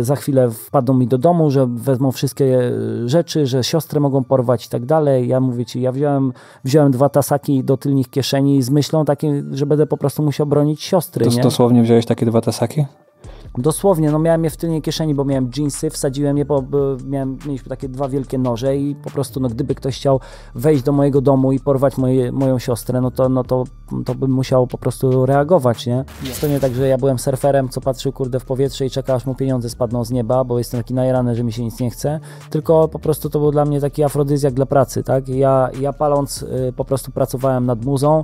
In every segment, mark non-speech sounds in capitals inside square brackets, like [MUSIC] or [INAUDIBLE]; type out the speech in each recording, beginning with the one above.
za chwilę wpadną mi do domu, że wezmą wszystkie e, rzeczy, że siostrę mogą porwać i tak dalej. Ja mówię ci, ja wziąłem, wziąłem dwa tasaki do tylnych kieszeni z myślą takim, że będę po prostu musiał bronić siostry. To nie? dosłownie wziąłeś takie dwa tasaki? Dosłownie, no miałem je w tylnej kieszeni, bo miałem jeansy, wsadziłem je, bo, miałem, mieliśmy takie dwa wielkie noże i po prostu, no gdyby ktoś chciał wejść do mojego domu i porwać moje, moją siostrę, no to, no to, to bym musiał po prostu reagować, nie? To nie tak, że ja byłem surferem, co patrzył kurde w powietrze i czekał, aż mu pieniądze spadną z nieba, bo jestem taki najrany, że mi się nic nie chce, tylko po prostu to był dla mnie taki afrodyzjak dla pracy, tak? Ja, ja paląc y, po prostu pracowałem nad muzą,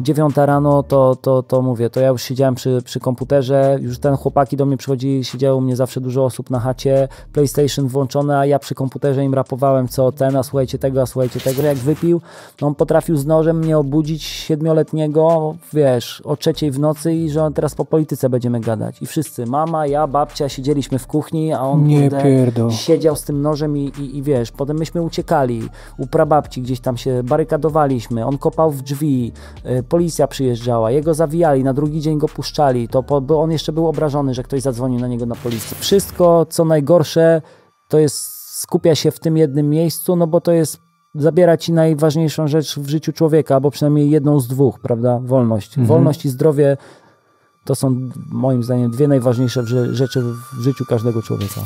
dziewiąta rano, to, to, to mówię, to ja już siedziałem przy, przy komputerze, już ten chłopaki do mnie przychodzili, siedziało u mnie zawsze dużo osób na chacie, PlayStation włączone, a ja przy komputerze im rapowałem co ten, a słuchajcie tego, a słuchajcie tego. Jak wypił, no on potrafił z nożem mnie obudzić siedmioletniego, wiesz, o trzeciej w nocy i że on teraz po polityce będziemy gadać. I wszyscy, mama, ja, babcia, siedzieliśmy w kuchni, a on Nie kurde, siedział z tym nożem i, i, i wiesz, potem myśmy uciekali, u prababci gdzieś tam się barykadowaliśmy, on kopał w drzwi, y, policja przyjeżdżała, jego zawijali, na drugi dzień go puszczali, to po, bo on jeszcze był obrażony, że ktoś zadzwonił na niego na policję. Wszystko, co najgorsze, to jest, skupia się w tym jednym miejscu, no bo to jest zabiera ci najważniejszą rzecz w życiu człowieka, albo przynajmniej jedną z dwóch, prawda? Wolność. Mhm. Wolność i zdrowie to są moim zdaniem dwie najważniejsze rzeczy w życiu każdego człowieka.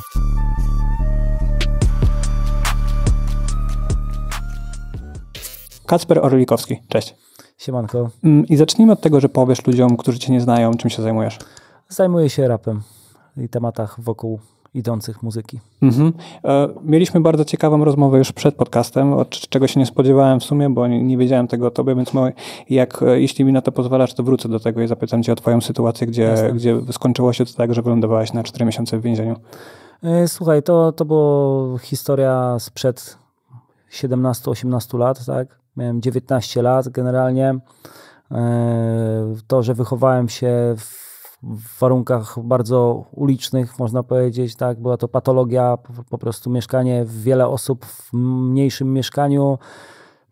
Kacper Orlikowski, cześć. Siemanko. Mm, I zacznijmy od tego, że powiesz ludziom, którzy cię nie znają, czym się zajmujesz. Zajmuję się rapem i tematach wokół idących muzyki. Mhm. E, Mieliśmy bardzo ciekawą rozmowę już przed podcastem, od czego się nie spodziewałem w sumie, bo nie, wiedziałem tego o tobie, więc jak, e, jeśli mi na to pozwalasz, to wrócę do tego i zapytam cię o twoją sytuację, gdzie, Jasne. gdzie skończyło się to tak, że wylądowałeś na 4 miesiące w więzieniu. E, Słuchaj, to, to była historia sprzed 17-18 lat, tak? Miałem 19 lat generalnie. E, To, że wychowałem się w warunkach bardzo ulicznych, można powiedzieć, tak, była to patologia, po prostu mieszkanie, wiele osób w mniejszym mieszkaniu,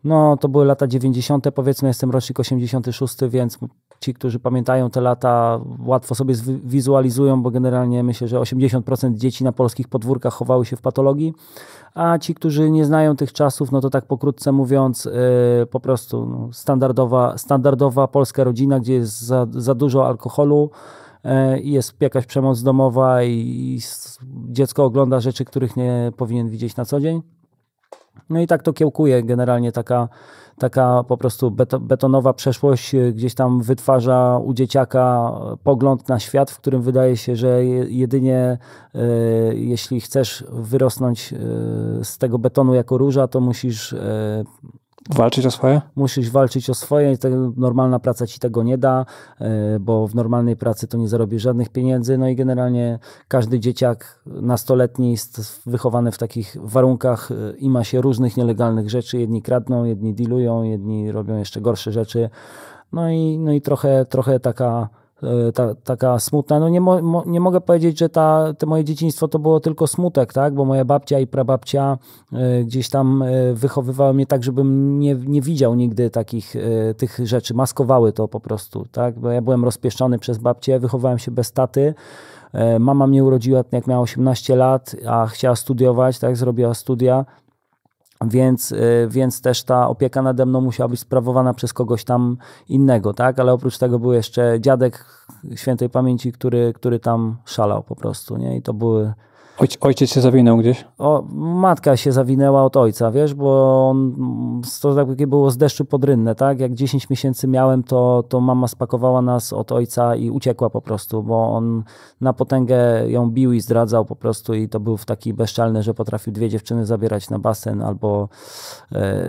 no to były lata 90. powiedzmy, jestem rocznik 86, więc ci, którzy pamiętają te lata, łatwo sobie wizualizują, bo generalnie myślę, że 80% dzieci na polskich podwórkach chowały się w patologii, a ci, którzy nie znają tych czasów, no to tak pokrótce mówiąc, yy, po prostu no, standardowa, standardowa polska rodzina, gdzie jest za, za dużo alkoholu, i jest jakaś przemoc domowa i, dziecko ogląda rzeczy, których nie powinien widzieć na co dzień. No i tak to kiełkuje generalnie taka, taka po prostu beto, betonowa przeszłość y, gdzieś tam wytwarza u dzieciaka pogląd na świat, w którym wydaje się, że je- jedynie e, jeśli chcesz wyrosnąć e, z tego betonu jako róża, to musisz Walczyć o swoje? musisz walczyć o swoje te, normalna praca ci tego nie da, e, bo w normalnej pracy to nie zarobisz żadnych pieniędzy, no i generalnie każdy dzieciak nastoletni jest wychowany w takich warunkach e, i ma się różnych nielegalnych rzeczy, jedni kradną, jedni dealują, jedni robią jeszcze gorsze rzeczy, no i, no i trochę, trochę taka ta, taka smutna. No nie, mo, nie mogę powiedzieć, że ta, to moje dzieciństwo to było tylko smutek, tak? bo moja babcia i prababcia e, gdzieś tam e, wychowywały mnie tak, żebym nie, nie widział nigdy takich e, tych rzeczy, maskowały to po prostu, tak? bo ja byłem rozpieszczony przez babcię, wychowałem się bez taty. E, Mama mnie urodziła jak miała 18 lat, a chciała studiować, tak, zrobiła studia, więc, y, więc też ta opieka nade mną musiała być sprawowana przez kogoś tam innego, tak? Ale oprócz tego był jeszcze dziadek świętej pamięci, który, który tam szalał po prostu, nie? I to były... Ojc, ojciec się zawinął gdzieś? O, matka się zawinęła od ojca, wiesz, bo on, to takie było z deszczu pod rynnę, tak? Jak 10 miesięcy miałem, to, to mama spakowała nas od ojca i uciekła po prostu, bo on na potęgę ją bił i zdradzał po prostu i to był w taki bezczelny, że potrafił dwie dziewczyny zabierać na basen albo e,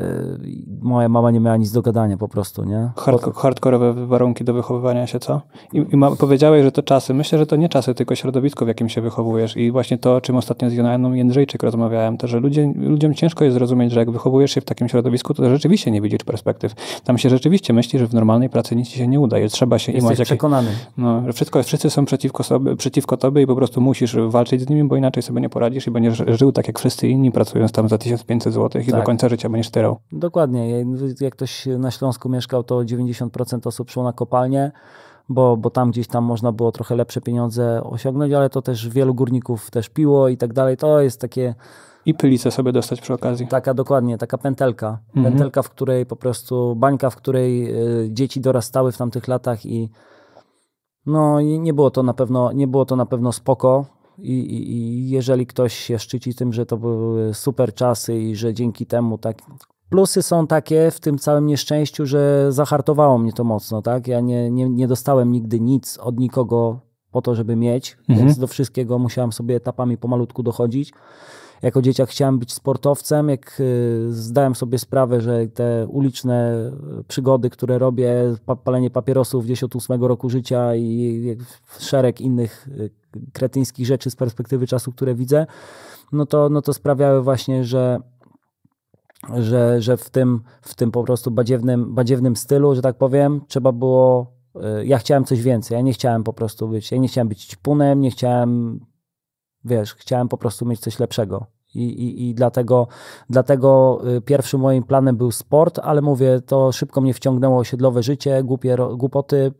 moja mama nie miała nic do gadania po prostu, nie? Hardko, hardkorowe warunki do wychowywania się, co? I, i ma, powiedziałeś, że to czasy. Myślę, że to nie czasy, tylko środowisko, w jakim się wychowujesz. I właśnie to, czym ostatnio z Joanną Jędrzejczyk rozmawiałem, to, że ludzie, ludziom ciężko jest zrozumieć, że jak wychowujesz się w takim środowisku, to rzeczywiście nie widzisz perspektyw. Tam się rzeczywiście myśli, że w normalnej pracy nic ci się nie udaje. Trzeba się Jesteś imać jakieś... przekonany. No, że wszystko, wszyscy są przeciwko, sobie, przeciwko tobie i po prostu musisz walczyć z nimi, bo inaczej sobie nie poradzisz i będziesz żył tak jak wszyscy inni, pracując tam za 1500 zł i do Tak. końca życia będziesz tyrał. Dokładnie. Jak ktoś na Śląsku mieszkał, to 90% osób szło na kopalnię. Bo, bo tam gdzieś tam można było trochę lepsze pieniądze osiągnąć, ale to też wielu górników też piło i tak dalej. To jest takie i pylicę sobie dostać przy okazji. Taka dokładnie, taka pętelka. Mhm. Pętelka, w której po prostu, bańka, w której y, dzieci dorastały w tamtych latach i no i nie było to na pewno, nie było to na pewno spoko. I, i, I jeżeli ktoś się szczyci tym, że to były super czasy i że dzięki temu tak. Plusy są takie w tym całym nieszczęściu, że zahartowało mnie to mocno, tak? Ja nie, nie, nie dostałem nigdy nic od nikogo po to, żeby mieć, mhm. więc do wszystkiego musiałem sobie etapami pomalutku dochodzić jako dzieciak chciałem być sportowcem, jak y, zdałem sobie sprawę, że te uliczne przygody, które robię, palenie papierosów gdzieś od ósmego roku życia i szereg innych y, kretyńskich rzeczy z perspektywy czasu, które widzę, no to, no to sprawiały właśnie, że że, że w, tym, w tym po prostu badziewnym, badziewnym stylu, że tak powiem, trzeba było. Y, ja chciałem coś więcej. Ja nie chciałem po prostu być. Ja nie chciałem być ćpunem, nie chciałem. Wiesz, chciałem po prostu mieć coś lepszego. I, i, i dlatego, dlatego y, pierwszym moim planem był sport, ale mówię, to szybko mnie wciągnęło osiedlowe życie, głupie, głupoty,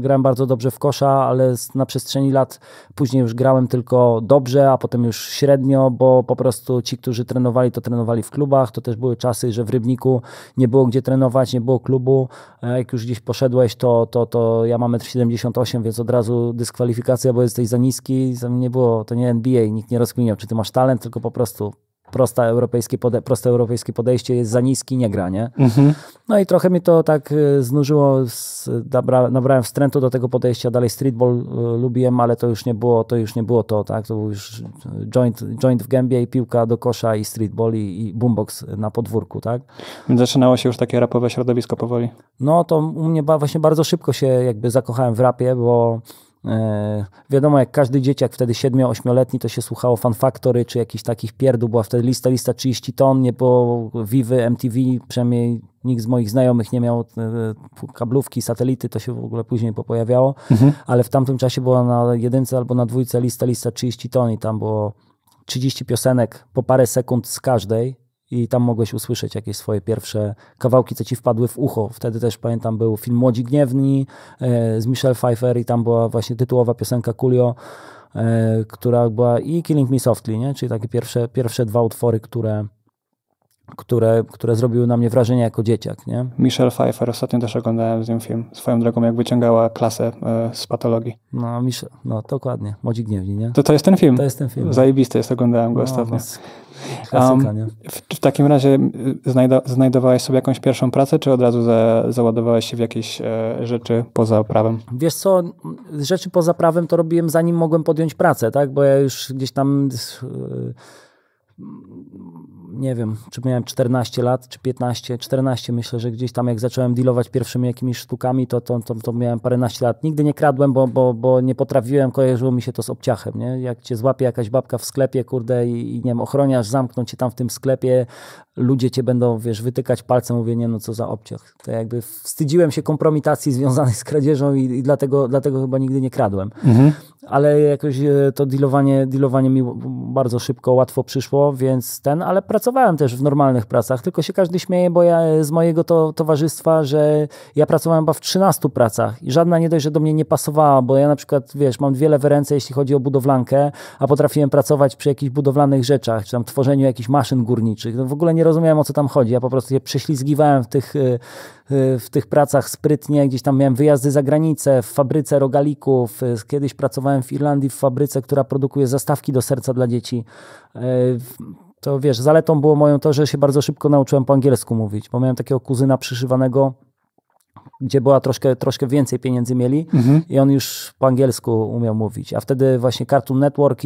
grałem bardzo dobrze w kosza, ale na przestrzeni lat później już grałem tylko dobrze, a potem już średnio, bo po prostu ci, którzy trenowali, to trenowali w klubach. To też były czasy, że w Rybniku nie było gdzie trenować, nie było klubu. Jak już gdzieś poszedłeś, to, to, to ja mam 1,78 m, więc od razu dyskwalifikacja, bo jesteś za niski. Nie było, to nie NBA, nikt nie rozkminiał, czy ty masz talent, tylko po prostu prosta europejskie pode, proste europejskie podejście jest za niski, nie gra, nie? Mhm. No i trochę mi to tak y, znużyło, nabra, nabrałem wstrętu do tego podejścia, dalej streetball y, lubiłem, ale to już nie było to, już nie było to tak? To był już joint, joint w gębie i piłka do kosza i streetball i, i boombox na podwórku, tak? Więc zaczynało się już takie rapowe środowisko powoli. No to u mnie właśnie bardzo szybko się jakby zakochałem w rapie, bo E, wiadomo, jak każdy dzieciak wtedy 7-8-letni, to się słuchało Fan Factory, czy jakichś takich pierdół, była wtedy lista, lista 30 ton, nie było Vivy, MTV, przynajmniej nikt z moich znajomych nie miał e, kablówki, satelity, to się w ogóle później pojawiało, mhm. ale w tamtym czasie była na jedynce albo na dwójce lista, lista 30 ton i tam było 30 piosenek po parę sekund z każdej i tam mogłeś usłyszeć jakieś swoje pierwsze kawałki, co ci wpadły w ucho. Wtedy też pamiętam był film Młodzi Gniewni e, z Michelle Pfeiffer i tam była właśnie tytułowa piosenka Coolio, e, która była i Killing Me Softly, nie? czyli takie pierwsze, pierwsze dwa utwory, które, które, które zrobiły na mnie wrażenie jako dzieciak. Nie? Michelle Pfeiffer, ostatnio też oglądałem z nią film, swoją drogą, jak wyciągała klasę e, z patologii. No, Michelle, no dokładnie, Młodzi Gniewni, nie? To, to jest ten film? To jest ten film. Zajebisty jest, oglądałem go no, ostatnio. Klasyka, um, w, w, takim razie znajda, znajdowałeś sobie jakąś pierwszą pracę, czy od razu za, załadowałeś się w jakieś e, rzeczy poza prawem? Wiesz co, rzeczy poza prawem to robiłem zanim mogłem podjąć pracę, tak? Bo ja już gdzieś tam... E, nie wiem, czy miałem 14 lat, czy 15, 14 myślę, że gdzieś tam jak zacząłem dealować pierwszymi jakimiś sztukami, to, to, to, to miałem paręnaście lat. Nigdy nie kradłem, bo, bo, bo nie potrafiłem, kojarzyło mi się to z obciachem, nie? Jak cię złapie jakaś babka w sklepie, kurde, i, i nie wiem, ochroniarz zamkną cię tam w tym sklepie, ludzie cię będą, wiesz, wytykać palcem, mówię, nie no, co za obciach. To jakby wstydziłem się kompromitacji związanej z kradzieżą i, i dlatego, dlatego chyba nigdy nie kradłem. Mhm. Ale jakoś e, to dealowanie, dealowanie mi bardzo szybko, łatwo przyszło, więc ten, ale pracowałem też w normalnych pracach, tylko się każdy śmieje, bo ja z mojego to, towarzystwa, że ja pracowałem chyba w 13 pracach i żadna nie dość, że do mnie nie pasowała, bo ja na przykład, wiesz, mam wiele w ręce, jeśli chodzi o budowlankę, a potrafiłem pracować przy jakichś budowlanych rzeczach, czy tam tworzeniu jakichś maszyn górniczych. No w ogóle nie rozumiałem, o co tam chodzi. Ja po prostu się prześlizgiwałem w tych, y, y, w tych pracach sprytnie. Gdzieś tam miałem wyjazdy za granicę, w fabryce rogalików. Y, kiedyś pracowałem w Irlandii w fabryce, która produkuje zastawki do serca dla dzieci. To wiesz, zaletą było moją to, że się bardzo szybko nauczyłem po angielsku mówić, bo miałem takiego kuzyna przyszywanego, gdzie była troszkę, troszkę więcej pieniędzy mieli mhm. i on już po angielsku umiał mówić. A wtedy właśnie Cartoon Network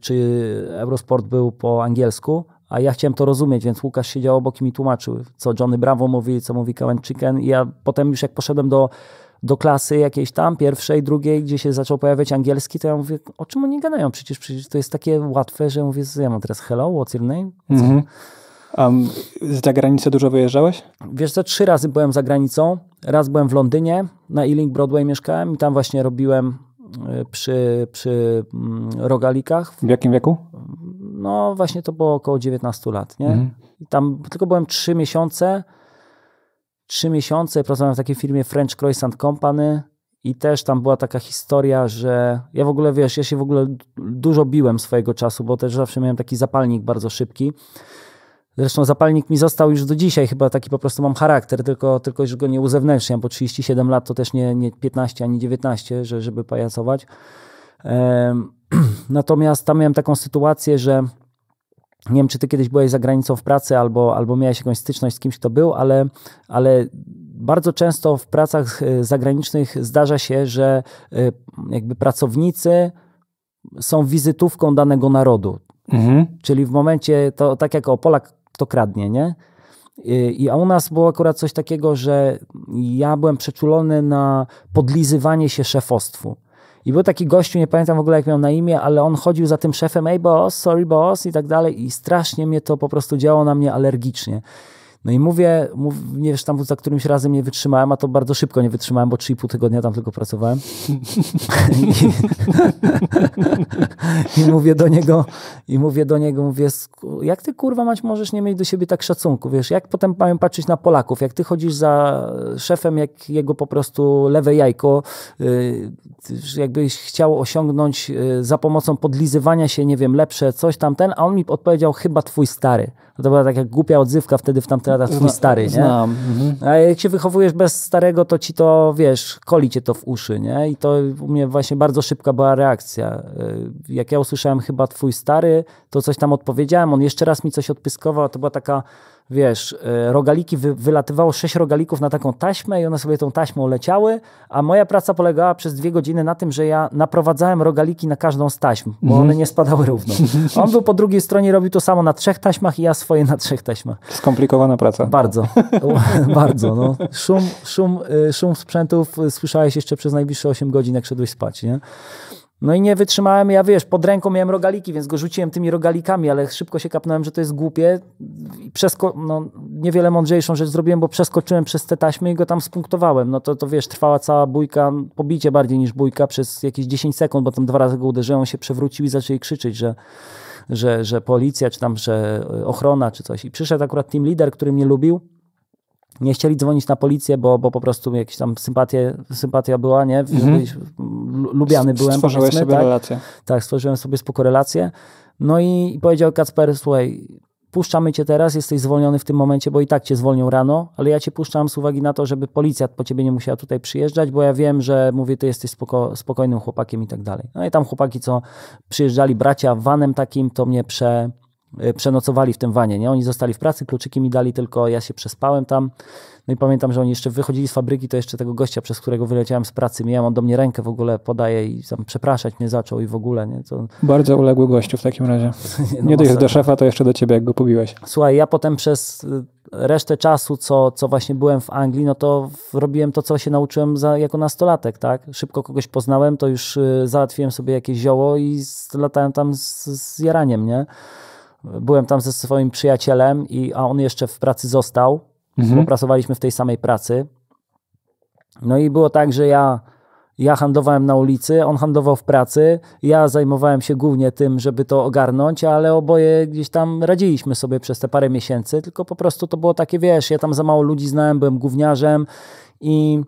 czy Eurosport był po angielsku, a ja chciałem to rozumieć, więc Łukasz siedział obok i mi tłumaczył, co Johnny Bravo mówi, co mówi Cowan Chicken i ja potem już jak poszedłem do, do klasy jakiejś tam, pierwszej, drugiej, gdzie się zaczął pojawiać angielski, to ja mówię, o czym oni gadają? Przecież, przecież to jest takie łatwe, że mówię, ja mam teraz hello, what's your name? Mhm. Um, za granicę dużo wyjeżdżałeś? Wiesz co, trzy razy byłem za granicą. Raz byłem w Londynie, na Ealing Broadway mieszkałem i tam właśnie robiłem e, przy, przy mm, rogalikach. W jakim wieku? No właśnie to było około 19 lat, nie? Mhm. I tam tylko byłem 3 miesiące. 3 miesiące pracowałem w takiej firmie French Croissant Company i też tam była taka historia, że ja w ogóle, wiesz, ja się w ogóle dużo biłem swojego czasu, bo też zawsze miałem taki zapalnik bardzo szybki. Zresztą zapalnik mi został już do dzisiaj, chyba taki po prostu mam charakter, tylko, tylko już go nie uzewnętrzniam, bo 37 lat to też nie, nie 15 ani 19, że, żeby pajacować. [CLEARS THROAT] Natomiast tam miałem taką sytuację, że nie wiem, czy ty kiedyś byłeś za granicą w pracy albo, albo miałeś jakąś styczność z kimś, kto był, ale, ale bardzo często w pracach e, zagranicznych zdarza się, że e, jakby pracownicy są wizytówką danego narodu. Mhm. Czyli w momencie, to tak jak o Polak to kradnie, nie? I, a u nas było akurat coś takiego, że ja byłem przeczulony na podlizywanie się szefostwu. I był taki gościu, nie pamiętam w ogóle jak miał na imię, ale on chodził za tym szefem, ej boss, sorry boss i tak dalej i strasznie mnie to po prostu działo na mnie alergicznie. No i mówię, mów, nie wiesz, tam za którymś razem nie wytrzymałem, a to bardzo szybko nie wytrzymałem, bo 3,5 tygodnia tam tylko pracowałem. I, [LAUGHS] I, mówię do niego, i mówię do niego, mówię, jak ty kurwa mać możesz nie mieć do siebie tak szacunku, wiesz, jak potem mają patrzeć na Polaków, jak ty chodzisz za szefem, jak jego po prostu lewe jajko, yy, jakbyś chciał osiągnąć yy, za pomocą podlizywania się, nie wiem, lepsze coś tamten, a on mi odpowiedział, chyba twój stary. To była taka głupia odzywka wtedy w tamtych latach, twój stary, nie? Znam. Mhm. A jak się wychowujesz bez starego, to ci to, wiesz, koli cię to w uszy, nie? I to u mnie właśnie bardzo szybka była reakcja. Y, jak ja usłyszałem chyba twój stary, to coś tam odpowiedziałem, on jeszcze raz mi coś odpyskował, to była taka wiesz, e, rogaliki, wy, wylatywało sześć rogalików na taką taśmę i one sobie tą taśmą leciały, a moja praca polegała przez dwie godziny na tym, że ja naprowadzałem rogaliki na każdą z taśm, bo mm -hmm. one nie spadały równo. On był po drugiej stronie, robił to samo na trzech taśmach i ja swoje na trzech taśmach. Skomplikowana praca. Bardzo, [LAUGHS] bardzo. No. Szum, szum, y, szum sprzętów słyszałeś jeszcze przez najbliższe 8 godzin, jak szedłeś spać, nie? No i nie wytrzymałem, ja wiesz, pod ręką miałem rogaliki, więc go rzuciłem tymi rogalikami, ale szybko się kapnąłem, że to jest głupie przesko no, niewiele mądrzejszą rzecz zrobiłem, bo przeskoczyłem przez te taśmy i go tam spunktowałem. No to, to wiesz, trwała cała bójka, pobicie bardziej niż bójka przez jakieś 10 sekund, bo tam dwa razy go uderzyłem, się przewrócił i zaczęli krzyczeć, że, że, że policja, czy tam, że ochrona, czy coś. I przyszedł akurat team leader, który mnie lubił, nie chcieli dzwonić na policję, bo, bo po prostu jakieś tam sympatie, sympatia była, nie? Mhm. Lubiany byłem. Stworzyłeś sobie tak? relację. Tak, stworzyłem sobie spoko relację. No i, powiedział Kacper, słuchaj, puszczamy cię teraz, jesteś zwolniony w tym momencie, bo i tak cię zwolnią rano, ale ja cię puszczam z uwagi na to, żeby policja po ciebie nie musiała tutaj przyjeżdżać, bo ja wiem, że mówię, ty jesteś spoko, spokojnym chłopakiem i tak dalej. No i tam chłopaki, co przyjeżdżali, bracia vanem takim, to mnie prze przenocowali w tym wanie. Nie? Oni zostali w pracy, kluczyki mi dali, tylko ja się przespałem tam. No i pamiętam, że oni jeszcze wychodzili z fabryki, to jeszcze tego gościa, przez którego wyleciałem z pracy, miałem, on do mnie rękę w ogóle podaje i tam przepraszać mnie zaczął i w ogóle. Nie? To... Bardzo uległy gościu w takim razie. [LAUGHS] no, nie dość do szefa, to jeszcze do ciebie, jak go pobiłeś. Słuchaj, ja potem przez y, resztę czasu, co, co właśnie byłem w Anglii, no to robiłem to, co się nauczyłem za, jako nastolatek, tak? Szybko kogoś poznałem, to już y, załatwiłem sobie jakieś zioło i latałem tam z, z jaraniem, nie? Byłem tam ze swoim przyjacielem, i, a on jeszcze w pracy został, mhm. pracowaliśmy w tej samej pracy. No i było tak, że ja, ja handlowałem na ulicy, on handlował w pracy, ja zajmowałem się głównie tym, żeby to ogarnąć, ale oboje gdzieś tam radziliśmy sobie przez te parę miesięcy, tylko po prostu to było takie, wiesz, ja tam za mało ludzi znałem, byłem gówniarzem i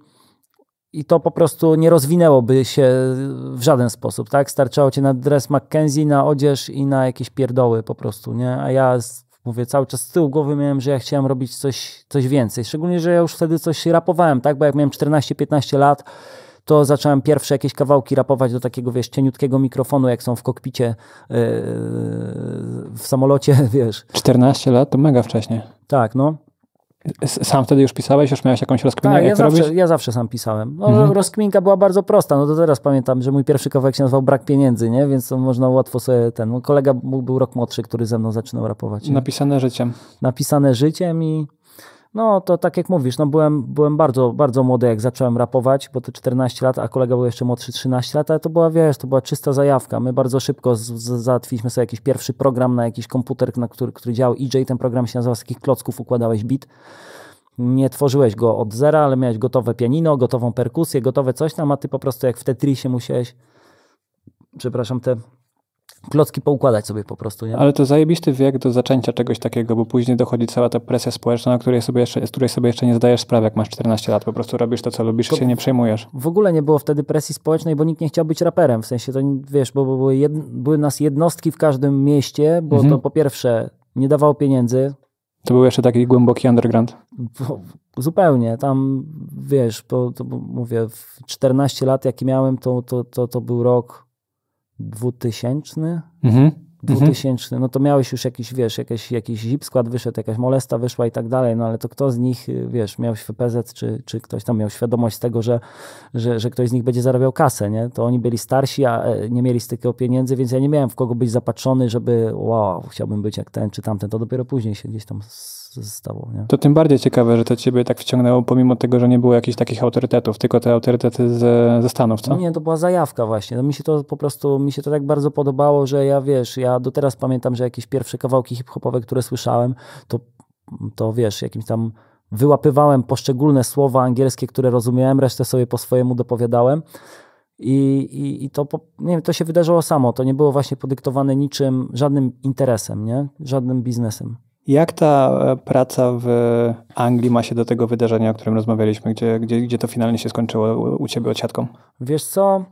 i to po prostu nie rozwinęłoby się w żaden sposób, tak? Starczało cię na dres McKenzie, na odzież i na jakieś pierdoły po prostu, nie? A ja mówię, cały czas z tyłu głowy miałem, że ja chciałem robić coś, coś więcej. Szczególnie, że ja już wtedy coś rapowałem, tak? Bo jak miałem 14-15 lat, to zacząłem pierwsze jakieś kawałki rapować do takiego, wiesz, cieniutkiego mikrofonu, jak są w kokpicie yy, w samolocie, [LAUGHS] wiesz. 14 lat to mega wcześnie. Tak, no. Sam wtedy już pisałeś, już miałeś jakąś rozkminkę? Tak, ja zawsze, ja zawsze sam pisałem. No, mhm. Rozkminka była bardzo prosta, no to teraz pamiętam, że mój pierwszy kawałek się nazywał Brak Pieniędzy, nie? więc to można łatwo sobie ten... Mój kolega był rok młodszy, który ze mną zaczynał rapować. Nie? Napisane życiem. Napisane życiem i no to tak jak mówisz, no byłem, byłem bardzo, bardzo młody, jak zacząłem rapować, bo to 14 lat, a kolega był jeszcze młodszy 13 lat, ale to była, wiesz, to była czysta zajawka. My bardzo szybko z, z, załatwiliśmy sobie jakiś pierwszy program na jakiś komputer, na który, który działał EJ, ten program się nazywał, z takich klocków układałeś bit. Nie tworzyłeś go od zera, ale miałeś gotowe pianino, gotową perkusję, gotowe coś tam, a ty po prostu jak w Tetrisie musiałeś, przepraszam, te klocki poukładać sobie po prostu. Nie? Ale to zajebisty wiek do zaczęcia czegoś takiego, bo później dochodzi cała ta presja społeczna, na której sobie jeszcze, z której sobie jeszcze nie zdajesz sprawy, jak masz 14 lat. Po prostu robisz to, co lubisz i się nie przejmujesz. W ogóle nie było wtedy presji społecznej, bo nikt nie chciał być raperem. W sensie to, wiesz, bo, bo były, jed, były nas jednostki w każdym mieście, bo Mhm. to po pierwsze nie dawało pieniędzy, To był jeszcze taki głęboki underground. zupełnie. Tam, wiesz, bo, to, mówię, w 14 lat jaki miałem, to, to, to, to był rok 2000, Mhm. 2000, no to miałeś już jakiś, wiesz, jakiś, jakiś zip skład wyszedł, jakaś molesta wyszła i tak dalej, no ale to kto z nich, wiesz, miał FPZ, czy, czy ktoś tam miał świadomość tego, że, że, że ktoś z nich będzie zarabiał kasę, nie? To oni byli starsi, a e, nie mieli z tego pieniędzy, więc ja nie miałem w kogo być zapatrzony, żeby wow, chciałbym być jak ten czy tamten, to dopiero później się gdzieś tam stało, nie? To tym bardziej ciekawe, że to ciebie tak wciągnęło, pomimo tego, że nie było jakichś takich autorytetów, tylko te autorytety ze, ze Stanów, co? Nie, to była zajawka właśnie. No, mi się to po prostu, mi się to tak bardzo podobało, że ja wiesz, ja do teraz pamiętam, że jakieś pierwsze kawałki hip-hopowe, które słyszałem, to, to wiesz, jakimś tam wyłapywałem poszczególne słowa angielskie, które rozumiałem, resztę sobie po swojemu dopowiadałem. I, i, i to, nie wiem, to się wydarzyło samo. To nie było właśnie podyktowane niczym, żadnym interesem, nie? żadnym biznesem. Jak ta e, praca w Anglii ma się do tego wydarzenia, o którym rozmawialiśmy, gdzie, gdzie, gdzie to finalnie się skończyło u- ciebie odsiadką? Wiesz co?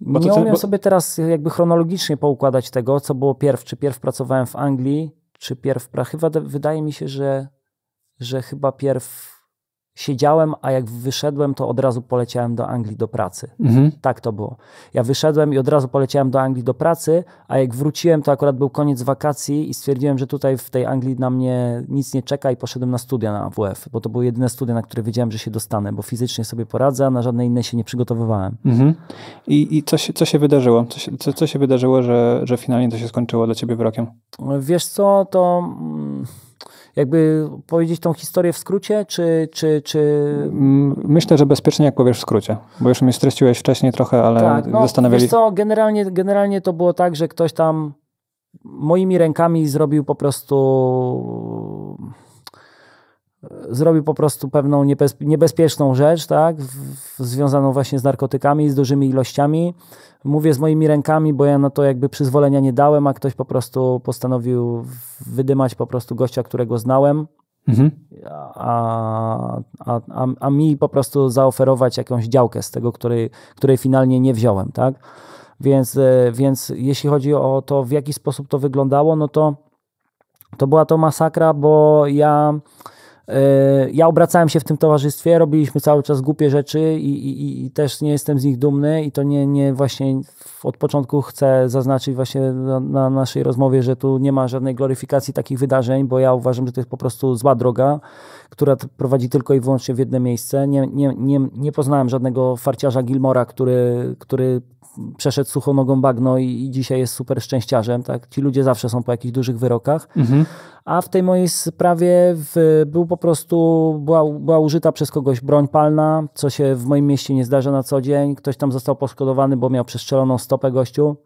Bo nie umiem bo- sobie teraz jakby chronologicznie poukładać tego, co było pierw. Czy pierw pracowałem w Anglii, czy pierw... Chyba wydaje mi się, że, że chyba pierw siedziałem, a jak wyszedłem, to od razu poleciałem do Anglii do pracy. Mhm. Tak to było. Ja wyszedłem i od razu poleciałem do Anglii do pracy, a jak wróciłem, to akurat był koniec wakacji i stwierdziłem, że tutaj w tej Anglii na mnie nic nie czeka i poszedłem na studia na AWF, bo to były jedyne studia, na które wiedziałem, że się dostanę, bo fizycznie sobie poradzę, a na żadne inne się nie przygotowywałem. Mhm. I, i co, się, co się wydarzyło? Co się, co, co się wydarzyło, że, że finalnie to się skończyło dla ciebie wyrokiem? Wiesz co, to mm, jakby powiedzieć tą historię w skrócie, czy, czy, czy... Mm, Myślę, że bezpiecznie jak powiesz w skrócie, bo już mnie streściłeś wcześniej trochę, ale tak, no, zastanawiali... wiesz co, generalnie, generalnie to było tak, że ktoś tam moimi rękami zrobił po prostu zrobił po prostu pewną niebez, niebezpieczną rzecz, tak, związaną właśnie z narkotykami, z dużymi ilościami. Mówię z moimi rękami, bo ja na to jakby przyzwolenia nie dałem, a ktoś po prostu postanowił wydymać po prostu gościa, którego znałem, Mhm. a, a, a, a mi po prostu zaoferować jakąś działkę z tego, której, której finalnie nie wziąłem, tak? Więc, e, więc jeśli chodzi o to, w jaki sposób to wyglądało, no to, to była to masakra, bo ja, ja obracałem się w tym towarzystwie, robiliśmy cały czas głupie rzeczy i, i, i też nie jestem z nich dumny i to nie, nie właśnie od początku chcę zaznaczyć właśnie na, na naszej rozmowie, że tu nie ma żadnej gloryfikacji takich wydarzeń, bo ja uważam, że to jest po prostu zła droga, która prowadzi tylko i wyłącznie w jedno miejsce. Nie, nie, nie, nie poznałem żadnego farciarza Gilmora, który, który przeszedł suchą nogą bagno i, i dzisiaj jest super szczęściarzem. Tak? Ci ludzie zawsze są po jakichś dużych wyrokach. Mhm. A w tej mojej sprawie w, był po prostu, była, była użyta przez kogoś broń palna, co się w moim mieście nie zdarza na co dzień. Ktoś tam został poszkodowany, bo miał przestrzeloną stopę gościu,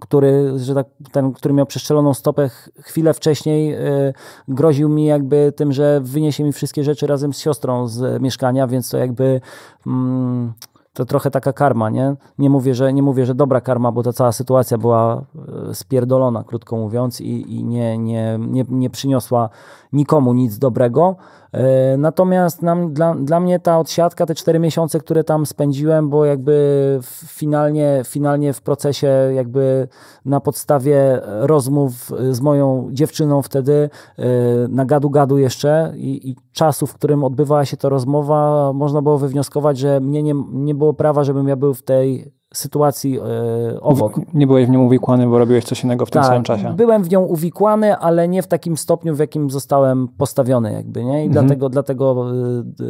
który, że tak, ten, który miał przestrzeloną stopę ch- chwilę wcześniej, y, groził mi jakby tym, że wyniesie mi wszystkie rzeczy razem z siostrą z mieszkania, więc to jakby... Mm, to trochę taka karma, nie? Nie mówię, że, nie mówię, że dobra karma, bo ta cała sytuacja była e, spierdolona, krótko mówiąc, i, i nie, nie, nie, nie przyniosła nikomu nic dobrego. E, Natomiast nam, dla, dla mnie ta odsiadka, te cztery miesiące, które tam spędziłem, bo jakby finalnie, finalnie w procesie jakby na podstawie rozmów z moją dziewczyną wtedy e, na gadu-gadu jeszcze i, i czasu, w którym odbywała się ta rozmowa, można było wywnioskować, że mnie nie, nie było prawa, żebym ja był w tej sytuacji e, obok. Nie byłeś w nią uwikłany, bo robiłeś coś innego w tym Tak, samym czasie. byłem w nią uwikłany, ale nie w takim stopniu, w jakim zostałem postawiony jakby, nie? I Mhm. dlatego, dlatego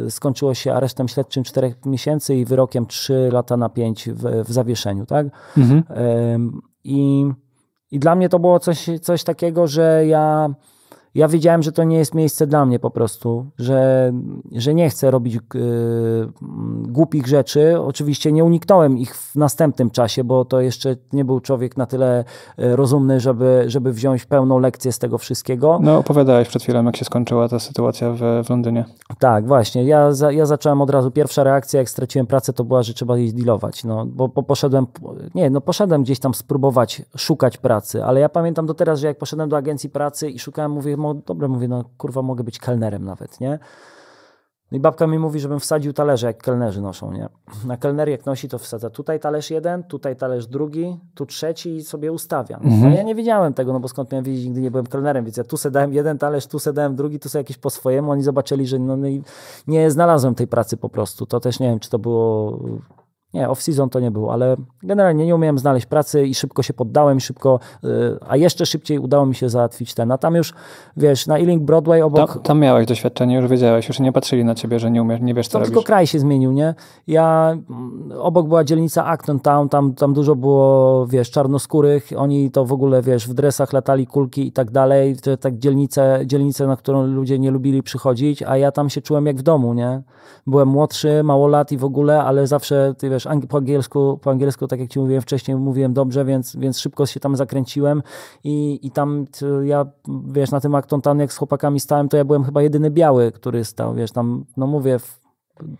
y, skończyło się aresztem śledczym czterech miesięcy i wyrokiem 3 lata na 5 w, w zawieszeniu, tak? Mhm. Ym, I, I dla mnie to było coś, coś takiego, że ja, ja wiedziałem, że to nie jest miejsce dla mnie po prostu, że, że nie chcę robić y, głupich rzeczy. Oczywiście nie uniknąłem ich w następnym czasie, bo to jeszcze nie był człowiek na tyle y, rozumny, żeby, żeby wziąć pełną lekcję z tego wszystkiego. No opowiadałeś przed chwilą, jak się skończyła ta sytuacja w, w Londynie. Tak, właśnie. Ja, za, ja zacząłem od razu, pierwsza reakcja, jak straciłem pracę, to była, że trzeba jej dealować. No, bo, bo poszedłem, nie, no poszedłem gdzieś tam spróbować szukać pracy, ale ja pamiętam do teraz, że jak poszedłem do agencji pracy i szukałem, mówię, no dobra, mówię, no kurwa, mogę być kelnerem nawet, nie? No i babka mi mówi, żebym wsadził talerze, jak kelnerzy noszą, nie? Na kelner jak nosi, to wsadza tutaj talerz jeden, tutaj talerz drugi, tu trzeci i sobie ustawia. Mhm. No ja nie wiedziałem tego, no bo skąd miałem wiedzieć, nigdy nie byłem kelnerem, więc ja tu se dałem jeden talerz, tu se dałem drugi, tu se jakieś po swojemu. Oni zobaczyli, że no, no nie znalazłem tej pracy po prostu. To też nie wiem, czy to było nie, off-season to nie było, ale generalnie nie umiałem znaleźć pracy i szybko się poddałem, szybko, y, a jeszcze szybciej udało mi się załatwić ten. A tam już, wiesz, na Ealing Broadway obok... Tam, tam miałeś doświadczenie, już wiedziałeś, już nie patrzyli na ciebie, że nie umiesz, nie wiesz, co to tylko kraj się zmienił, nie? Ja, mm, obok była dzielnica Acton Town, tam, tam dużo było, wiesz, czarnoskórych, oni to w ogóle, wiesz, w dresach latali kulki i tak dalej, to tak dzielnice, dzielnice, na którą ludzie nie lubili przychodzić, a ja tam się czułem jak w domu, nie? Byłem młodszy, mało lat i w ogóle, ale zawsze, ty wiesz, wiesz, po angielsku, po angielsku, tak jak ci mówiłem wcześniej, mówiłem dobrze, więc, więc szybko się tam zakręciłem i, i tam ja, wiesz, na tym Acton jak z chłopakami stałem, to ja byłem chyba jedyny biały, który stał, wiesz, tam, no mówię,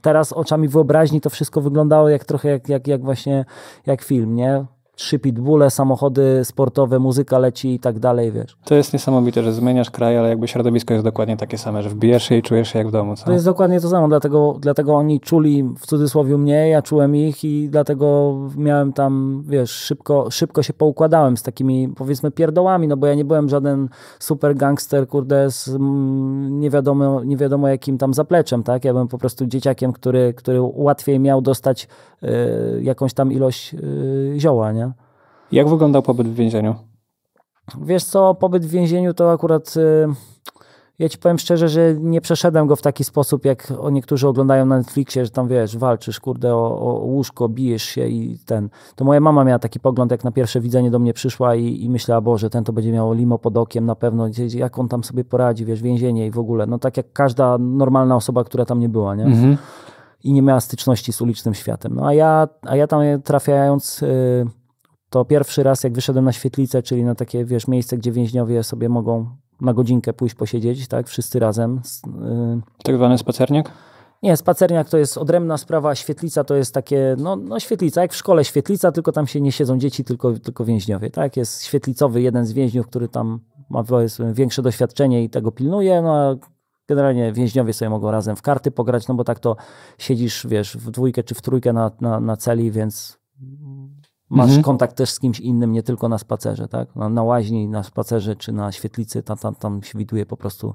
teraz oczami wyobraźni to wszystko wyglądało jak trochę jak, jak, jak właśnie, jak film, nie? Trzy pitbulle, samochody sportowe, muzyka leci i tak dalej, wiesz. To jest niesamowite, że zmieniasz kraj, ale jakby środowisko jest dokładnie takie same, że wbijasz się i czujesz się jak w domu. Co? To jest dokładnie to samo, dlatego, dlatego oni czuli w cudzysłowie mnie, ja czułem ich i dlatego miałem tam, wiesz, szybko, szybko się poukładałem z takimi, powiedzmy, pierdołami, no bo ja nie byłem żaden super gangster, kurde, z mm, nie wiadomo, nie wiadomo jakim tam zapleczem, tak? Ja byłem po prostu dzieciakiem, który, który łatwiej miał dostać y, jakąś tam ilość y, zioła, nie? Jak wyglądał pobyt w więzieniu? Wiesz co, pobyt w więzieniu to akurat... Y, ja ci powiem szczerze, że nie przeszedłem go w taki sposób, jak niektórzy oglądają na Netflixie, że tam wiesz, walczysz, kurde, o, o łóżko, bijesz się i ten. To moja mama miała taki pogląd, jak na pierwsze widzenie do mnie przyszła i, i myślała, Boże, ten to będzie miał limo pod okiem na pewno, jak on tam sobie poradzi, wiesz, więzienie i w ogóle. No tak jak każda normalna osoba, która tam nie była, nie? Mhm. I nie miała styczności z ulicznym światem. No a ja, a ja tam trafiając... Yy, to pierwszy raz, jak wyszedłem na świetlicę, czyli na takie, wiesz, miejsce, gdzie więźniowie sobie mogą na godzinkę pójść posiedzieć, tak, wszyscy razem. Yy. Tak zwany spacerniak? Nie, spacerniak to jest odrębna sprawa, świetlica to jest takie, no, no świetlica, jak w szkole świetlica, tylko tam się nie siedzą dzieci, tylko, tylko więźniowie, tak, jest świetlicowy jeden z więźniów, który tam ma większe doświadczenie i tego pilnuje, no a generalnie więźniowie sobie mogą razem w karty pograć, no bo tak to siedzisz, wiesz, w dwójkę czy w trójkę na, na, na celi, więc masz mhm. kontakt też z kimś innym, nie tylko na spacerze, tak? Na, na łaźni, na spacerze czy na świetlicy, tam, tam, tam się widuje po prostu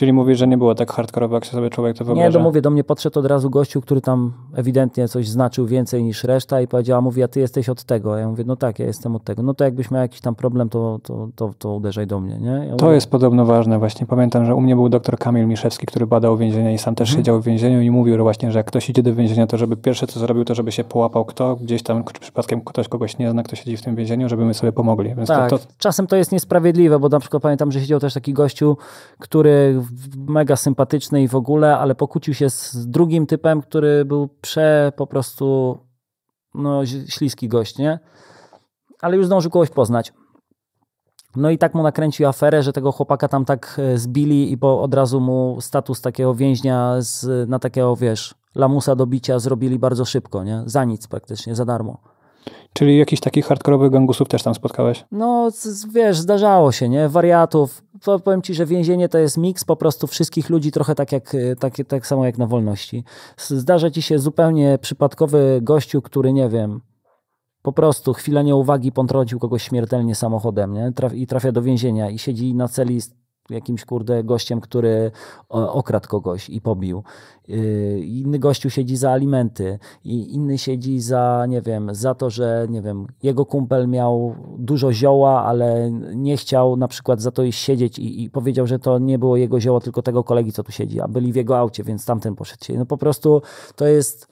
Czyli mówisz, że nie było tak hardkorowo, jak sobie człowiek to wyobraża? Nie, to mówię, do mnie podszedł od razu gościu, który tam ewidentnie coś znaczył więcej niż reszta i powiedziała, mówi, a ty jesteś od tego. Ja mówię, no tak, ja jestem od tego. No to jakbyś miał jakiś tam problem, to, to, to, to uderzaj do mnie, nie? Ja to mówię, jest podobno ważne właśnie. Pamiętam, że u mnie był doktor Kamil Miszewski, który badał więzienia i sam też mhm. siedział w więzieniu i mówił że właśnie, że jak ktoś idzie do więzienia, to żeby pierwsze co zrobił, to żeby się połapał kto, gdzieś tam przypadkiem ktoś kogoś nie zna, kto siedzi w tym więzieniu, żeby my sobie pomogli. Więc tak, to, to... czasem to jest niesprawiedliwe, bo na przykład pamiętam, że siedział też taki gościu, który mega sympatyczny i w ogóle, ale pokłócił się z drugim typem, który był prze po prostu no, śliski gość, nie? Ale już zdążył kogoś poznać. No i tak mu nakręcił aferę, że tego chłopaka tam tak e, zbili i bo od razu mu status takiego więźnia z, na takiego, wiesz, lamusa do bicia zrobili bardzo szybko, nie? Za nic praktycznie, za darmo. Czyli jakichś takich hardkorowych gangusów też tam spotkałeś? No, wiesz, zdarzało się, nie? Wariatów. Powiem ci, że więzienie to jest miks po prostu wszystkich ludzi, trochę tak, jak, tak, tak samo jak na wolności. Zdarza ci się zupełnie przypadkowy gościu, który, nie wiem, po prostu chwilę nieuwagi potrącił kogoś śmiertelnie samochodem nie? Traf i trafia do więzienia i siedzi na celi jakimś kurde gościem, który okradł kogoś i pobił. Y, inny gościu siedzi za alimenty i inny siedzi za, nie wiem, za to, że, nie wiem, jego kumpel miał dużo zioła, ale nie chciał na przykład za to iść siedzieć i, i powiedział, że to nie było jego zioło, tylko tego kolegi, co tu siedzi, a byli w jego aucie, więc tamten poszedł siedzieć. No po prostu to jest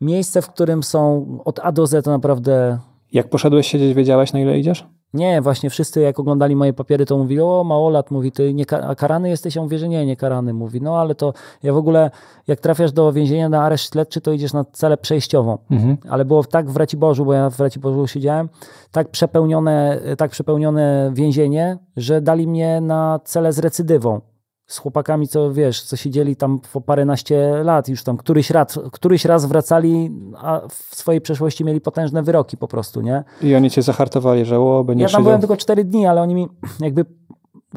miejsce, w którym są od A do Z to naprawdę... Jak poszedłeś siedzieć, wiedziałeś na ile idziesz? Nie, właśnie wszyscy jak oglądali moje papiery, to mówili, o małolat, mówi, ty nie, a karany jesteś? Ja mówię, że nie, nie karany, mówi, no ale to ja w ogóle, jak trafiasz do więzienia na areszt śledczy, to idziesz na celę przejściową, mhm. ale było tak w Raciborzu, bo ja w Raciborzu siedziałem, tak przepełnione, tak przepełnione więzienie, że dali mnie na celę z recydywą z chłopakami, co wiesz, co siedzieli tam po paręnaście lat, już tam któryś raz, któryś raz wracali, a w swojej przeszłości mieli potężne wyroki po prostu, nie? I oni cię zahartowali, że o, będzie Ja tam byłem tylko cztery dni, ale oni mi jakby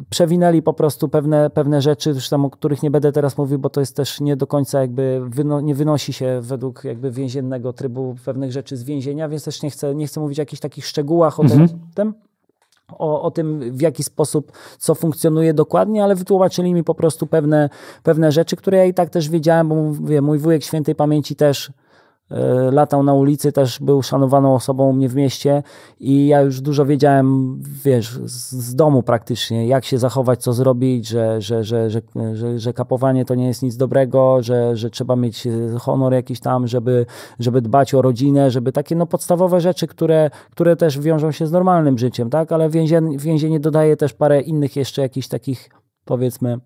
przewinęli po prostu pewne, pewne rzeczy, tam, o których nie będę teraz mówił, bo to jest też nie do końca jakby, wyno, nie wynosi się według jakby więziennego trybu pewnych rzeczy z więzienia, więc też nie chcę, nie chcę mówić o jakichś takich szczegółach o mhm. tym, o, o tym, w jaki sposób co funkcjonuje dokładnie, ale wytłumaczyli mi po prostu pewne, pewne rzeczy, które ja i tak też wiedziałem, bo mówię, mój wujek świętej pamięci też latał na ulicy, też był szanowaną osobą u mnie w mieście i ja już dużo wiedziałem, wiesz, z, domu praktycznie, jak się zachować, co zrobić, że, że, że, że, kapowanie to nie jest nic dobrego, że, że trzeba mieć honor jakiś tam, żeby, żeby dbać o rodzinę, żeby takie no, podstawowe rzeczy, które, które też wiążą się z normalnym życiem, tak, ale więzienie, więzienie dodaje też parę innych jeszcze jakichś takich, powiedzmy,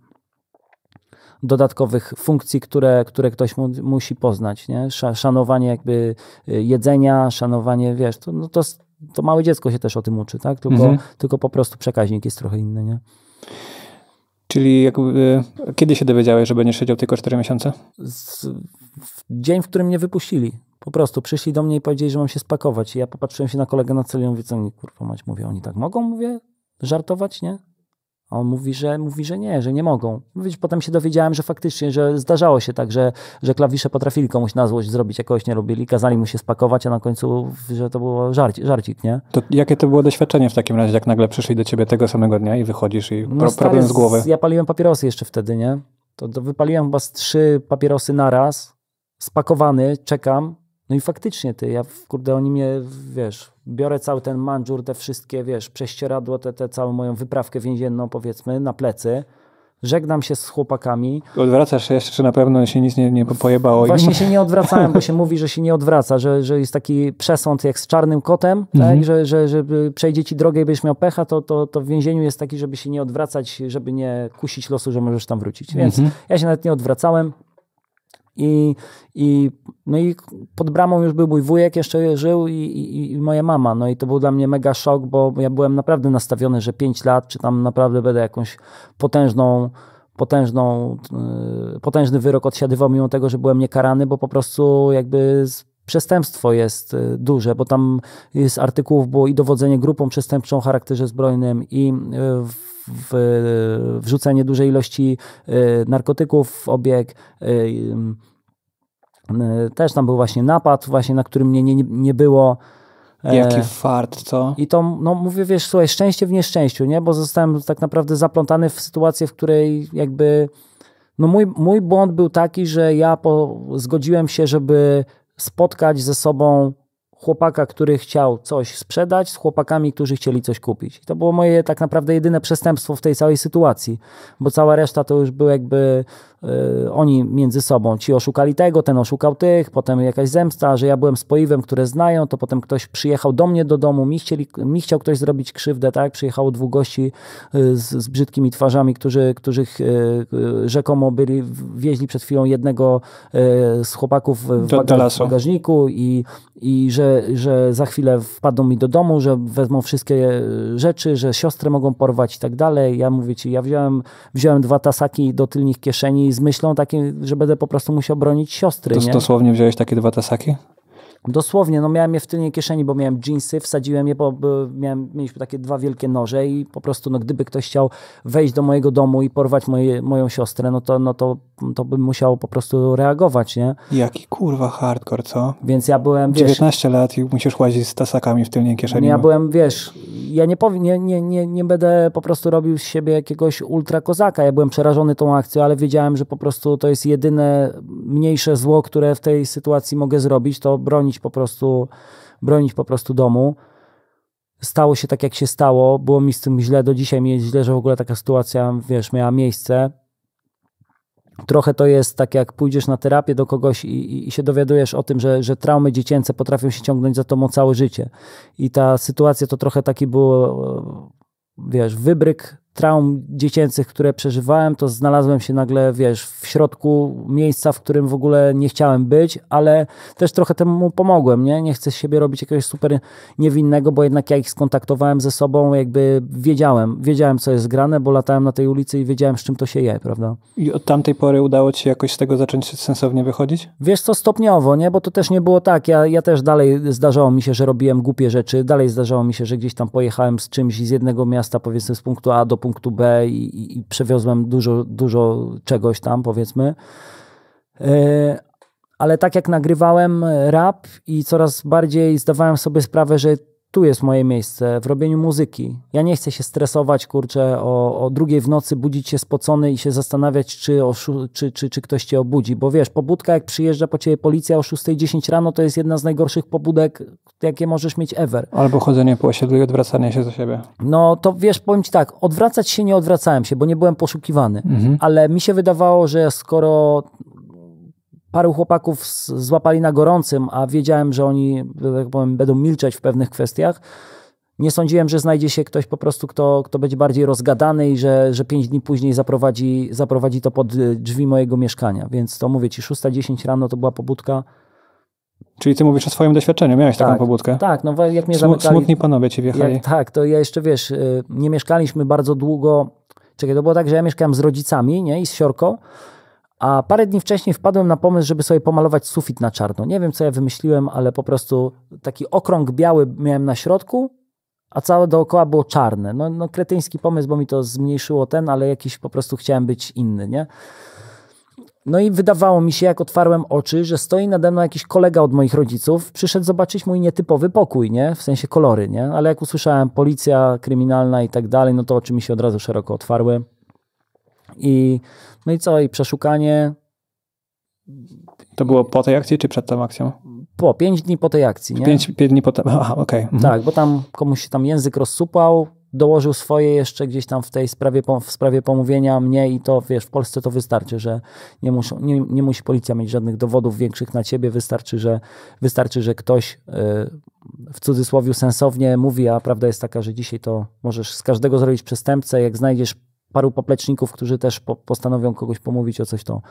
dodatkowych funkcji, które, które ktoś mu, musi poznać. Nie? Szanowanie jakby y, jedzenia, szanowanie, wiesz, to, no to, to małe dziecko się też o tym uczy, tak? Tylko, mhm. tylko po prostu przekaźnik jest trochę inny, nie? Czyli jakby, kiedy się dowiedziałeś, że będziesz siedział tylko 4 miesiące? Z, w dzień, w którym mnie wypuścili. Po prostu przyszli do mnie i powiedzieli, że mam się spakować. I ja popatrzyłem się na kolegę na celu i mówię, co oni kurwa mać, mówię, oni tak mogą, mówię, żartować, nie? A on mówi, że mówi, że nie, że nie mogą. Mówić, potem się dowiedziałem, że faktycznie, że zdarzało się tak, że, że klawisze potrafili komuś na złość zrobić, jakoś nie robili, kazali mu się spakować, a na końcu, że to było żarci, żarcik, nie? To jakie to było doświadczenie w takim razie, jak nagle przyszli do ciebie tego samego dnia i wychodzisz i no, pro, stary, problem z głowy? Ja paliłem papierosy jeszcze wtedy, nie? To, to wypaliłem chyba z trzy papierosy naraz, spakowany, czekam, no i faktycznie ty, ja, kurde, oni mnie, wiesz, biorę cały ten mandżur, te wszystkie, wiesz, prześcieradło, te, te całą moją wyprawkę więzienną, powiedzmy, na plecy, żegnam się z chłopakami. Odwracasz się jeszcze, czy na pewno się nic nie, nie pojebało? Właśnie im? się nie [LAUGHS] odwracałem, bo się mówi, że się nie odwraca, że, że jest taki przesąd jak z czarnym kotem, tak? mhm. tak? że, że żeby przejdzie ci drogę i będziesz miał pecha, to, to, to w więzieniu jest taki, żeby się nie odwracać, żeby nie kusić losu, że możesz tam wrócić. Więc mhm. ja się nawet nie odwracałem. I, i, no i pod bramą już był mój wujek, jeszcze żył i, i, i, moja mama. No i to był dla mnie mega szok, bo ja byłem naprawdę nastawiony, że 5 lat, czy tam naprawdę będę jakąś potężną, potężną, yy, potężny wyrok odsiadywał, mimo tego, że byłem niekarany, bo po prostu jakby przestępstwo jest y, duże, bo tam jest artykułów było i dowodzenie grupą przestępczą o charakterze zbrojnym i y, w, wrzucenie dużej ilości y, narkotyków w obieg. Też tam był właśnie napad, właśnie na którym mnie nie, nie było. Jaki fart, co? I to, no mówię, wiesz, słuchaj, szczęście w nieszczęściu, nie? Bo zostałem tak naprawdę zaplątany w sytuację, w której jakby, no mój, mój błąd był taki, że ja po, zgodziłem się, żeby spotkać ze sobą chłopaka, który chciał coś sprzedać, z chłopakami, którzy chcieli coś kupić. I to było moje tak naprawdę jedyne przestępstwo w tej całej sytuacji, bo cała reszta to już był jakby oni między sobą, ci oszukali tego, ten oszukał tych, potem jakaś zemsta, że ja byłem spoiwem, które znają, to potem ktoś przyjechał do mnie do domu, mi, chcieli, mi chciał ktoś zrobić krzywdę, tak? Przyjechało dwóch gości y, z, z brzydkimi twarzami, którzy, których y, rzekomo byli, wieźli przed chwilą jednego z chłopaków w, w bagażniku i, i że, że za chwilę wpadną mi do domu, że wezmą wszystkie rzeczy, że siostrę mogą porwać i tak dalej. Ja mówię ci, ja wziąłem, wziąłem dwa tasaki do tylnych kieszeni z myślą takim, że będę po prostu musiał bronić siostry. To, dosłownie wziąłeś takie dwa tasaki? Dosłownie, no miałem je w tylnej kieszeni, bo miałem jeansy, wsadziłem je, bo miałem, mieliśmy takie dwa wielkie noże i po prostu, no gdyby ktoś chciał wejść do mojego domu i porwać moje, moją siostrę, no to, no to, to bym musiał po prostu reagować, nie? Jaki kurwa hardcore, co? Więc ja byłem, wiesz... 19 lat i musisz łazić z tasakami w tylnej kieszeni. Ja byłem, wiesz, ja nie, powie, nie, nie, nie, nie będę po prostu robił z siebie jakiegoś ultra kozaka. Ja byłem przerażony tą akcją, ale wiedziałem, że po prostu to jest jedyne mniejsze zło, które w tej sytuacji mogę zrobić, to bronić po prostu, bronić po prostu domu. Stało się tak, jak się stało. Było mi z tym źle, do dzisiaj mi jest źle, że w ogóle taka sytuacja, wiesz, miała miejsce. trochę to jest tak, jak pójdziesz na terapię do kogoś i, i, się dowiadujesz o tym, że, że traumy dziecięce potrafią się ciągnąć za tobą całe życie. I ta sytuacja to trochę taki było, wiesz, wybryk traum dziecięcych, które przeżywałem, to znalazłem się nagle, wiesz, w środku miejsca, w którym w ogóle nie chciałem być, ale też trochę temu pomogłem, nie? Nie chcę z siebie robić jakiegoś super niewinnego, bo jednak ja ich skontaktowałem ze sobą, jakby wiedziałem, wiedziałem co jest grane, bo latałem na tej ulicy i wiedziałem z czym to się je, prawda? I od tamtej pory udało ci się jakoś z tego zacząć sensownie wychodzić? Wiesz co, stopniowo, nie? Bo to też nie było tak, ja, ja też dalej zdarzało mi się, że robiłem głupie rzeczy, dalej zdarzało mi się, że gdzieś tam pojechałem z czymś z jednego miasta, powiedzmy z punktu A do punktu B i, i przewiozłem dużo, dużo czegoś tam, powiedzmy. E, ale tak jak nagrywałem rap i coraz bardziej zdawałem sobie sprawę, że tu jest moje miejsce, w robieniu muzyki. Ja nie chcę się stresować, kurczę, o, o drugiej w nocy, budzić się spocony i się zastanawiać, czy, czy, czy, czy ktoś cię obudzi. Bo wiesz, pobudka, jak przyjeżdża po ciebie policja o 6.10 rano, to jest jedna z najgorszych pobudek, jakie możesz mieć ever. Albo chodzenie po osiedlu i odwracanie się do siebie. No to wiesz, powiem ci tak, odwracać się nie odwracałem się, bo nie byłem poszukiwany. Mhm. Ale mi się wydawało, że skoro paru chłopaków złapali na gorącym, a wiedziałem, że oni tak powiem, będą milczeć w pewnych kwestiach. Nie sądziłem, że znajdzie się ktoś po prostu, kto, kto będzie bardziej rozgadany i że, że pięć dni później zaprowadzi, zaprowadzi to pod drzwi mojego mieszkania. Więc to mówię ci, 6.10 rano to była pobudka. Czyli ty mówisz o swoim doświadczeniu, miałeś tak, taką pobudkę? Tak, no jak mnie zamykali... Smutni panowie ci wjechali. Jak, tak, to ja jeszcze, wiesz, y, nie mieszkaliśmy bardzo długo. Czekaj, to było tak, że ja mieszkałem z rodzicami nie, i z siorką a parę dni wcześniej wpadłem na pomysł, żeby sobie pomalować sufit na czarno. Nie wiem, co ja wymyśliłem, ale po prostu taki okrąg biały miałem na środku, a całe dookoła było czarne. No, no kretyński pomysł, bo mi to zmniejszyło ten, ale jakiś po prostu chciałem być inny, nie? No i wydawało mi się, jak otwarłem oczy, że stoi nade mną jakiś kolega od moich rodziców, przyszedł zobaczyć mój nietypowy pokój, nie? W sensie kolory, nie? Ale jak usłyszałem policja kryminalna i tak dalej, no to oczy mi się od razu szeroko otwarły. I no i co? I przeszukanie. To było po tej akcji, czy przed tą akcją? Po, pięć dni po tej akcji, nie? Pięć, pięć dni po tej, aha, okej. Okay. Mhm. Tak, bo tam komuś się tam język rozsupał, dołożył swoje jeszcze gdzieś tam w tej sprawie, w sprawie pomówienia mnie i to, wiesz, w Polsce to wystarczy, że nie, muszą, nie, nie musi policja mieć żadnych dowodów większych na ciebie, wystarczy, że, wystarczy, że ktoś yy, w cudzysłowie sensownie mówi, a prawda jest taka, że dzisiaj to możesz z każdego zrobić przestępcę, jak znajdziesz paru popleczników, którzy też po, postanowią kogoś pomówić o coś, to,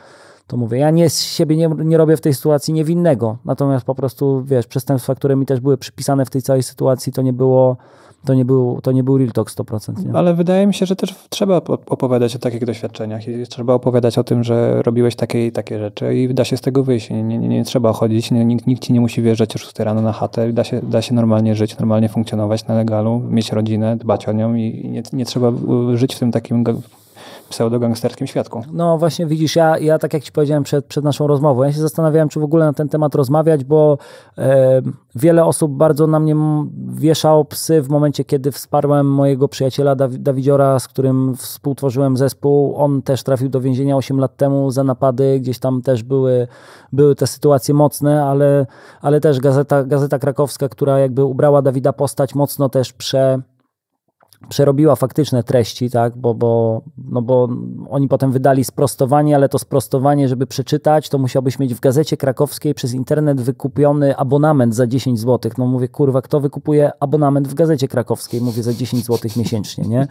to mówię. Ja nie z siebie nie, nie robię w tej sytuacji niewinnego, natomiast po prostu, wiesz, przestępstwa, które mi też były przypisane w tej całej sytuacji, to nie było to nie był, to nie był real talk 100%. Nie? Ale wydaje mi się, że też trzeba opowiadać o takich doświadczeniach trzeba opowiadać o tym, że robiłeś takie i takie rzeczy i da się z tego wyjść. Nie, nie, nie trzeba chodzić, nie, nikt, nikt ci nie musi wjeżdżać o 6 rano na chatę. Da się, da się normalnie żyć, normalnie funkcjonować na legalu, mieć rodzinę, dbać o nią i nie, nie trzeba żyć w tym takim pseudogangsterskim świadku. No właśnie widzisz, ja, ja tak jak ci powiedziałem przed, przed naszą rozmową, ja się zastanawiałem, czy w ogóle na ten temat rozmawiać, bo e, wiele osób bardzo na mnie wieszało psy w momencie, kiedy wsparłem mojego przyjaciela Dawidziora, z którym współtworzyłem zespół. On też trafił do więzienia 8 lat temu za napady, gdzieś tam też były, były te sytuacje mocne, ale, ale też Gazeta, Gazeta Krakowska, która jakby ubrała Dawida postać, mocno też prze przerobiła faktyczne treści, tak, bo, bo, no bo oni potem wydali sprostowanie, ale to sprostowanie, żeby przeczytać, to musiałbyś mieć w gazecie krakowskiej przez internet wykupiony abonament za 10 zł. No mówię, kurwa, kto wykupuje abonament w gazecie krakowskiej? Mówię, za 10 zł miesięcznie, nie?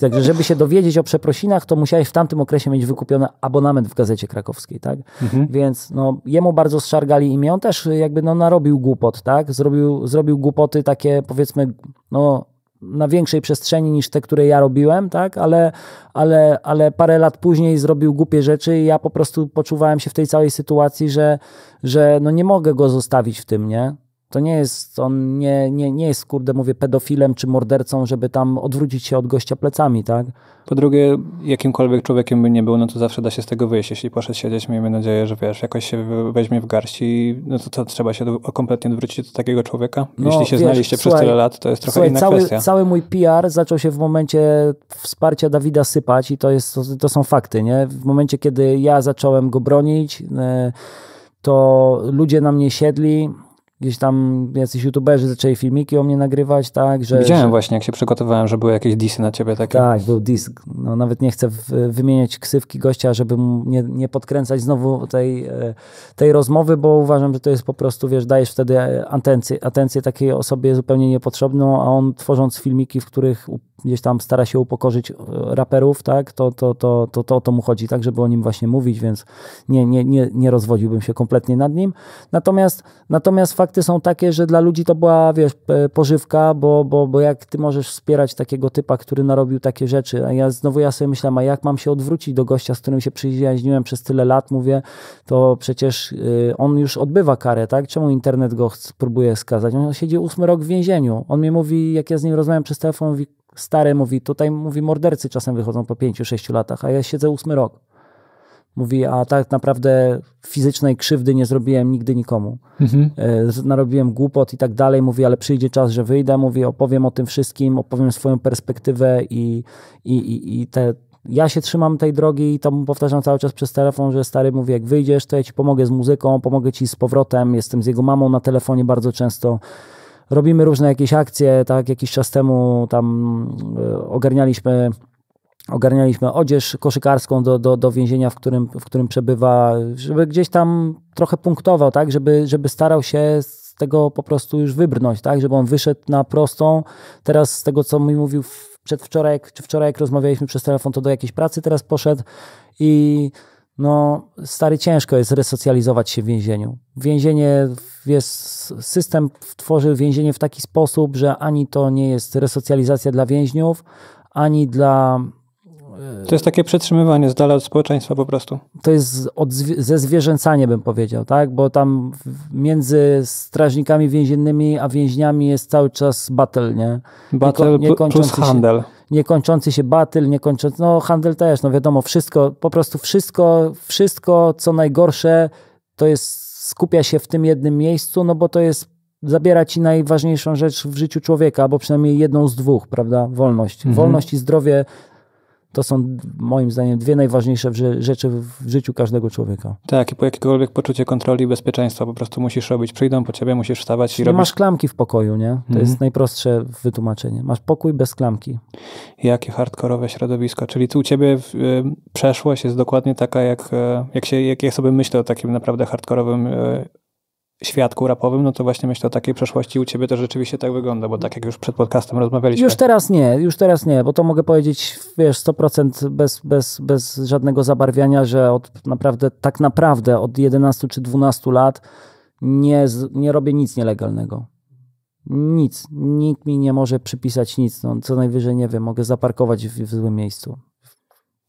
Także, żeby się dowiedzieć o przeprosinach, to musiałeś w tamtym okresie mieć wykupiony abonament w gazecie krakowskiej, tak? Mhm. Więc no, jemu bardzo zszargali imię, on też jakby no, narobił głupot, tak? Zrobił, zrobił głupoty takie, powiedzmy, no na większej przestrzeni niż te, które ja robiłem, tak? Ale, ale, ale parę lat później zrobił głupie rzeczy i ja po prostu poczuwałem się w tej całej sytuacji, że, że no nie mogę go zostawić w tym, nie? To nie jest, on nie, nie, nie jest, kurde, mówię, pedofilem czy mordercą, żeby tam odwrócić się od gościa plecami, tak? Po drugie, jakimkolwiek człowiekiem by nie był, no to zawsze da się z tego wyjść. Jeśli poszedł siedzieć, miejmy nadzieję, że wiesz, jakoś się weźmie w garści, no to, to trzeba się kompletnie odwrócić do takiego człowieka. No, Jeśli się wiesz, znaliście słuchaj, przez tyle lat, to jest trochę słuchaj, inna cały, kwestia. Cały mój PR zaczął się w momencie wsparcia Dawida sypać i to, jest, to, to są fakty, nie? W momencie, kiedy ja zacząłem go bronić, e, to ludzie na mnie siedli, gdzieś tam jacyś youtuberzy zaczęli filmiki o mnie nagrywać, tak, że... Widziałem że, właśnie, jak się przygotowałem, że były jakieś disy na ciebie takie. Tak, był dis. No, nawet nie chcę wymieniać ksywki gościa, żeby mu nie, nie podkręcać znowu tej, e, tej rozmowy, bo uważam, że to jest po prostu, wiesz, dajesz wtedy atencję, atencję takiej osobie zupełnie niepotrzebną, a on tworząc filmiki, w których gdzieś tam stara się upokorzyć e, raperów, tak, to, to, to, to, to o to mu chodzi, tak, żeby o nim właśnie mówić, więc nie, nie, nie, nie rozwodziłbym się kompletnie nad nim. Natomiast, natomiast fakty są takie, że dla ludzi to była, wiesz, pożywka, bo, bo, bo jak ty możesz wspierać takiego typa, który narobił takie rzeczy, a ja znowu ja sobie myślałem, a jak mam się odwrócić do gościa, z którym się przyjaźniłem przez tyle lat, mówię, to przecież y, on już odbywa karę, tak, czemu internet go próbuje skazać? On siedzi ósmy rok w więzieniu. On mi mówi, jak ja z nim rozmawiam przez telefon, mówi, stary mówi, tutaj mówi mordercy czasem wychodzą po pięciu, sześciu latach, a ja siedzę ósmy rok. Mówi, a tak naprawdę fizycznej krzywdy nie zrobiłem nigdy nikomu. Mhm. E, narobiłem głupot i tak dalej. Mówi, ale przyjdzie czas, że wyjdę. Mówi, opowiem o tym wszystkim, opowiem swoją perspektywę i, i, i, i te, ja się trzymam tej drogi i to mu powtarzam cały czas przez telefon, że stary mówi, jak wyjdziesz, to ja ci pomogę z muzyką, pomogę ci z powrotem. Jestem z jego mamą na telefonie bardzo często robimy różne jakieś akcje, tak, jakiś czas temu tam e, ogarnialiśmy ogarnialiśmy odzież koszykarską do, do, do więzienia, w którym, w którym przebywa, żeby gdzieś tam trochę punktował, tak, żeby, żeby starał się z tego po prostu już wybrnąć, tak, żeby on wyszedł na prostą. Teraz z tego, co mi mówił przedwczoraj, czy wczoraj, jak rozmawialiśmy przez telefon, to do jakiejś pracy teraz poszedł i no, stary, ciężko jest resocjalizować się w więzieniu. Więzienie jest, system tworzy więzienie w taki sposób, że ani to nie jest resocjalizacja dla więźniów, ani dla to jest takie przetrzymywanie z dala od społeczeństwa po prostu. To jest od, ze zwierzęcanie bym powiedział, tak? Bo tam między strażnikami więziennymi a więźniami jest cały czas battle, nie? Battle nie, nie plus handel. Się, niekończący się battle, niekończący, no handel też, no wiadomo, wszystko, po prostu wszystko, wszystko co najgorsze to jest, skupia się w tym jednym miejscu, no bo to jest zabiera ci najważniejszą rzecz w życiu człowieka, albo przynajmniej jedną z dwóch, prawda? Wolność. Mhm. Wolność i zdrowie to są moim zdaniem dwie najważniejsze rzeczy w życiu każdego człowieka. Tak, i po jakiekolwiek poczucie kontroli i bezpieczeństwa po prostu musisz robić. Przyjdą po ciebie, musisz wstawać i nie robić. masz klamki w pokoju, nie? To jest mhm. najprostsze wytłumaczenie. Masz pokój bez klamki. Jakie hardkorowe środowisko. Czyli tu u ciebie y, przeszłość jest dokładnie taka, jak, y, jak, się, jak ja sobie myślę o takim naprawdę hardkorowym y, świadku rapowym, no to właśnie myślę o takiej przeszłości u ciebie to rzeczywiście tak wygląda, bo tak jak już przed podcastem rozmawialiśmy. Już teraz nie, już teraz nie, bo to mogę powiedzieć, wiesz, 100% bez, bez, bez żadnego zabarwiania, że od naprawdę, tak naprawdę od 11 czy 12 lat nie, nie robię nic nielegalnego. Nic. Nikt mi nie może przypisać nic. No, co najwyżej, nie wiem, mogę zaparkować w, w złym miejscu.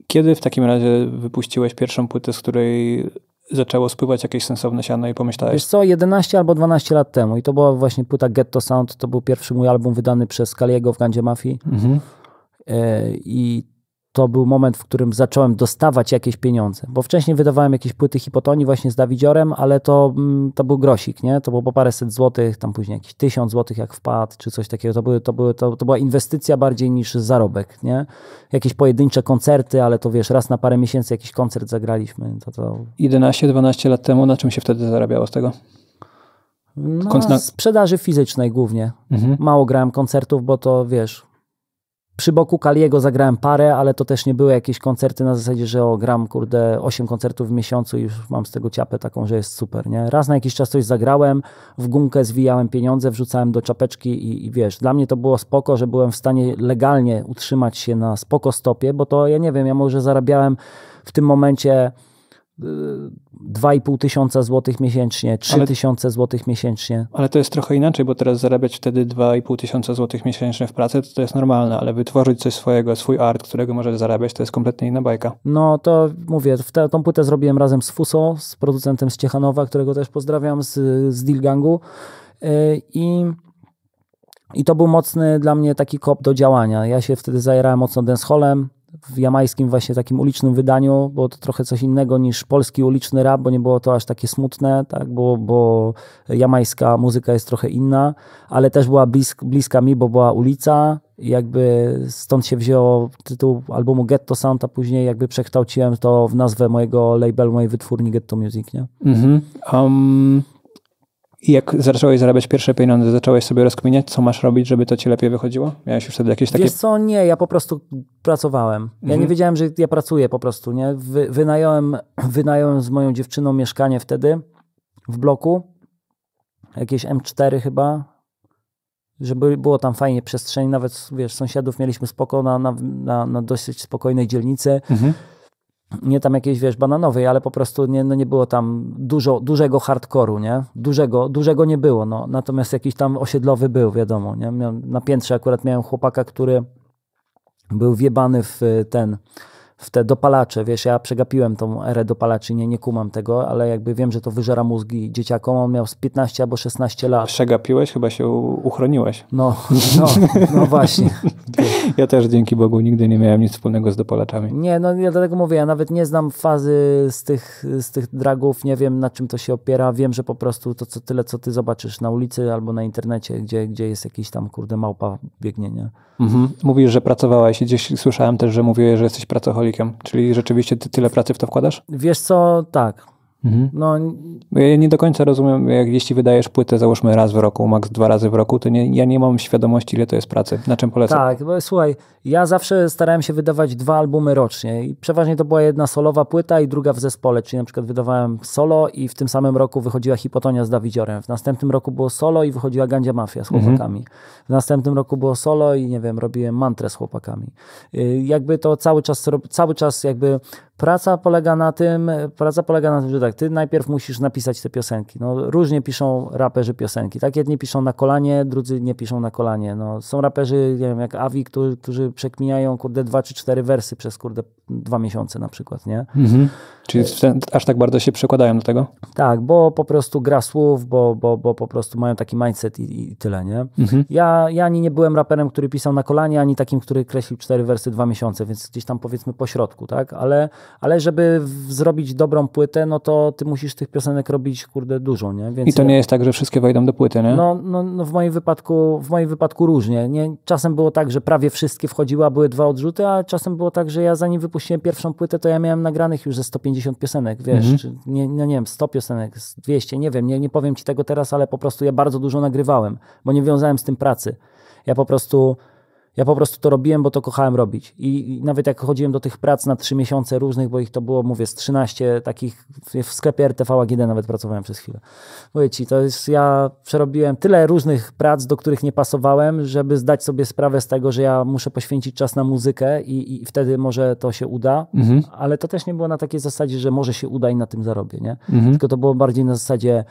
Kiedy w takim razie wypuściłeś pierwszą płytę, z której zaczęło spływać jakieś sensowne siano i pomyślałeś... Wiesz co, 11 albo 12 lat temu i to była właśnie płyta Ghetto Sound, to był pierwszy mój album wydany przez Kaliego w Gandzie Mafii mhm. E, i to był moment, w którym zacząłem dostawać jakieś pieniądze, bo wcześniej wydawałem jakieś płyty hipotonii właśnie z Dawidziorem, ale to, mm, to był grosik, nie? To było po paręset złotych, tam później jakieś tysiąc złotych jak wpadł, czy coś takiego. To, były, to, były, to, to była inwestycja bardziej niż zarobek, nie? Jakieś pojedyncze koncerty, ale to wiesz, raz na parę miesięcy jakiś koncert zagraliśmy. To, to... 11-12 lat temu, na czym się wtedy zarabiało z tego? No, na sprzedaży fizycznej głównie. Mhm. Mało grałem koncertów, bo to wiesz, przy boku Kaliego zagrałem parę, ale to też nie były jakieś koncerty na zasadzie, że o, gram kurde 8 koncertów w miesiącu i już mam z tego ciapę taką, że jest super, nie? Raz na jakiś czas coś zagrałem, w gumkę zwijałem pieniądze, wrzucałem do czapeczki i, i wiesz, dla mnie to było spoko, że byłem w stanie legalnie utrzymać się na spoko stopie, bo to ja nie wiem, ja może zarabiałem w tym momencie 2,5 tysiąca złotych miesięcznie, 3 tysiące złotych miesięcznie. Ale to jest trochę inaczej, bo teraz zarabiać wtedy 2,5 tysiąca złotych miesięcznie w pracy, to, to jest normalne, ale wytworzyć coś swojego, swój art, którego możesz zarabiać, to jest kompletnie inna bajka. No to mówię, te, tą płytę zrobiłem razem z Fuso, z producentem z Ciechanowa, którego też pozdrawiam, z, z Deal Gangu yy, i i to był mocny dla mnie taki kop do działania. Ja się wtedy zajerałem mocno dancehallem, w jamańskim właśnie takim ulicznym wydaniu, było to trochę coś innego niż polski uliczny rap, bo nie było to aż takie smutne, tak, bo, bo jamańska muzyka jest trochę inna, ale też była blisk, bliska mi, bo była ulica jakby stąd się wzięło tytuł albumu Ghetto Sound, a później jakby przekształciłem to w nazwę mojego labelu, mojej wytwórni Ghetto Music, nie? Um, I jak zacząłeś zarabiać pierwsze pieniądze, zacząłeś sobie rozkminiać, co masz robić, żeby to ci lepiej wychodziło? Miałeś już wtedy jakieś takie... Wiesz co, nie, ja po prostu pracowałem. Ja Mhm. nie wiedziałem, że ja pracuję po prostu, nie? Wy, wynająłem, wynająłem z moją dziewczyną mieszkanie wtedy w bloku, jakieś M4 chyba, żeby było tam fajnie przestrzeń, nawet, wiesz, sąsiadów mieliśmy spoko na, na, na, na dosyć spokojnej dzielnicy. Mhm. Nie tam jakiejś, wiesz, bananowej, ale po prostu nie, no nie było tam dużo, dużego hardkoru, nie? Dużego, dużego nie było, no. Natomiast jakiś tam osiedlowy był, wiadomo, nie? Na piętrze akurat miałem chłopaka, który był wjebany w ten, w te dopalacze, wiesz, ja przegapiłem tą erę dopalaczy, nie, nie kumam tego, ale jakby wiem, że to wyżera mózgi dzieciakom, on miał z 15 albo 16 lat. Przegapiłeś, chyba się uchroniłeś. No, [LAUGHS] no, no właśnie. [LAUGHS] Ja też dzięki Bogu nigdy nie miałem nic wspólnego z dopalaczami. Nie, no ja dlatego mówię, ja nawet nie znam fazy z tych, z tych dragów, nie wiem na czym to się opiera, wiem, że po prostu to co, tyle, co ty zobaczysz na ulicy albo na internecie, gdzie, gdzie jest jakiś tam, kurde, małpa biegnie, nie? Mhm. Mówisz, że pracowałeś i gdzieś słyszałem też, że mówiłeś, że jesteś pracocholikiem. Czyli rzeczywiście ty tyle pracy w to wkładasz? Wiesz co, tak, Mhm. no Bo Ja nie do końca rozumiem, jak jeśli wydajesz płytę, załóżmy raz w roku, maks dwa razy w roku, to nie, ja nie mam świadomości, ile to jest pracy. Na czym polecam? tak, bo słuchaj, ja zawsze starałem się wydawać dwa albumy rocznie i przeważnie to była jedna solowa płyta i druga w zespole, czyli na przykład wydawałem solo i w tym samym roku wychodziła Hipotonia z Dawidziorem, w następnym roku było solo i wychodziła Gandzia Mafia z chłopakami, w następnym roku było solo i nie wiem, robiłem mantrę z chłopakami. Y, Jakby to cały czas, cały czas jakby praca polega na tym, praca polega na tym, że tak, ty najpierw musisz napisać te piosenki. No, różnie piszą raperzy piosenki. Tak, jedni piszą na kolanie, drudzy nie piszą na kolanie. No, są raperzy, nie wiem, jak Avi, którzy, którzy kurde, dwa czy cztery wersy przez, kurde, dwa miesiące na przykład, nie? Mhm. Czyli ten, aż tak bardzo się przekładają do tego? Tak, bo po prostu gra słów, bo, bo, bo po prostu mają taki mindset i, i tyle, nie? Mhm. Ja, ja ani nie byłem raperem, który pisał na kolanie, ani takim, który kreślił cztery wersy dwa miesiące, więc gdzieś tam powiedzmy po środku, tak? Ale, ale żeby zrobić dobrą płytę, no to ty musisz tych piosenek robić, kurde, dużo, nie? Więc I to nie jest tak, że wszystkie wejdą do płyty, nie? No, no, no w, moim wypadku, w moim wypadku różnie. Nie? Czasem było tak, że prawie wszystkie wchodziły, a były dwa odrzuty, a czasem było tak, że ja zanim wypuściłem pierwszą płytę, to ja miałem nagranych już ze 150 piosenek, wiesz, Mhm. czy nie, no nie wiem, 100 piosenek, z 200, nie wiem, nie, nie powiem ci tego teraz, ale po prostu ja bardzo dużo nagrywałem, bo nie wiązałem z tym pracy. Ja po prostu... Ja po prostu to robiłem, bo to kochałem robić. I, nawet jak chodziłem do tych prac na trzy miesiące różnych, bo ich to było, mówię, z 13 takich, w- w sklepie RTV AGD nawet pracowałem przez chwilę. Mówię ci, to jest, ja przerobiłem tyle różnych prac, do których nie pasowałem, żeby zdać sobie sprawę z tego, że ja muszę poświęcić czas na muzykę i, i wtedy może to się uda, Mhm. ale to też nie było na takiej zasadzie, że może się uda i na tym zarobię, nie? Mhm. Tylko to było bardziej na zasadzie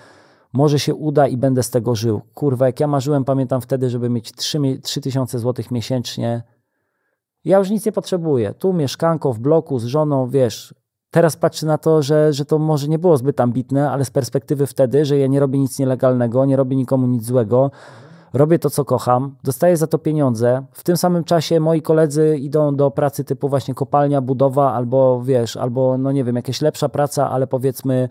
może się uda i będę z tego żył. Kurwa, jak ja marzyłem, pamiętam wtedy, żeby mieć 3, mie- 3000 zł miesięcznie, ja już nic nie potrzebuję. Tu mieszkanko w bloku z żoną, wiesz. Teraz patrzę na to, że, że to może nie było zbyt ambitne, ale z perspektywy wtedy, że ja nie robię nic nielegalnego, nie robię nikomu nic złego, robię to, co kocham, dostaję za to pieniądze. W tym samym czasie moi koledzy idą do pracy typu właśnie kopalnia, budowa, albo wiesz, albo no nie wiem, jakaś lepsza praca, ale powiedzmy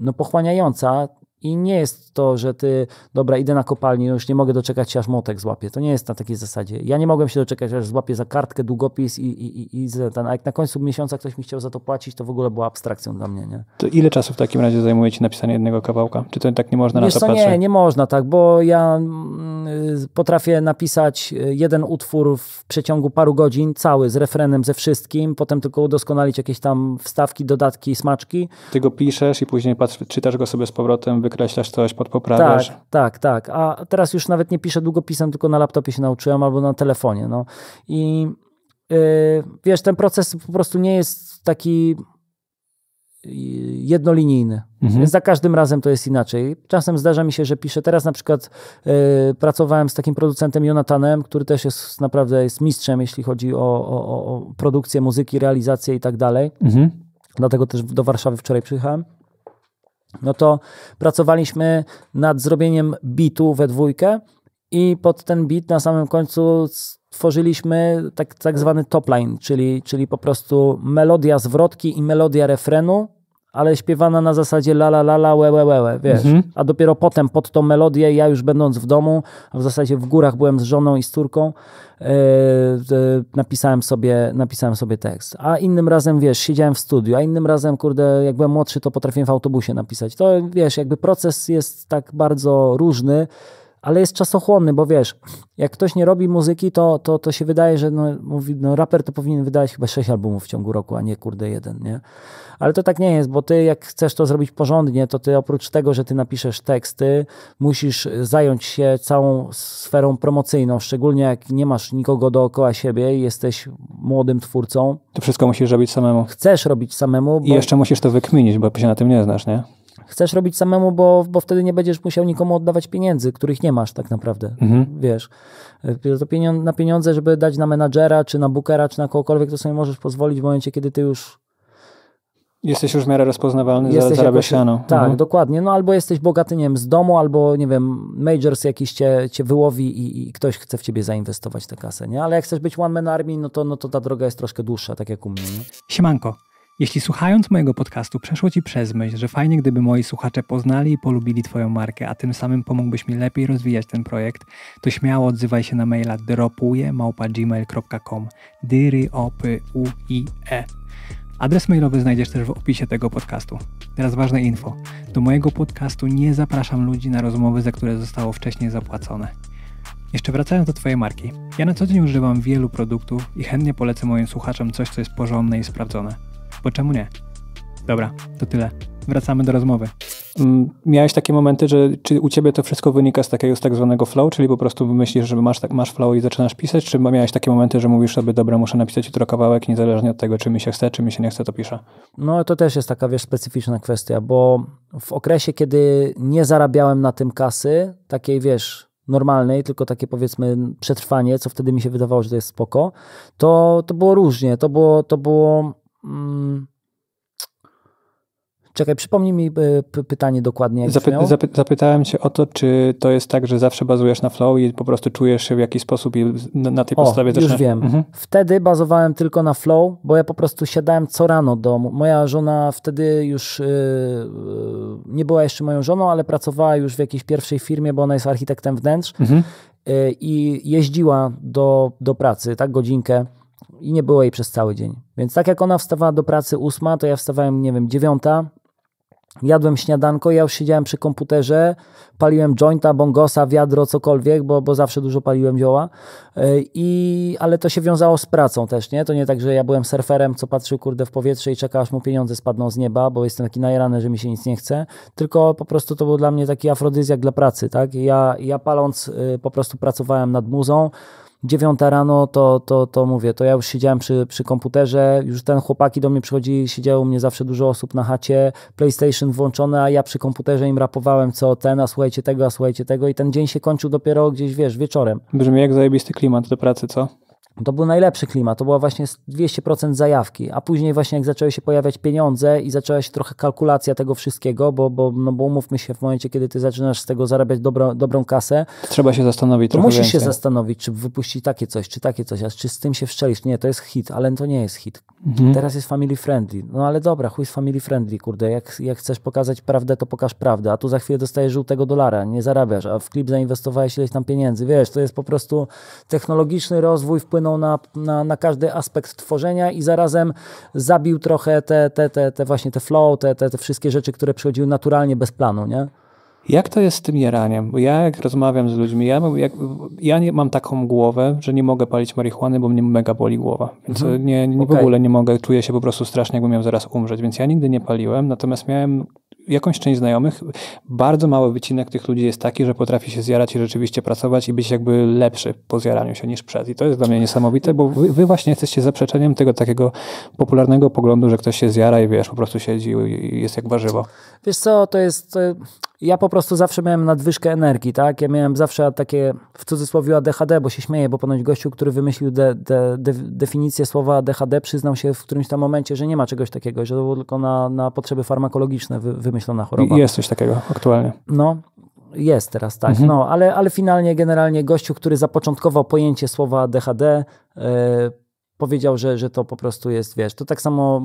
no pochłaniająca. I nie jest to, że ty, dobra, idę na kopalnię, już nie mogę doczekać się, aż motek złapie. To nie jest na takiej zasadzie. Ja nie mogłem się doczekać, aż złapię za kartkę, długopis i, i, i, i ten, a jak na końcu miesiąca ktoś mi chciał za to płacić, to w ogóle była abstrakcją dla mnie, nie? To ile czasu w takim razie zajmuje ci napisanie jednego kawałka? Czy to tak nie można Wiesz na to co, patrzeć? nie, nie można tak, bo ja mm, y, potrafię napisać y, jeden utwór w przeciągu paru godzin, cały, z refrenem, ze wszystkim, potem tylko udoskonalić jakieś tam wstawki, dodatki, smaczki. Ty go piszesz i później patrz, czytasz go sobie z powrotem, wykreślasz coś, podpoprawiasz. Tak, tak, tak. A teraz już nawet nie piszę długopisem, tylko na laptopie się nauczyłem albo na telefonie. No. I yy, wiesz, ten proces po prostu nie jest taki yy, jednolinijny. Mhm. Więc za każdym razem to jest inaczej. Czasem zdarza mi się, że piszę. Teraz na przykład yy, pracowałem z takim producentem Jonathanem, który też jest naprawdę jest mistrzem, jeśli chodzi o, o, o- o produkcję muzyki, realizację i tak dalej Mhm. dlatego też do Warszawy wczoraj przyjechałem, no to pracowaliśmy nad zrobieniem bitu we dwójkę i pod ten bit na samym końcu stworzyliśmy tak, tak zwany topline, czyli, czyli po prostu melodia zwrotki i melodia refrenu, ale śpiewana na zasadzie la la la la łe łe łe, łe wiesz. Mhm. A dopiero potem pod tą melodię, ja już będąc w domu, a w zasadzie w górach byłem z żoną i z córką, e, e, napisałem, sobie, napisałem sobie tekst. A innym razem, wiesz, siedziałem w studiu, a innym razem, kurde, jak byłem młodszy, to potrafiłem w autobusie napisać. To, wiesz, jakby proces jest tak bardzo różny, ale jest czasochłonny, bo wiesz, jak ktoś nie robi muzyki, to, to, to się wydaje, że no, mówi, no, raper to powinien wydać chyba sześć albumów w ciągu roku, a nie kurde jeden, nie? Ale to tak nie jest, bo ty jak chcesz to zrobić porządnie, to ty oprócz tego, że ty napiszesz teksty, musisz zająć się całą sferą promocyjną, szczególnie jak nie masz nikogo dookoła siebie i jesteś młodym twórcą. To wszystko musisz robić samemu. Chcesz robić samemu, bo I jeszcze musisz to wykminić, bo się na tym nie znasz, nie? Chcesz robić samemu, bo, bo wtedy nie będziesz musiał nikomu oddawać pieniędzy, których nie masz tak naprawdę. Mhm. Wiesz, to pieniądze, na pieniądze, żeby dać na menadżera, czy na bookera, czy na kogokolwiek, to sobie możesz pozwolić w momencie, kiedy ty już Jesteś już w miarę rozpoznawalny, jesteś zarabiasz jakoś- siano. Tak, Mhm. dokładnie. No albo jesteś bogaty, nie wiem, z domu, albo nie wiem, Majors jakiś cię, cię wyłowi i, i ktoś chce w ciebie zainwestować tę kasę, nie? Ale jak chcesz być one man army, no to, no to ta droga jest troszkę dłuższa, tak jak u mnie, nie? Siemanko. Jeśli słuchając mojego podcastu przeszło Ci przez myśl, że fajnie gdyby moi słuchacze poznali i polubili Twoją markę, a tym samym pomógłbyś mi lepiej rozwijać ten projekt, to śmiało odzywaj się na maila dropuje.gmail.com dyryopy.ue Adres mailowy znajdziesz też w opisie tego podcastu. Teraz ważne info. Do mojego podcastu nie zapraszam ludzi na rozmowy, za które zostało wcześniej zapłacone. Jeszcze wracając do Twojej marki. Ja na co dzień używam wielu produktów i chętnie polecę moim słuchaczom coś, co jest porządne i sprawdzone. Bo czemu nie? Dobra, to tyle. Wracamy do rozmowy. Mm, Miałeś takie momenty, że czy u ciebie to wszystko wynika z takiego z tak zwanego flow, czyli po prostu myślisz, że masz, tak, masz flow i zaczynasz pisać, czy miałeś takie momenty, że mówisz sobie, dobra, muszę napisać jutro kawałek, niezależnie od tego, czy mi się chce, czy mi się nie chce, to piszę. No to też jest taka, wiesz, specyficzna kwestia, bo w okresie, kiedy nie zarabiałem na tym kasy, takiej, wiesz, normalnej, tylko takie powiedzmy przetrwanie, co wtedy mi się wydawało, że to jest spoko, to, to było różnie. To było, to było mm... Czekaj, przypomnij mi p- pytanie dokładnie, jak Zapy, zapy, zapytałem cię o to, czy to jest tak, że zawsze bazujesz na flow i po prostu czujesz się w jakiś sposób i na, tej O, podstawie już zaczynasz... wiem. Mhm. Wtedy bazowałem tylko na flow, bo ja po prostu siadałem co rano do domu. Moja żona wtedy już yy, nie była jeszcze moją żoną, ale pracowała już w jakiejś pierwszej firmie, bo ona jest architektem wnętrz Mhm. yy, i jeździła do, do pracy, tak, godzinkę i nie było jej przez cały dzień. Więc tak jak ona wstawała do pracy ósma, to ja wstawałem, nie wiem, dziewiąta, jadłem śniadanko, ja już siedziałem przy komputerze, paliłem jointa, bongosa, wiadro, cokolwiek, bo, bo zawsze dużo paliłem zioła. Yy, I, ale to się wiązało z pracą też, nie? To nie tak, że ja byłem surferem, co patrzył kurde w powietrze i czekał, aż mu pieniądze spadną z nieba, bo jestem taki najarany, że mi się nic nie chce, tylko po prostu to był dla mnie taki afrodyzjak dla pracy, tak? Ja, ja paląc yy, po prostu pracowałem nad muzą, dziewiąta rano, to, to, to mówię, to ja już siedziałem przy, przy komputerze, już ten chłopaki do mnie przychodzili, siedziało u mnie zawsze dużo osób na chacie, PlayStation włączone, a ja przy komputerze im rapowałem co ten, a słuchajcie tego, a słuchajcie tego i ten dzień się kończył dopiero gdzieś, wiesz, wieczorem. Brzmi jak zajebisty klimat do pracy, co? To był najlepszy klimat, to była właśnie 200% zajawki, a później właśnie jak zaczęły się pojawiać pieniądze i zaczęła się trochę kalkulacja tego wszystkiego, bo, bo, no bo umówmy się, w momencie, kiedy ty zaczynasz z tego zarabiać dobro, dobrą kasę, trzeba się zastanowić to musisz się więcej. zastanowić, czy wypuścić takie coś, czy takie coś, a czy z tym się wszczelisz. Nie, to jest hit, ale to nie jest hit. Mhm. Teraz jest family friendly. No ale dobra, chuj z family friendly, kurde. Jak, jak chcesz pokazać prawdę, to pokaż prawdę, a tu za chwilę dostajesz żółtego dolara, nie zarabiasz, a w klip zainwestowałeś ileś tam pieniędzy. Wiesz, to jest po prostu technologiczny rozwój wpłynął na, na, na każdy aspekt tworzenia i zarazem zabił trochę te, te, te, te właśnie te flow, te, te, te wszystkie rzeczy, które przychodziły naturalnie, bez planu, nie? Jak to jest z tym jaraniem? Bo ja jak rozmawiam z ludźmi, ja, mam- jak, ja nie mam taką głowę, że nie mogę palić marihuany, bo mnie mega boli głowa. Więc nie, nie w Okej. ogóle nie mogę, czuję się po prostu strasznie, jakbym miał zaraz umrzeć. Więc ja nigdy nie paliłem, natomiast miałem jakąś część znajomych. Bardzo mały wycinek tych ludzi jest taki, że potrafi się zjarać i rzeczywiście pracować i być jakby lepszy po zjaraniu się niż przed. I to jest dla mnie niesamowite, bo wy, wy właśnie jesteście zaprzeczeniem tego takiego popularnego poglądu, że ktoś się zjara i wiesz, po prostu siedzi i jest jak warzywo. Wiesz co, to jest. Ja po prostu zawsze miałem nadwyżkę energii, tak? Ja miałem zawsze takie, w cudzysłowie ADHD, bo się śmieję, bo ponoć gościu, który wymyślił de, de, de, definicję słowa ADHD, przyznał się w którymś tam momencie, że nie ma czegoś takiego, że to było tylko na, na potrzeby farmakologiczne wy, wymyślona choroba. Jest coś takiego aktualnie. No, jest teraz, tak. Mhm. No, ale, ale finalnie, generalnie gościu, który zapoczątkował pojęcie słowa ADHD, e, powiedział, że, że to po prostu jest, wiesz, to tak samo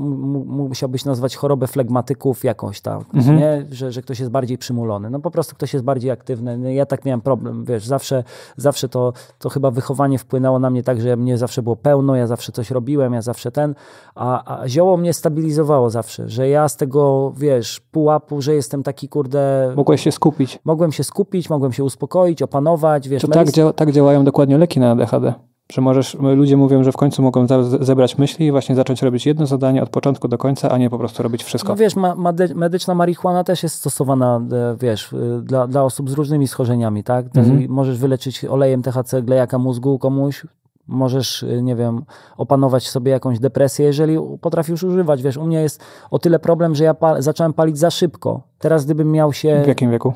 musiałbyś nazwać chorobę flegmatyków jakąś tam, mhm. nie? Że, że ktoś jest bardziej przymulony. No po prostu ktoś jest bardziej aktywny. No, ja tak miałem problem, wiesz, zawsze, zawsze to, to chyba wychowanie wpłynęło na mnie tak, że mnie zawsze było pełno, ja zawsze coś robiłem, ja zawsze ten, a, a zioło mnie stabilizowało zawsze, że ja z tego, wiesz, pułapu, że jestem taki, kurde... Mogłeś się skupić. Mogłem się skupić, mogłem się uspokoić, opanować, wiesz. To tak, dzia tak działają dokładnie leki na ADHD że możesz, ludzie mówią, że w końcu mogą zebrać myśli i właśnie zacząć robić jedno zadanie od początku do końca, a nie po prostu robić wszystko. No wiesz, ma, medyczna marihuana też jest stosowana, e, wiesz, e, dla, dla osób z różnymi schorzeniami, tak? Mhm. Możesz wyleczyć olejem THC glejaka mózgu komuś, możesz, e, nie wiem, opanować sobie jakąś depresję, jeżeli potrafisz używać. Wiesz, u mnie jest o tyle problem, że ja pa zacząłem palić za szybko. Teraz gdybym miał się... W jakim wieku?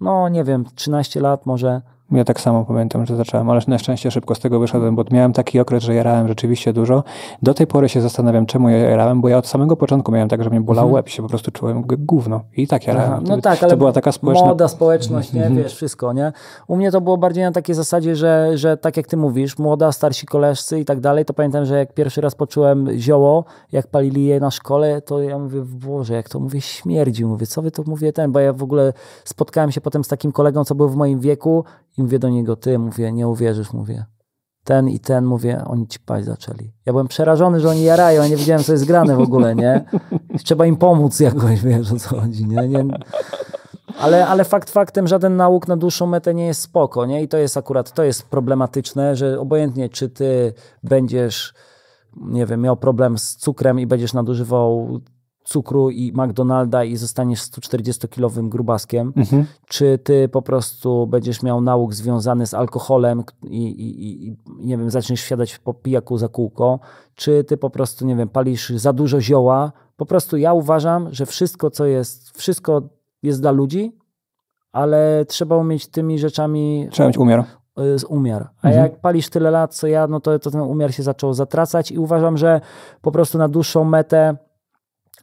No, nie wiem, 13 lat może ja tak samo pamiętam, że zacząłem, ale na szczęście szybko z tego wyszedłem, bo miałem taki okres, że jarałem rzeczywiście dużo. Do tej pory się zastanawiam, czemu ja jarałem, bo ja od samego początku miałem tak, że mnie bolał mhm. łeb się po prostu czułem gówno. I tak jarałem. Aha, no to, tak, ale to była taka społeczna... moda, społeczność, nie? Mhm. Wiesz, wszystko, nie? U mnie to było bardziej na takiej zasadzie, że, że tak jak ty mówisz, młoda, starsi koleżcy i tak dalej, to pamiętam, że jak pierwszy raz poczułem zioło, jak palili je na szkole, to ja mówię, Boże, jak to mówię, śmierdzi. Mówię, co wy to mówię ten, bo ja w ogóle spotkałem się potem z takim kolegą, co był w moim wieku i mówię do niego, ty, mówię, nie uwierzysz, mówię. Ten i ten, mówię, oni ci paść zaczęli. Ja byłem przerażony, że oni jarają, ja nie wiedziałem, co jest grane w ogóle, nie? Trzeba im pomóc jakoś, [LAUGHS] wiesz, o co chodzi, nie? nie? Ale, ale fakt faktem, żaden nauk na dłuższą metę nie jest spoko, nie? I to jest akurat, to jest problematyczne, że obojętnie, czy ty będziesz, nie wiem, miał problem z cukrem i będziesz nadużywał cukru i McDonalda i zostaniesz 140-kilowym grubaskiem, mhm. czy ty po prostu będziesz miał nauk związany z alkoholem i, i, i, nie wiem, zaczniesz wsiadać po pijaku za kółko, czy ty po prostu, nie wiem, palisz za dużo zioła. Po prostu ja uważam, że wszystko, co jest, wszystko jest dla ludzi, ale trzeba umieć tymi rzeczami... Trzeba mieć umiar. Y, umiar. A mhm. jak palisz tyle lat, co ja, no to, to ten umiar się zaczął zatracać i uważam, że po prostu na dłuższą metę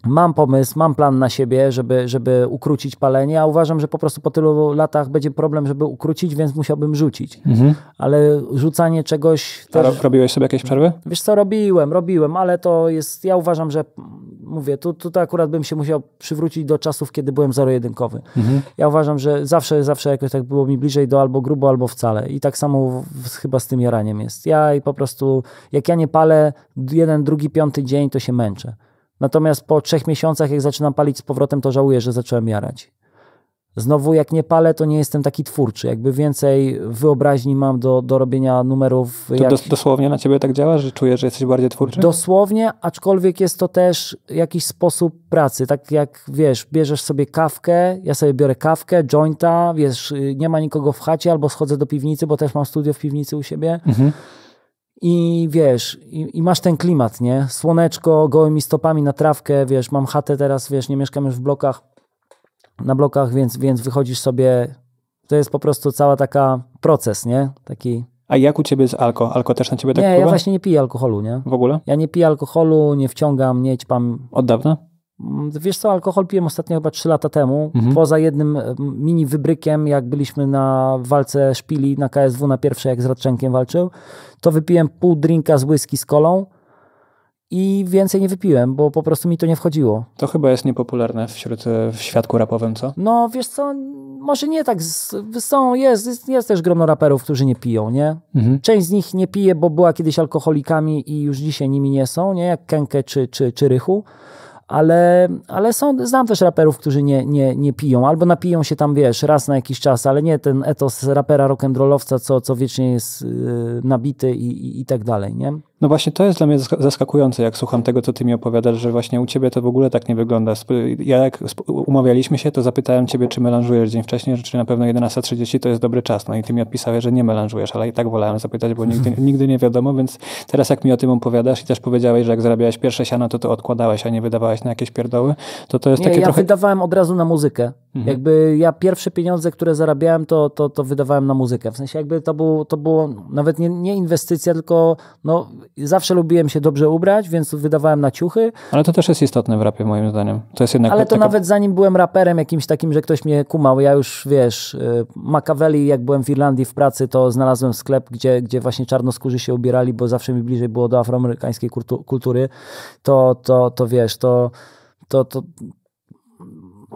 Mam pomysł, mam plan na siebie, żeby, żeby ukrócić palenie, a uważam, że po prostu po tylu latach będzie problem, żeby ukrócić, więc musiałbym rzucić. Mhm. Ale rzucanie czegoś. Też... Robiłeś sobie jakieś przerwy? Wiesz co, robiłem, robiłem, ale to jest. Ja uważam, że mówię, tu, tutaj akurat bym się musiał przywrócić do czasów, kiedy byłem zero-jedynkowy. Mhm. Ja uważam, że zawsze, zawsze jakoś tak było mi bliżej do albo grubo, albo wcale. I tak samo w, chyba z tym jaraniem jest. Ja i po prostu, jak ja nie palę jeden, drugi, piąty dzień, to się męczę. Natomiast po trzech miesiącach, jak zaczynam palić z powrotem, to żałuję, że zacząłem jarać. Znowu, jak nie palę, to nie jestem taki twórczy. Jakby więcej wyobraźni mam do, do robienia numerów. To jak... dosłownie na ciebie tak działa, że czujesz, że jesteś bardziej twórczy? Dosłownie, aczkolwiek jest to też jakiś sposób pracy. Tak jak wiesz, bierzesz sobie kawkę, ja sobie biorę kawkę, jointa, wiesz, nie ma nikogo w chacie, albo schodzę do piwnicy, bo też mam studio w piwnicy u siebie. Mhm i wiesz, i, i, masz ten klimat, nie? Słoneczko, gołymi stopami na trawkę, wiesz, mam chatę teraz, wiesz, nie mieszkam już w blokach, na blokach, więc, więc wychodzisz sobie, to jest po prostu cała taka proces, nie? Taki... A jak u ciebie jest alko? Alko też na ciebie tak Nie, wpływa? ja właśnie nie piję alkoholu, nie? W ogóle? Ja nie piję alkoholu, nie wciągam, nie ćpam. Od dawna? Mm, wiesz co, alkohol piłem ostatnio chyba 3 lata temu, mhm. poza jednym mini wybrykiem, jak byliśmy na walce szpili na KSW na pierwszej, jak z Radczenkiem walczył, to wypiłem pół drinka z whisky z kolą i więcej nie wypiłem, bo po prostu mi to nie wchodziło. To chyba jest niepopularne wśród, e, w świadku rapowym, co? No wiesz co, może nie tak, są, jest, jest, jest też grono raperów, którzy nie piją, nie? Mhm. Część z nich nie pije, bo była kiedyś alkoholikami i już dzisiaj nimi nie są, nie? Jak Kenke czy, czy, czy Rychu ale, ale są, znam też raperów, którzy nie, nie, nie piją, albo napiją się tam, wiesz, raz na jakiś czas, ale nie ten etos rapera rock'n'rollowca, co, co wiecznie jest yy, nabity i, i, i tak dalej, nie? No właśnie to jest dla mnie zaskakujące, jak słucham tego, co ty mi opowiadasz, że właśnie u ciebie to w ogóle tak nie wygląda. Ja jak umawialiśmy się, to zapytałem ciebie, czy melanżujesz dzień wcześniej, czy na pewno 11.30 to jest dobry czas. No i ty mi odpisałeś, że nie melanżujesz, ale i tak wolałem zapytać, bo nigdy, [LAUGHS] nigdy nie wiadomo, więc teraz jak mi o tym opowiadasz i też powiedziałeś, że jak zarabiałeś pierwsze siano, to to odkładałeś, a nie wydawałeś na jakieś pierdoły, to to jest nie, takie ja trochę... wydawałem od razu na muzykę. Mhm. Jakby ja pierwsze pieniądze, które zarabiałem, to, to, to wydawałem na muzykę. W sensie jakby to, był, to było nawet nie, nie inwestycja, tylko no, zawsze lubiłem się dobrze ubrać, więc wydawałem na ciuchy. Ale to też jest istotne w rapie moim zdaniem. To jest jednak Ale to taka... nawet zanim byłem raperem jakimś takim, że ktoś mnie kumał, ja już wiesz, y, Machiavelli, jak byłem w Irlandii w pracy, to znalazłem sklep, gdzie, gdzie właśnie czarnoskórzy się ubierali, bo zawsze mi bliżej było do afroamerykańskiej kultury. To, to, to wiesz, to, to, to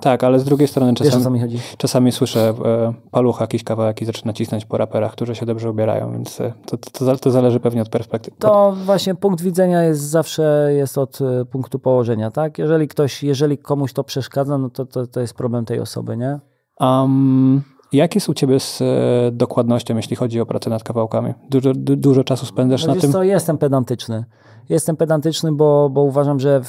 tak, ale z drugiej strony czasami, Wiesz, czasami słyszę e, palucha jakiś kawałek i zaczyna cisnąć po raperach, którzy się dobrze ubierają, więc e, to, to, to zależy pewnie od perspektywy. To właśnie punkt widzenia jest zawsze jest od e, punktu położenia, tak? Jeżeli ktoś, jeżeli komuś to przeszkadza, no to, to, to jest problem tej osoby, nie? Um, jak jest u ciebie z e, dokładnością, jeśli chodzi o pracę nad kawałkami? Dużo, du, dużo czasu spędzasz no na tym? Co, jestem pedantyczny. Jestem pedantyczny, bo, bo uważam, że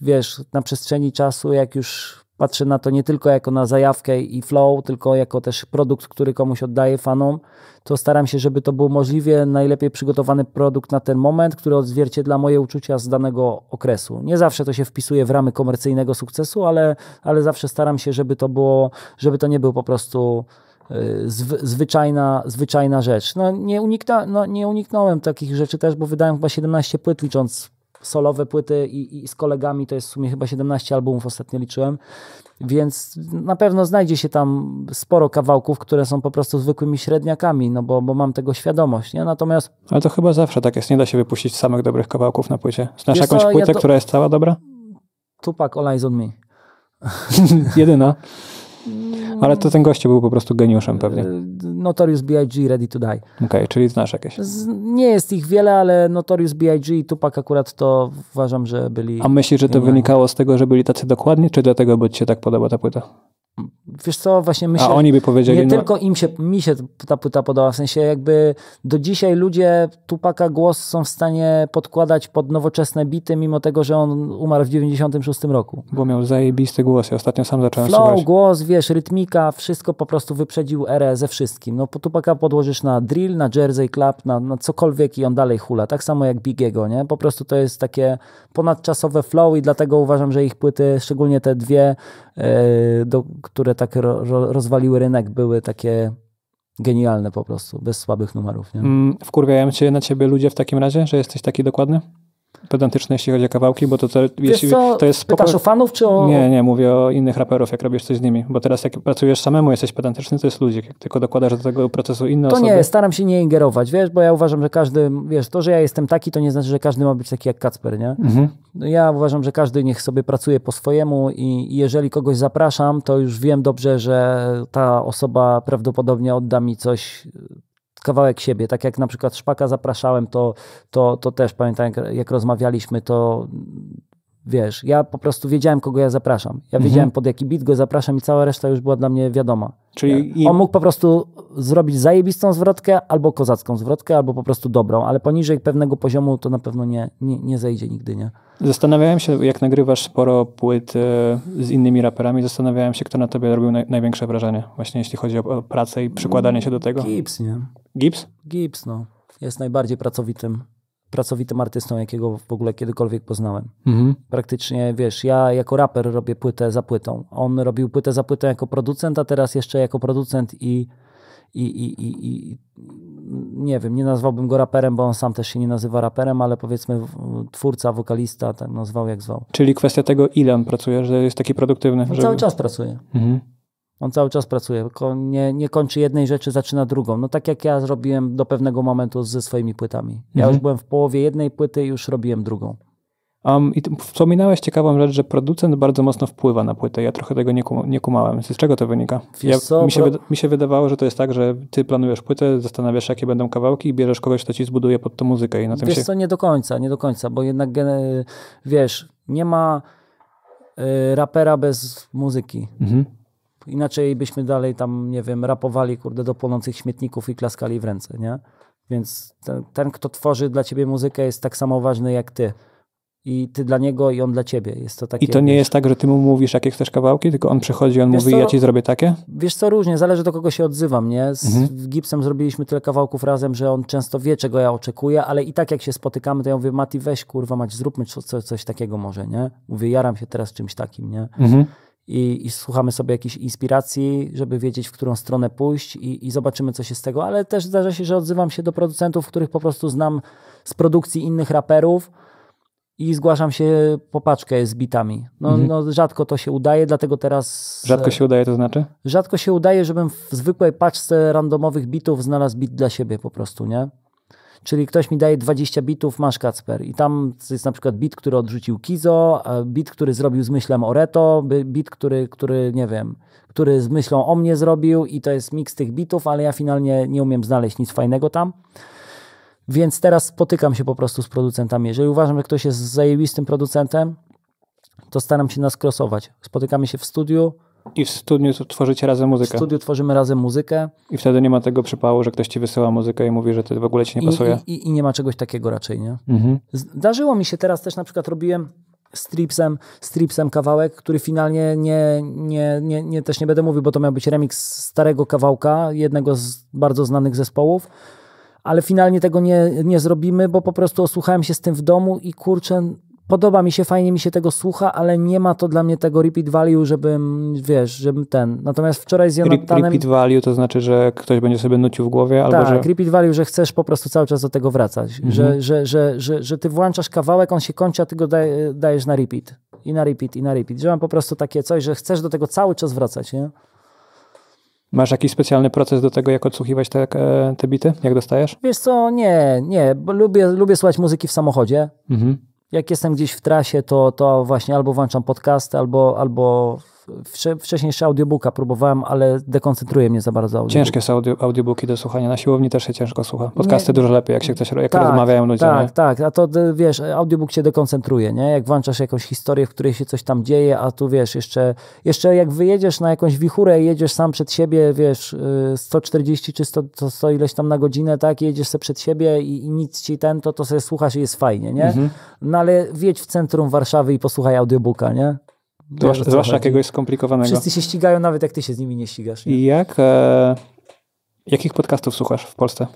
wiesz, na przestrzeni czasu, jak już patrzę na to nie tylko jako na zajawkę i flow, tylko jako też produkt, który komuś oddaję fanom, to staram się, żeby to był możliwie najlepiej przygotowany produkt na ten moment, który odzwierciedla moje uczucia z danego okresu. Nie zawsze to się wpisuje w ramy komercyjnego sukcesu, ale, ale zawsze staram się, żeby to było, żeby to nie był po prostu y, zwyczajna, zwyczajna rzecz. No nie, unikna, no nie uniknąłem takich rzeczy też, bo wydałem chyba 17 płyt licząc solowe płyty i, i, z kolegami to jest w sumie chyba 17 albumów ostatnio liczyłem, więc na pewno znajdzie się tam sporo kawałków, które są po prostu zwykłymi średniakami, no bo, bo mam tego świadomość, nie? Natomiast... Ale to chyba zawsze tak jest, nie da się wypuścić samych dobrych kawałków na płycie. Znasz jakąś co, płytę, ja to... która jest cała dobra? Tupac, All Eyes On Me. [LAUGHS] Jedyna? Ale to ten gościu był po prostu geniuszem pewnie. E, Notorious B.I.G. Ready to Die. Okej, okay, czyli znasz jakieś. Z, nie jest ich wiele, ale Notorious B.I.G. i Tupac akurat to uważam, że byli... A myślisz, że to wynikało z tego, że byli tacy dokładni, czy dlatego, bo ci się tak podoba ta płyta? Wiesz co, właśnie myślę... A oni by powiedzieli... Nie no... tylko im się, mi się ta płyta podoba, w sensie jakby do dzisiaj ludzie Tupaka głos są w stanie podkładać pod nowoczesne bity, mimo tego, że on umarł w 96 roku. Bo miał zajebisty głos, ja ostatnio sam zacząłem Flow, słuchać. głos, wiesz, rytmika, wszystko po prostu wyprzedził erę ze wszystkim. No Tupaka podłożysz na drill, na Jersey Club, na, na cokolwiek i on dalej hula. Tak samo jak Bigiego, nie? Po prostu to jest takie ponadczasowe flow i dlatego uważam, że ich płyty, szczególnie te dwie, yy, do które tak ro, rozwaliły rynek, były takie genialne po prostu, bez słabych numerów. Nie? Mm, wkurwiają cię na ciebie ludzie w takim razie, że jesteś taki dokładny? Pedantyczny, jeśli chodzi o kawałki, bo to, to, jeśli, to jest. Pytasz o fanów, czy o... Nie, nie, mówię o innych raperów, jak robisz coś z nimi, bo teraz jak pracujesz samemu, jesteś pedantyczny, to jest ludzik, jak tylko dokładasz do tego procesu inne to osoby. To nie, staram się nie ingerować, wiesz, bo ja uważam, że każdy, wiesz, to, że ja jestem taki, to nie znaczy, że każdy ma być taki jak Kacper, nie? Mhm. No ja uważam, że każdy niech sobie pracuje po swojemu i jeżeli kogoś zapraszam, to już wiem dobrze, że ta osoba prawdopodobnie odda mi coś kawałek siebie. Tak jak na przykład Szpaka zapraszałem, to, to, to też pamiętam, jak, jak rozmawialiśmy, to wiesz, ja po prostu wiedziałem, kogo ja zapraszam. Ja mhm. wiedziałem, pod jaki bit go zapraszam i cała reszta już była dla mnie wiadoma. Czyli On mógł po prostu zrobić zajebistą zwrotkę, albo kozacką zwrotkę, albo po prostu dobrą, ale poniżej pewnego poziomu to na pewno nie, nie, nie zejdzie nigdy, nie? Zastanawiałem się, jak nagrywasz sporo płyt e, z innymi raperami, zastanawiałem się, kto na tobie robił naj, największe wrażenie, właśnie jeśli chodzi o pracę i przykładanie się do tego. Gibbs, nie? Gibbs? Gibbs, no. Jest najbardziej pracowitym pracowitym artystą, jakiego w ogóle kiedykolwiek poznałem. Mhm. Praktycznie, wiesz, ja jako raper robię płytę za płytą. On robił płytę za płytą jako producent, a teraz jeszcze jako producent i, i, i, i, i nie wiem, nie nazwałbym go raperem, bo on sam też się nie nazywa raperem, ale powiedzmy twórca, wokalista, tak nazwał jak zwał. Czyli kwestia tego, ile on pracuje, że jest taki produktywny. Żeby... cały czas pracuje. Mhm. On cały czas pracuje, nie, nie kończy jednej rzeczy, zaczyna drugą. No tak jak ja zrobiłem do pewnego momentu ze swoimi płytami. Ja mhm. już byłem w połowie jednej płyty i już robiłem drugą. Um, I wspominałeś ciekawą rzecz, że producent bardzo mocno wpływa na płytę. Ja trochę tego nie, kum, nie kumałem. Z czego to wynika? Ja, co, mi, się mi się wydawało, że to jest tak, że ty planujesz płytę, zastanawiasz jakie będą kawałki i bierzesz kogoś, kto ci zbuduje pod tą muzykę. I na tym wiesz się... co, nie do końca, nie do końca, bo jednak wiesz, nie ma y, rapera bez muzyki. Mhm. Inaczej byśmy dalej tam, nie wiem, rapowali, kurde, do płonących śmietników i klaskali w ręce, nie? Więc ten, ten, kto tworzy dla ciebie muzykę jest tak samo ważny jak ty. I ty dla niego i on dla ciebie. Jest to takie, I to nie wiesz, jest tak, że ty mu mówisz, jakie chcesz kawałki, tylko on przychodzi, on mówi, co, ja ci zrobię takie? Wiesz co, różnie, zależy do kogo się odzywam, nie? Z mhm. Gipsem zrobiliśmy tyle kawałków razem, że on często wie, czego ja oczekuję, ale i tak jak się spotykamy, to ja mówię, Mati, weź kurwa mać, zróbmy coś, coś takiego może, nie? Mówię, jaram się teraz czymś takim, nie? Mhm. I, i słuchamy sobie jakiejś inspiracji, żeby wiedzieć, w którą stronę pójść i, i zobaczymy, co się z tego. Ale też zdarza się, że odzywam się do producentów, których po prostu znam z produkcji innych raperów i zgłaszam się po paczkę z bitami. No, Mhm. no rzadko to się udaje, dlatego teraz... Rzadko się udaje, to znaczy? Rzadko się udaje, żebym w zwykłej paczce randomowych bitów znalazł bit dla siebie po prostu, nie? Czyli ktoś mi daje 20 bitów, masz Kacper. I tam jest na przykład bit, który odrzucił Kizo, a bit, który zrobił z myślem Oreto, bit, który, który, nie wiem, który z myślą o mnie zrobił i to jest miks tych bitów, ale ja finalnie nie umiem znaleźć nic fajnego tam. Więc teraz spotykam się po prostu z producentami. Jeżeli uważam, że ktoś jest zajebistym producentem, to staram się nas crossować. Spotykamy się w studiu, I w studiu to tworzycie razem w muzykę. studiu tworzymy razem muzykę I wtedy nie ma tego przypału, że ktoś ci wysyła muzykę i mówi, że ty w ogóle ci nie pasuje. i, i, i nie ma czegoś takiego raczej, nie? Mhm. Zdarzyło mi się teraz też na przykład robiłem stripsem, stripsem kawałek, który finalnie nie, nie, nie, nie, też nie będę mówił, bo to miał być remix starego kawałka, jednego z bardzo znanych zespołów, ale finalnie tego nie, nie zrobimy, bo po prostu osłuchałem się z tym w domu i kurczę, podoba mi się, fajnie mi się tego słucha, ale nie ma to dla mnie tego repeat value, żebym, wiesz, żebym ten. Natomiast wczoraj z Jonathanem... Repeat value to znaczy, że ktoś będzie sobie nucił w głowie, albo Tak, że... repeat value, że chcesz po prostu cały czas do tego wracać. Mhm. Że, że, że, że, że ty włączasz kawałek, on się kończy, a ty go daj, dajesz na repeat. I na repeat, i na repeat. Że mam po prostu takie coś, że chcesz do tego cały czas wracać, nie? Masz jakiś specjalny proces do tego, jak odsłuchiwać te, e, te bity, jak dostajesz? Wiesz co, nie, nie, bo lubię, lubię słuchać muzyki w samochodzie. Mhm. Jak jestem gdzieś w trasie, to, to właśnie albo włączam podcasty, albo, albo wcze- wcześniej jeszcze audiobooka próbowałem, ale dekoncentruje mnie za bardzo audiobook. Ciężkie są audio, audiobooki do słuchania. Na siłowni też się ciężko słucha. Podcasty Nie- dużo lepiej, jak się ktoś jak Tak, rozmawiają ludzie. Tak, nie? tak, a to y, wiesz, audiobook cię dekoncentruje, nie? Jak włączasz jakąś historię, w której się coś tam dzieje, a tu wiesz, jeszcze, jeszcze jak wyjedziesz na jakąś wichurę i jedziesz sam przed siebie, wiesz, y, 140 czy 100, to 100 ileś tam na godzinę, tak, jedziesz sobie przed siebie i, i nic ci ten, to, to sobie słuchasz i jest fajnie, nie? Mhm. No ale wjedź w centrum Warszawy i posłuchaj audiobooka, nie? O Zwłaszcza, jakiegoś skomplikowanego. Wszyscy się ścigają, nawet jak ty się z nimi nie ścigasz. Nie? I jak... E, jakich podcastów słuchasz w Polsce?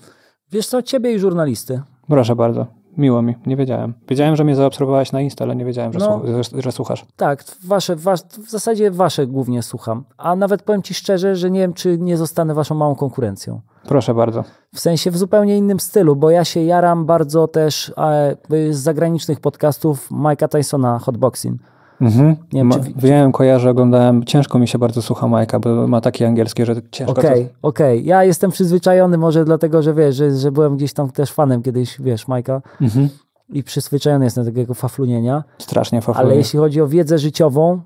Wiesz co, ciebie i żurnalisty. Proszę bardzo. Miło mi. Nie wiedziałem. Wiedziałem, że mnie zaobserwowałeś na Insta, ale nie wiedziałem, że, No. słuch- że, że słuchasz. Tak, wasze, wasz, w zasadzie wasze głównie słucham. A nawet powiem ci szczerze, że nie wiem, czy nie zostanę waszą małą konkurencją. Proszę bardzo. W sensie w zupełnie innym stylu, bo ja się jaram bardzo też e, z zagranicznych podcastów Mike'a Tysona Hotboxing. Mhm. Nie wiem, Ma, czy wi- Wiem, kojarzę, oglądałem. Ciężko mi się bardzo słucha Majka, bo ma takie angielskie, że ciężko Okej, okej. Ja jestem przyzwyczajony może dlatego, że wiesz, że, że byłem gdzieś tam też fanem kiedyś, wiesz, to... Mhm. i przyzwyczajony jestem do takiego faflunienia. Strasznie Ale fafluję. jeśli chodzi o wiedzę życiową,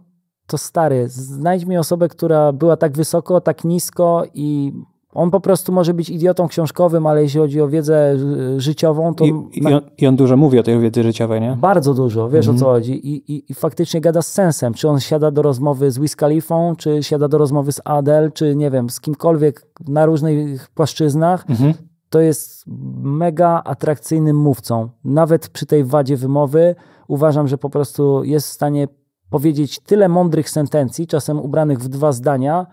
to stary, znajdź mi osobę, która była tak wysoko, tak nisko i on po prostu może być idiotą książkowym, ale jeśli chodzi o wiedzę y, życiową, to I, i, on, I on dużo mówi o tej wiedzy życiowej, nie? bardzo dużo, wiesz Mhm. o co chodzi I, i, i faktycznie gada z sensem, czy on siada do rozmowy z Wiz Khalifą, czy siada do rozmowy z Adele, czy nie wiem, z kimkolwiek na różnych płaszczyznach, Mhm. to jest mega atrakcyjnym mówcą. Nawet przy tej wadzie wymowy uważam, że po prostu jest w stanie powiedzieć tyle mądrych sentencji, czasem ubranych w dwa zdania,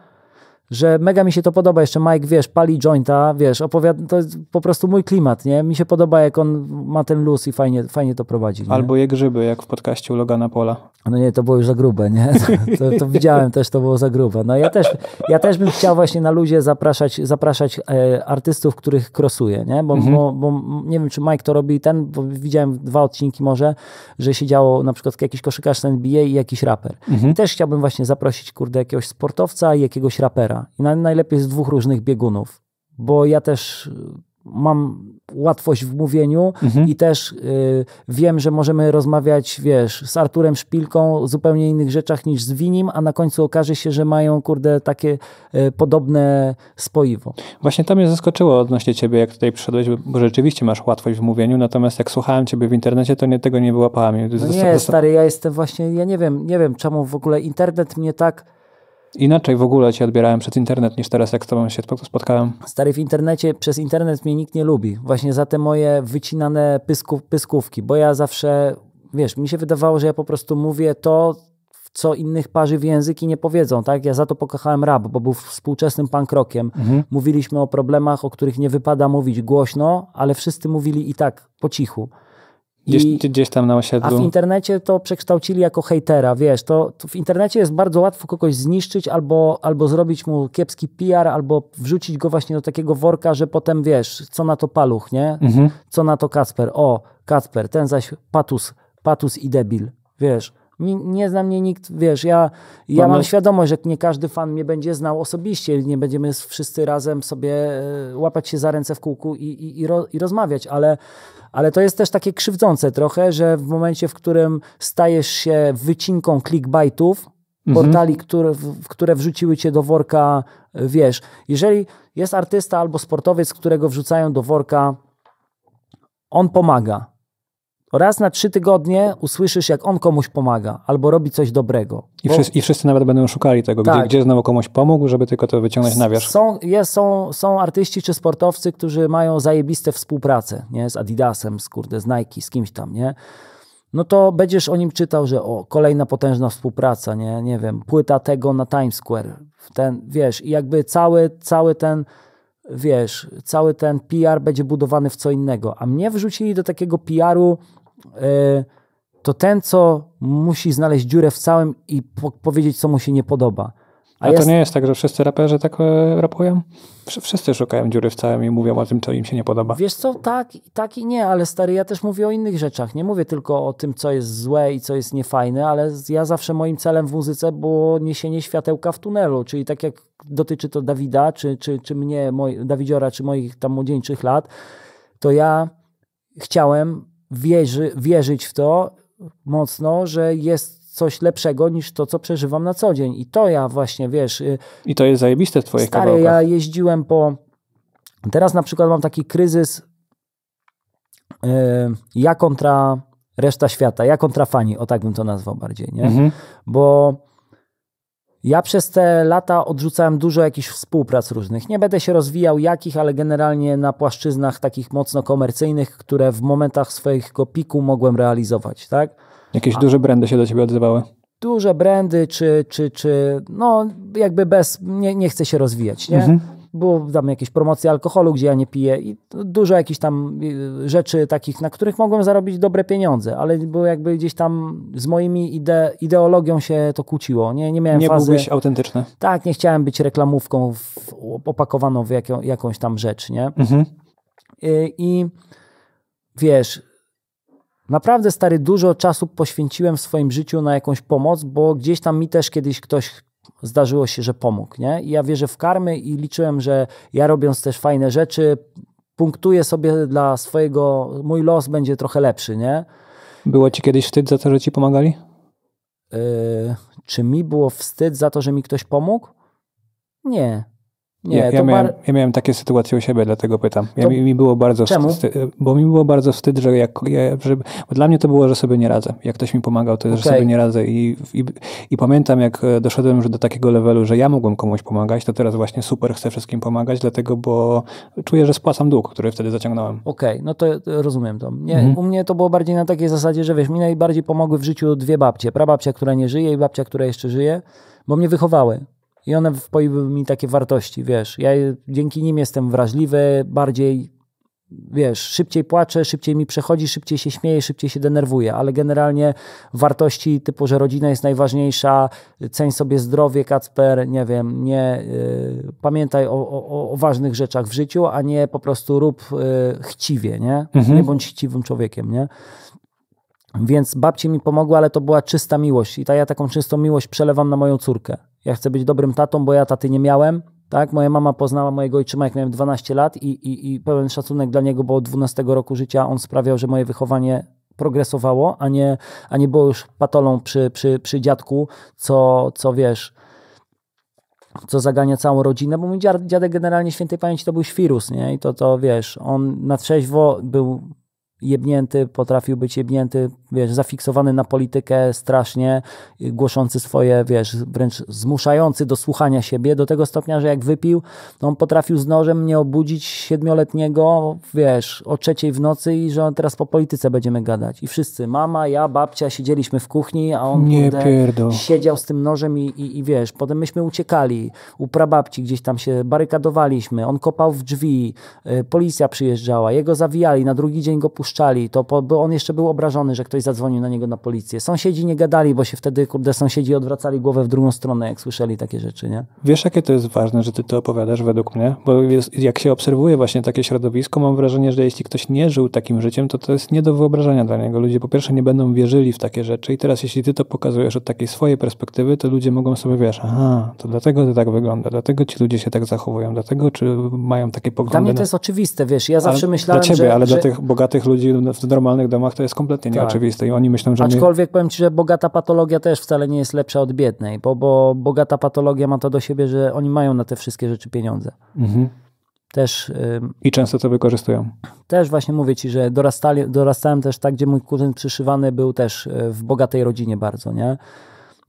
że mega mi się to podoba. Jeszcze Mike, wiesz, pali jointa, wiesz, opowiada, to jest po prostu mój klimat, nie? Mi się podoba, jak on ma ten luz i fajnie, fajnie to prowadzi. Nie? Albo je grzyby, jak w podcaście u Logana Pola. No nie, to było już za grube, nie? To, [LAUGHS] to, to widziałem też, to było za grube. No ja też, ja też bym chciał właśnie na luzie zapraszać, zapraszać e, artystów, których krosuję, nie? Bo, Mhm. bo, bo nie wiem, czy Mike to robi ten, bo widziałem dwa odcinki może, że siedziało na przykład jakiś koszykarz z NBA i jakiś raper. Mhm. I też chciałbym właśnie zaprosić, kurde, jakiegoś sportowca i jakiegoś rapera. I na, najlepiej z dwóch różnych biegunów, bo ja też y, mam łatwość w mówieniu Mhm. i też y, wiem, że możemy rozmawiać, wiesz, z Arturem Szpilką o zupełnie innych rzeczach niż z Winim, a na końcu okaże się, że mają, kurde, takie y, podobne spoiwo. Właśnie to mnie zaskoczyło odnośnie ciebie, jak tutaj przyszedłeś, bo rzeczywiście masz łatwość w mówieniu, natomiast jak słuchałem ciebie w internecie, to nie, tego nie wyłapałem. No nie, stary, ja jestem właśnie, ja nie wiem, nie wiem czemu w ogóle internet mnie tak Inaczej w ogóle cię odbierałem przez internet, niż teraz, jak z tobą się spo- spotkałem. Stary, w internecie, przez internet mnie nikt nie lubi. Właśnie za te moje wycinane pysku, pyskówki, bo ja zawsze, wiesz, mi się wydawało, że ja po prostu mówię to, co innych parzy w język i nie powiedzą, tak? Ja za to pokochałem rap, bo był współczesnym punk rockiem. Mhm. Mówiliśmy o problemach, o których nie wypada mówić głośno, ale wszyscy mówili i tak po cichu. Gdzieś, I- gdzieś tam na A w osiedlu. internecie to przekształcili jako hejtera, wiesz, to, to w internecie jest bardzo łatwo kogoś zniszczyć albo, albo zrobić mu kiepski PR, albo wrzucić go właśnie do takiego worka, że potem wiesz, co na to paluch, nie? Mhm. Co na to Kacper? O, Kacper, ten zaś patus, patus i debil, wiesz. Nie, nie zna mnie nikt, wiesz, ja, ja Mamy- mam świadomość, że nie każdy fan mnie będzie znał osobiście, nie będziemy wszyscy razem sobie e, łapać się za ręce w kółku i, i, i, ro, i rozmawiać, ale, ale to jest też takie krzywdzące trochę, że w momencie, w którym stajesz się wycinką clickbaitów, Mhm. portali, które, w, które wrzuciły cię do worka, e, wiesz, jeżeli jest artysta albo sportowiec, którego wrzucają do worka, on pomaga. Raz na trzy tygodnie usłyszysz, jak on komuś pomaga albo robi coś dobrego. I, Bo wszyscy, I wszyscy nawet będą szukali tego, Tak. gdzie, gdzie znowu komuś pomógł, żeby tylko to wyciągnąć na wierzch. Są, jest, są, są artyści czy sportowcy, którzy mają zajebiste współpracę nie? z Adidasem, z, kurde, z Nike, z kimś tam, nie? No to będziesz o nim czytał, że o, kolejna potężna współpraca, nie, nie wiem, płyta tego na Times Square. Ten, wiesz, i jakby cały, cały ten, wiesz, cały ten PR będzie budowany w co innego. A mnie wrzucili do takiego PR-u, to ten, co musi znaleźć dziurę w całym i po, powiedzieć, co mu się nie podoba. A, to nie jest tak, że wszyscy raperzy tak e, rapują? Wsz- Wszyscy szukają dziury w całym i mówią o tym, co im się nie podoba. Wiesz co, tak, tak i nie, ale stary, ja też mówię o innych rzeczach. Nie mówię tylko o tym, co jest złe i co jest niefajne, ale ja zawsze moim celem w muzyce było niesienie światełka w tunelu, czyli tak jak dotyczy to Dawida, czy, czy, czy mnie, moj, Dawidziora, czy moich tam młodzieńczych lat, to ja chciałem wierzy, wierzyć w to mocno, że jest coś lepszego niż to, co przeżywam na co dzień. I to ja właśnie, wiesz, y, I to jest zajebiste w twoich Stary, kawałkach. ja jeździłem po. Teraz na przykład mam taki kryzys. Yy, ja kontra reszta świata, ja kontra fani, o tak bym to nazwał bardziej, nie? Mhm. Bo ja przez te lata odrzucałem dużo jakichś współprac różnych. Nie będę się rozwijał jakich, ale generalnie na płaszczyznach takich mocno komercyjnych, które w momentach swojego piku mogłem realizować, tak? Jakieś duże brandy się do ciebie odzywały. Duże brandy, czy, czy, czy no jakby bez, nie, nie chcę się rozwijać, nie? Mhm. Było tam jakieś promocje alkoholu, gdzie ja nie piję i dużo jakichś tam y, rzeczy takich, na których mogłem zarobić dobre pieniądze, ale było jakby gdzieś tam z moimi ide ideologią się to kłóciło. Nie, nie miałem Nie fazy. byłbyś autentyczny. Tak, nie chciałem być reklamówką w, opakowaną w jaką, jakąś tam rzecz, nie? Mhm. I, I wiesz, naprawdę stary, dużo czasu poświęciłem w swoim życiu na jakąś pomoc, bo gdzieś tam mi też kiedyś ktoś zdarzyło się, że pomógł, nie? I ja wierzę w karmy i liczyłem, że ja robiąc też fajne rzeczy, punktuję sobie dla swojego, mój los będzie trochę lepszy, nie? Było ci kiedyś wstyd za to, że ci pomagali? Yy, czy mi było wstyd za to, że mi ktoś pomógł? Nie. Nie, ja, ja, miałem, bar... ja miałem takie sytuacje u siebie, dlatego pytam. Ja, To- mi, mi było bardzo Czemu? wstyd, bo mi było bardzo wstyd, że jak, ja, że, bo dla mnie to było, że sobie nie radzę. Jak ktoś mi pomagał, to że Okej. sobie nie radzę i, i, i pamiętam, jak e, doszedłem już do takiego levelu, że ja mogłem komuś pomagać, to teraz właśnie super chcę wszystkim pomagać, dlatego, bo czuję, że spłacam dług, który wtedy zaciągnąłem. Okej, no to to rozumiem to. Nie, Mhm. U mnie to było bardziej na takiej zasadzie, że wiesz, mi najbardziej pomogły w życiu dwie babcie. Prababcia, która nie żyje i babcia, która jeszcze żyje, bo mnie wychowały. I one wpoiły mi takie wartości, wiesz. Ja dzięki nim jestem wrażliwy, bardziej, wiesz, szybciej płaczę, szybciej mi przechodzi, szybciej się śmieję, szybciej się denerwuję, ale generalnie wartości typu, że rodzina jest najważniejsza, ceń sobie zdrowie, Kacper, nie wiem, nie, y, pamiętaj o, o, o ważnych rzeczach w życiu, a nie po prostu rób y, chciwie, nie? Mhm. Nie bądź chciwym człowiekiem, nie? Więc babcie mi pomogły, ale to była czysta miłość i ta, ja taką czystą miłość przelewam na moją córkę. Ja chcę być dobrym tatą, bo ja taty nie miałem, tak? Moja mama poznała mojego ojczyma, jak miałem 12 lat i, i, i pełen szacunek dla niego, bo od 12 roku życia on sprawiał, że moje wychowanie progresowało, a nie, a nie było już patolą przy, przy, przy dziadku, co, co wiesz, co zagania całą rodzinę, bo mój dziad- dziadek generalnie świętej pamięci to był świrus, nie? I to, to wiesz, on na trzeźwo był jebnięty, potrafił być jebnięty wiesz, zafiksowany na politykę strasznie, głoszący swoje, wiesz, wręcz zmuszający do słuchania siebie, do tego stopnia, że jak wypił, to on potrafił z nożem mnie obudzić siedmioletniego, wiesz, o trzeciej w nocy i że on teraz po polityce będziemy gadać. I wszyscy, mama, ja, babcia, siedzieliśmy w kuchni, a on Nie kurde, siedział z tym nożem i, i, i wiesz, potem myśmy uciekali, u prababci gdzieś tam się barykadowaliśmy, on kopał w drzwi, y, policja przyjeżdżała, jego zawijali, na drugi dzień go puszczali, to po, bo on jeszcze był obrażony, że ktoś zadzwonił na niego na policję. Sąsiedzi nie gadali, bo się wtedy, kurde, sąsiedzi odwracali głowę w drugą stronę, jak słyszeli takie rzeczy, nie? Wiesz, jakie to jest ważne, że ty to opowiadasz według mnie? Bo jest, jak się obserwuje właśnie takie środowisko, mam wrażenie, że jeśli ktoś nie żył takim życiem, to to jest nie do wyobrażenia dla niego. Ludzie po pierwsze nie będą wierzyli w takie rzeczy i teraz jeśli ty to pokazujesz od takiej swojej perspektywy, to ludzie mogą sobie, wiesz, aha, to dlatego to tak wygląda, dlatego ci ludzie się tak zachowują, dlatego czy mają takie poglądy. Dla mnie to jest oczywiste, wiesz, ja zawsze ale myślałem, Dla ciebie, że... ale że... dla tych bogatych ludzi w normalnych domach to jest kompletnie Tak. nieoczywiste i oni myślą, że my... Aczkolwiek powiem Ci, że bogata patologia też wcale nie jest lepsza od biednej, bo, bo bogata patologia ma to do siebie, że oni mają na te wszystkie rzeczy pieniądze. Mhm. Też, ym, I często to wykorzystują. też właśnie mówię Ci, że dorastali, dorastałem też tak, gdzie mój kuzyn przyszywany był też y, w bogatej rodzinie bardzo, nie?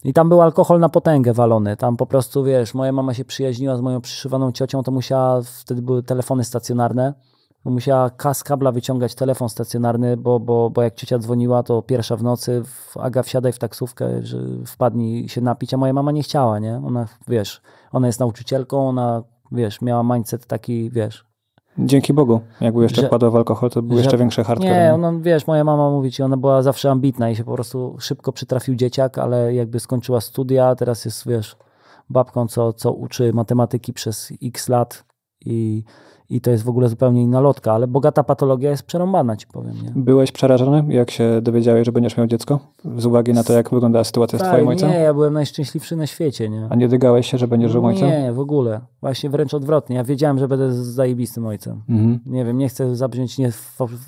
I tam był alkohol na potęgę walony. Tam po prostu, wiesz, moja mama się przyjaźniła z moją przyszywaną ciocią, to musiała, wtedy były telefony stacjonarne, musiała ka- z kabla wyciągać telefon stacjonarny, bo, bo, bo jak ciocia dzwoniła, to pierwsza w nocy, Aga wsiadaj w taksówkę, że wpadnij się napić, a moja mama nie chciała, nie? Ona, wiesz, ona jest nauczycielką, ona, wiesz, miała mindset taki, wiesz, Dzięki Bogu. Jakby jeszcze Że- wpadła w alkohol, to był że- jeszcze większy hardcore. Nie, ona, wiesz, moja mama mówi ci, ona była zawsze ambitna i się po prostu szybko przytrafił dzieciak, ale jakby skończyła studia, teraz jest, wiesz, babką, co, co uczy matematyki przez x lat i, i to jest w ogóle zupełnie inna lotka, ale bogata patologia jest przerąbana, ci powiem, nie? Byłeś przerażony, jak się dowiedziałeś, że będziesz miał dziecko? Z uwagi na to, jak wyglądała sytuacja z twoim Tak, ojcem? nie, ja byłem najszczęśliwszy na świecie, nie? A nie dygałeś się, że będziesz żył ojcem? Nie, w ogóle. Właśnie wręcz odwrotnie. Ja wiedziałem, że będę zajebistym ojcem. Mhm. nie wiem, nie chcę zabrzmieć, nie,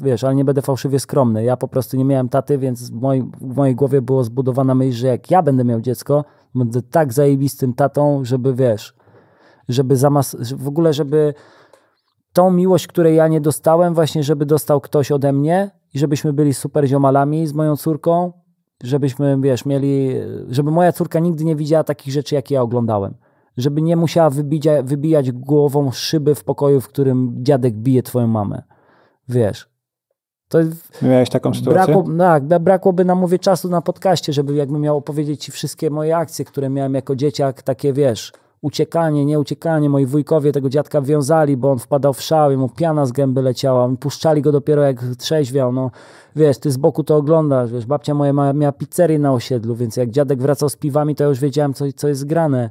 wiesz, ale nie będę fałszywie skromny. Ja po prostu nie miałem taty, więc w mojej, w mojej głowie było zbudowana myśl, że jak ja będę miał dziecko, będę tak zajebistym tatą, żeby, wiesz, żeby zamas... w ogóle, żeby tą miłość, której ja nie dostałem, właśnie żeby dostał ktoś ode mnie i żebyśmy byli super ziomalami z moją córką, żebyśmy, wiesz, mieli, żeby moja córka nigdy nie widziała takich rzeczy, jakie ja oglądałem. Żeby nie musiała wybija, wybijać głową szyby w pokoju, w którym dziadek bije twoją mamę. Wiesz. To Miałeś taką sytuację? brakło, tak, bra- brakłoby nam, mówię, czasu na podcaście, żeby jakbym miał opowiedzieć ci wszystkie moje akcje, które miałem jako dzieciak, takie, wiesz, uciekanie, nie uciekanie. Moi wujkowie tego dziadka wiązali, bo on wpadał w szały, mu piana z gęby leciała, puszczali go dopiero jak trzeźwiał, no. Wiesz, ty z boku to oglądasz, wiesz, babcia moja ma, miała pizzerię na osiedlu, więc jak dziadek wracał z piwami, to ja już wiedziałem, co, co jest grane.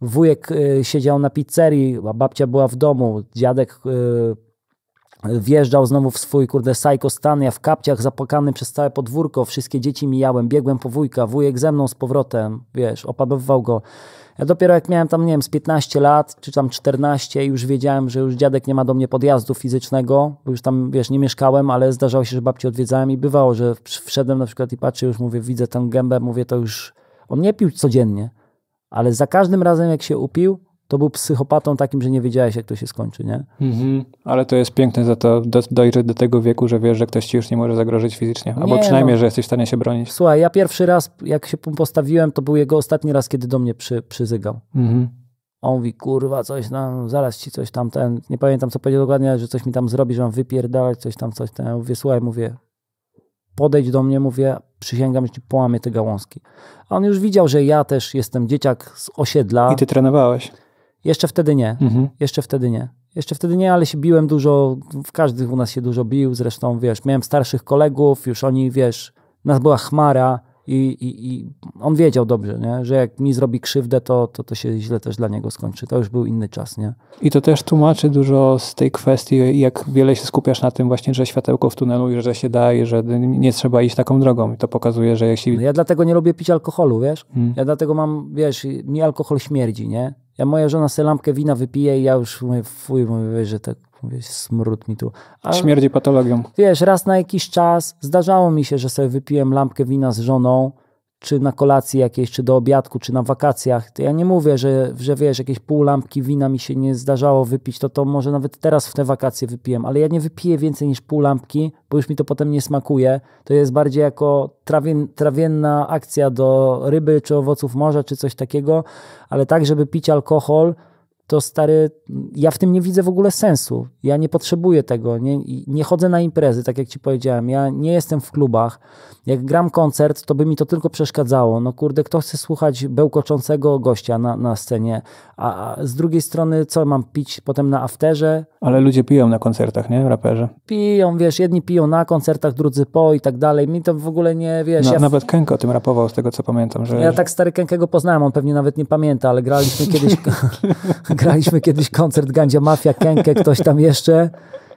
Wujek y, siedział na pizzerii, a babcia była w domu, dziadek y, wjeżdżał znowu w swój, kurde, sajko stan, ja w kapciach zapłakany przez całe podwórko, wszystkie dzieci mijałem, biegłem po wujka, wujek ze mną z powrotem, wiesz, opadowywał go. Ja dopiero jak miałem tam, nie wiem, z 15 lat, czy tam 14, już wiedziałem, że już dziadek nie ma do mnie podjazdu fizycznego, bo już tam, wiesz, nie mieszkałem, ale zdarzało się, że babci odwiedzałem i bywało, że wszedłem na przykład i patrzę, już mówię, widzę tę gębę, mówię, to już, on nie pił codziennie, ale za każdym razem, jak się upił, to był psychopatą takim, że nie wiedziałeś, jak to się skończy, nie? Mhm. Ale to jest piękne za to do, dojrzeć do tego wieku, że wiesz, że ktoś ci już nie może zagrożyć fizycznie. Albo Nie, przynajmniej, no. że jesteś w stanie się bronić. Słuchaj, ja pierwszy raz, jak się postawiłem, to był jego ostatni raz, kiedy do mnie przy, przyzygał. Mhm. On mówi, kurwa, coś tam, zaraz ci coś tam, ten, nie pamiętam co powiedział dokładnie, że coś mi tam zrobi, że mam wypierdalać, coś tam, coś tam. Ja mówię, słuchaj, mówię, podejdź do mnie, mówię, przysięgam, że ci połamię te gałązki. A on już widział, że ja też jestem dzieciak z osiedla. I ty trenowałeś. Jeszcze wtedy nie. Mhm. Jeszcze wtedy nie. Jeszcze wtedy nie, ale się biłem dużo, w każdy u nas się dużo bił, zresztą, wiesz, miałem starszych kolegów, już oni, wiesz, nas była chmara i, i, i on wiedział dobrze, nie? że jak mi zrobi krzywdę, to, to to się źle też dla niego skończy. To już był inny czas, nie? I to też tłumaczy dużo z tej kwestii, jak wiele się skupiasz na tym właśnie, że światełko w tunelu i że się da i że nie trzeba iść taką drogą. I to pokazuje, że jeśli... No ja dlatego nie lubię pić alkoholu, wiesz? Mm. Ja dlatego mam, wiesz, mi alkohol śmierdzi, nie? Ja moja żona sobie lampkę wina wypije i ja już mówię, fuj, mówię, że tak, mówię, smród mi tu. A Śmierdzi patologią. wiesz, raz na jakiś czas zdarzało mi się, że sobie wypiłem lampkę wina z żoną czy na kolacji jakiejś, czy do obiadku, czy na wakacjach, to ja nie mówię, że, że wiesz, jakieś pół lampki wina mi się nie zdarzało wypić, to to może nawet teraz w te wakacje wypiłem, ale ja nie wypiję więcej niż pół lampki, bo już mi to potem nie smakuje. To jest bardziej jako trawien, trawienna akcja do ryby, czy owoców morza, czy coś takiego, ale tak, żeby pić alkohol, to stary, ja w tym nie widzę w ogóle sensu. Ja nie potrzebuję tego. Nie, nie chodzę na imprezy, tak jak ci powiedziałem. Ja nie jestem w klubach. Jak gram koncert, to by mi to tylko przeszkadzało. No kurde, kto chce słuchać bełkoczącego gościa na, na scenie? A, a z drugiej strony, co mam pić potem na afterze? Ale ludzie piją na koncertach, nie? Raperzy. Piją, wiesz, jedni piją na koncertach, drudzy po i tak dalej. Mi to w ogóle nie, wiesz... No, ja nawet Kenko o tym rapował, z tego co pamiętam. Że... Ja tak stary Kenkego poznałem, on pewnie nawet nie pamięta, ale graliśmy kiedyś, [LAUGHS] [LAUGHS] graliśmy kiedyś koncert Gandzia Mafia, Kenke, ktoś tam jeszcze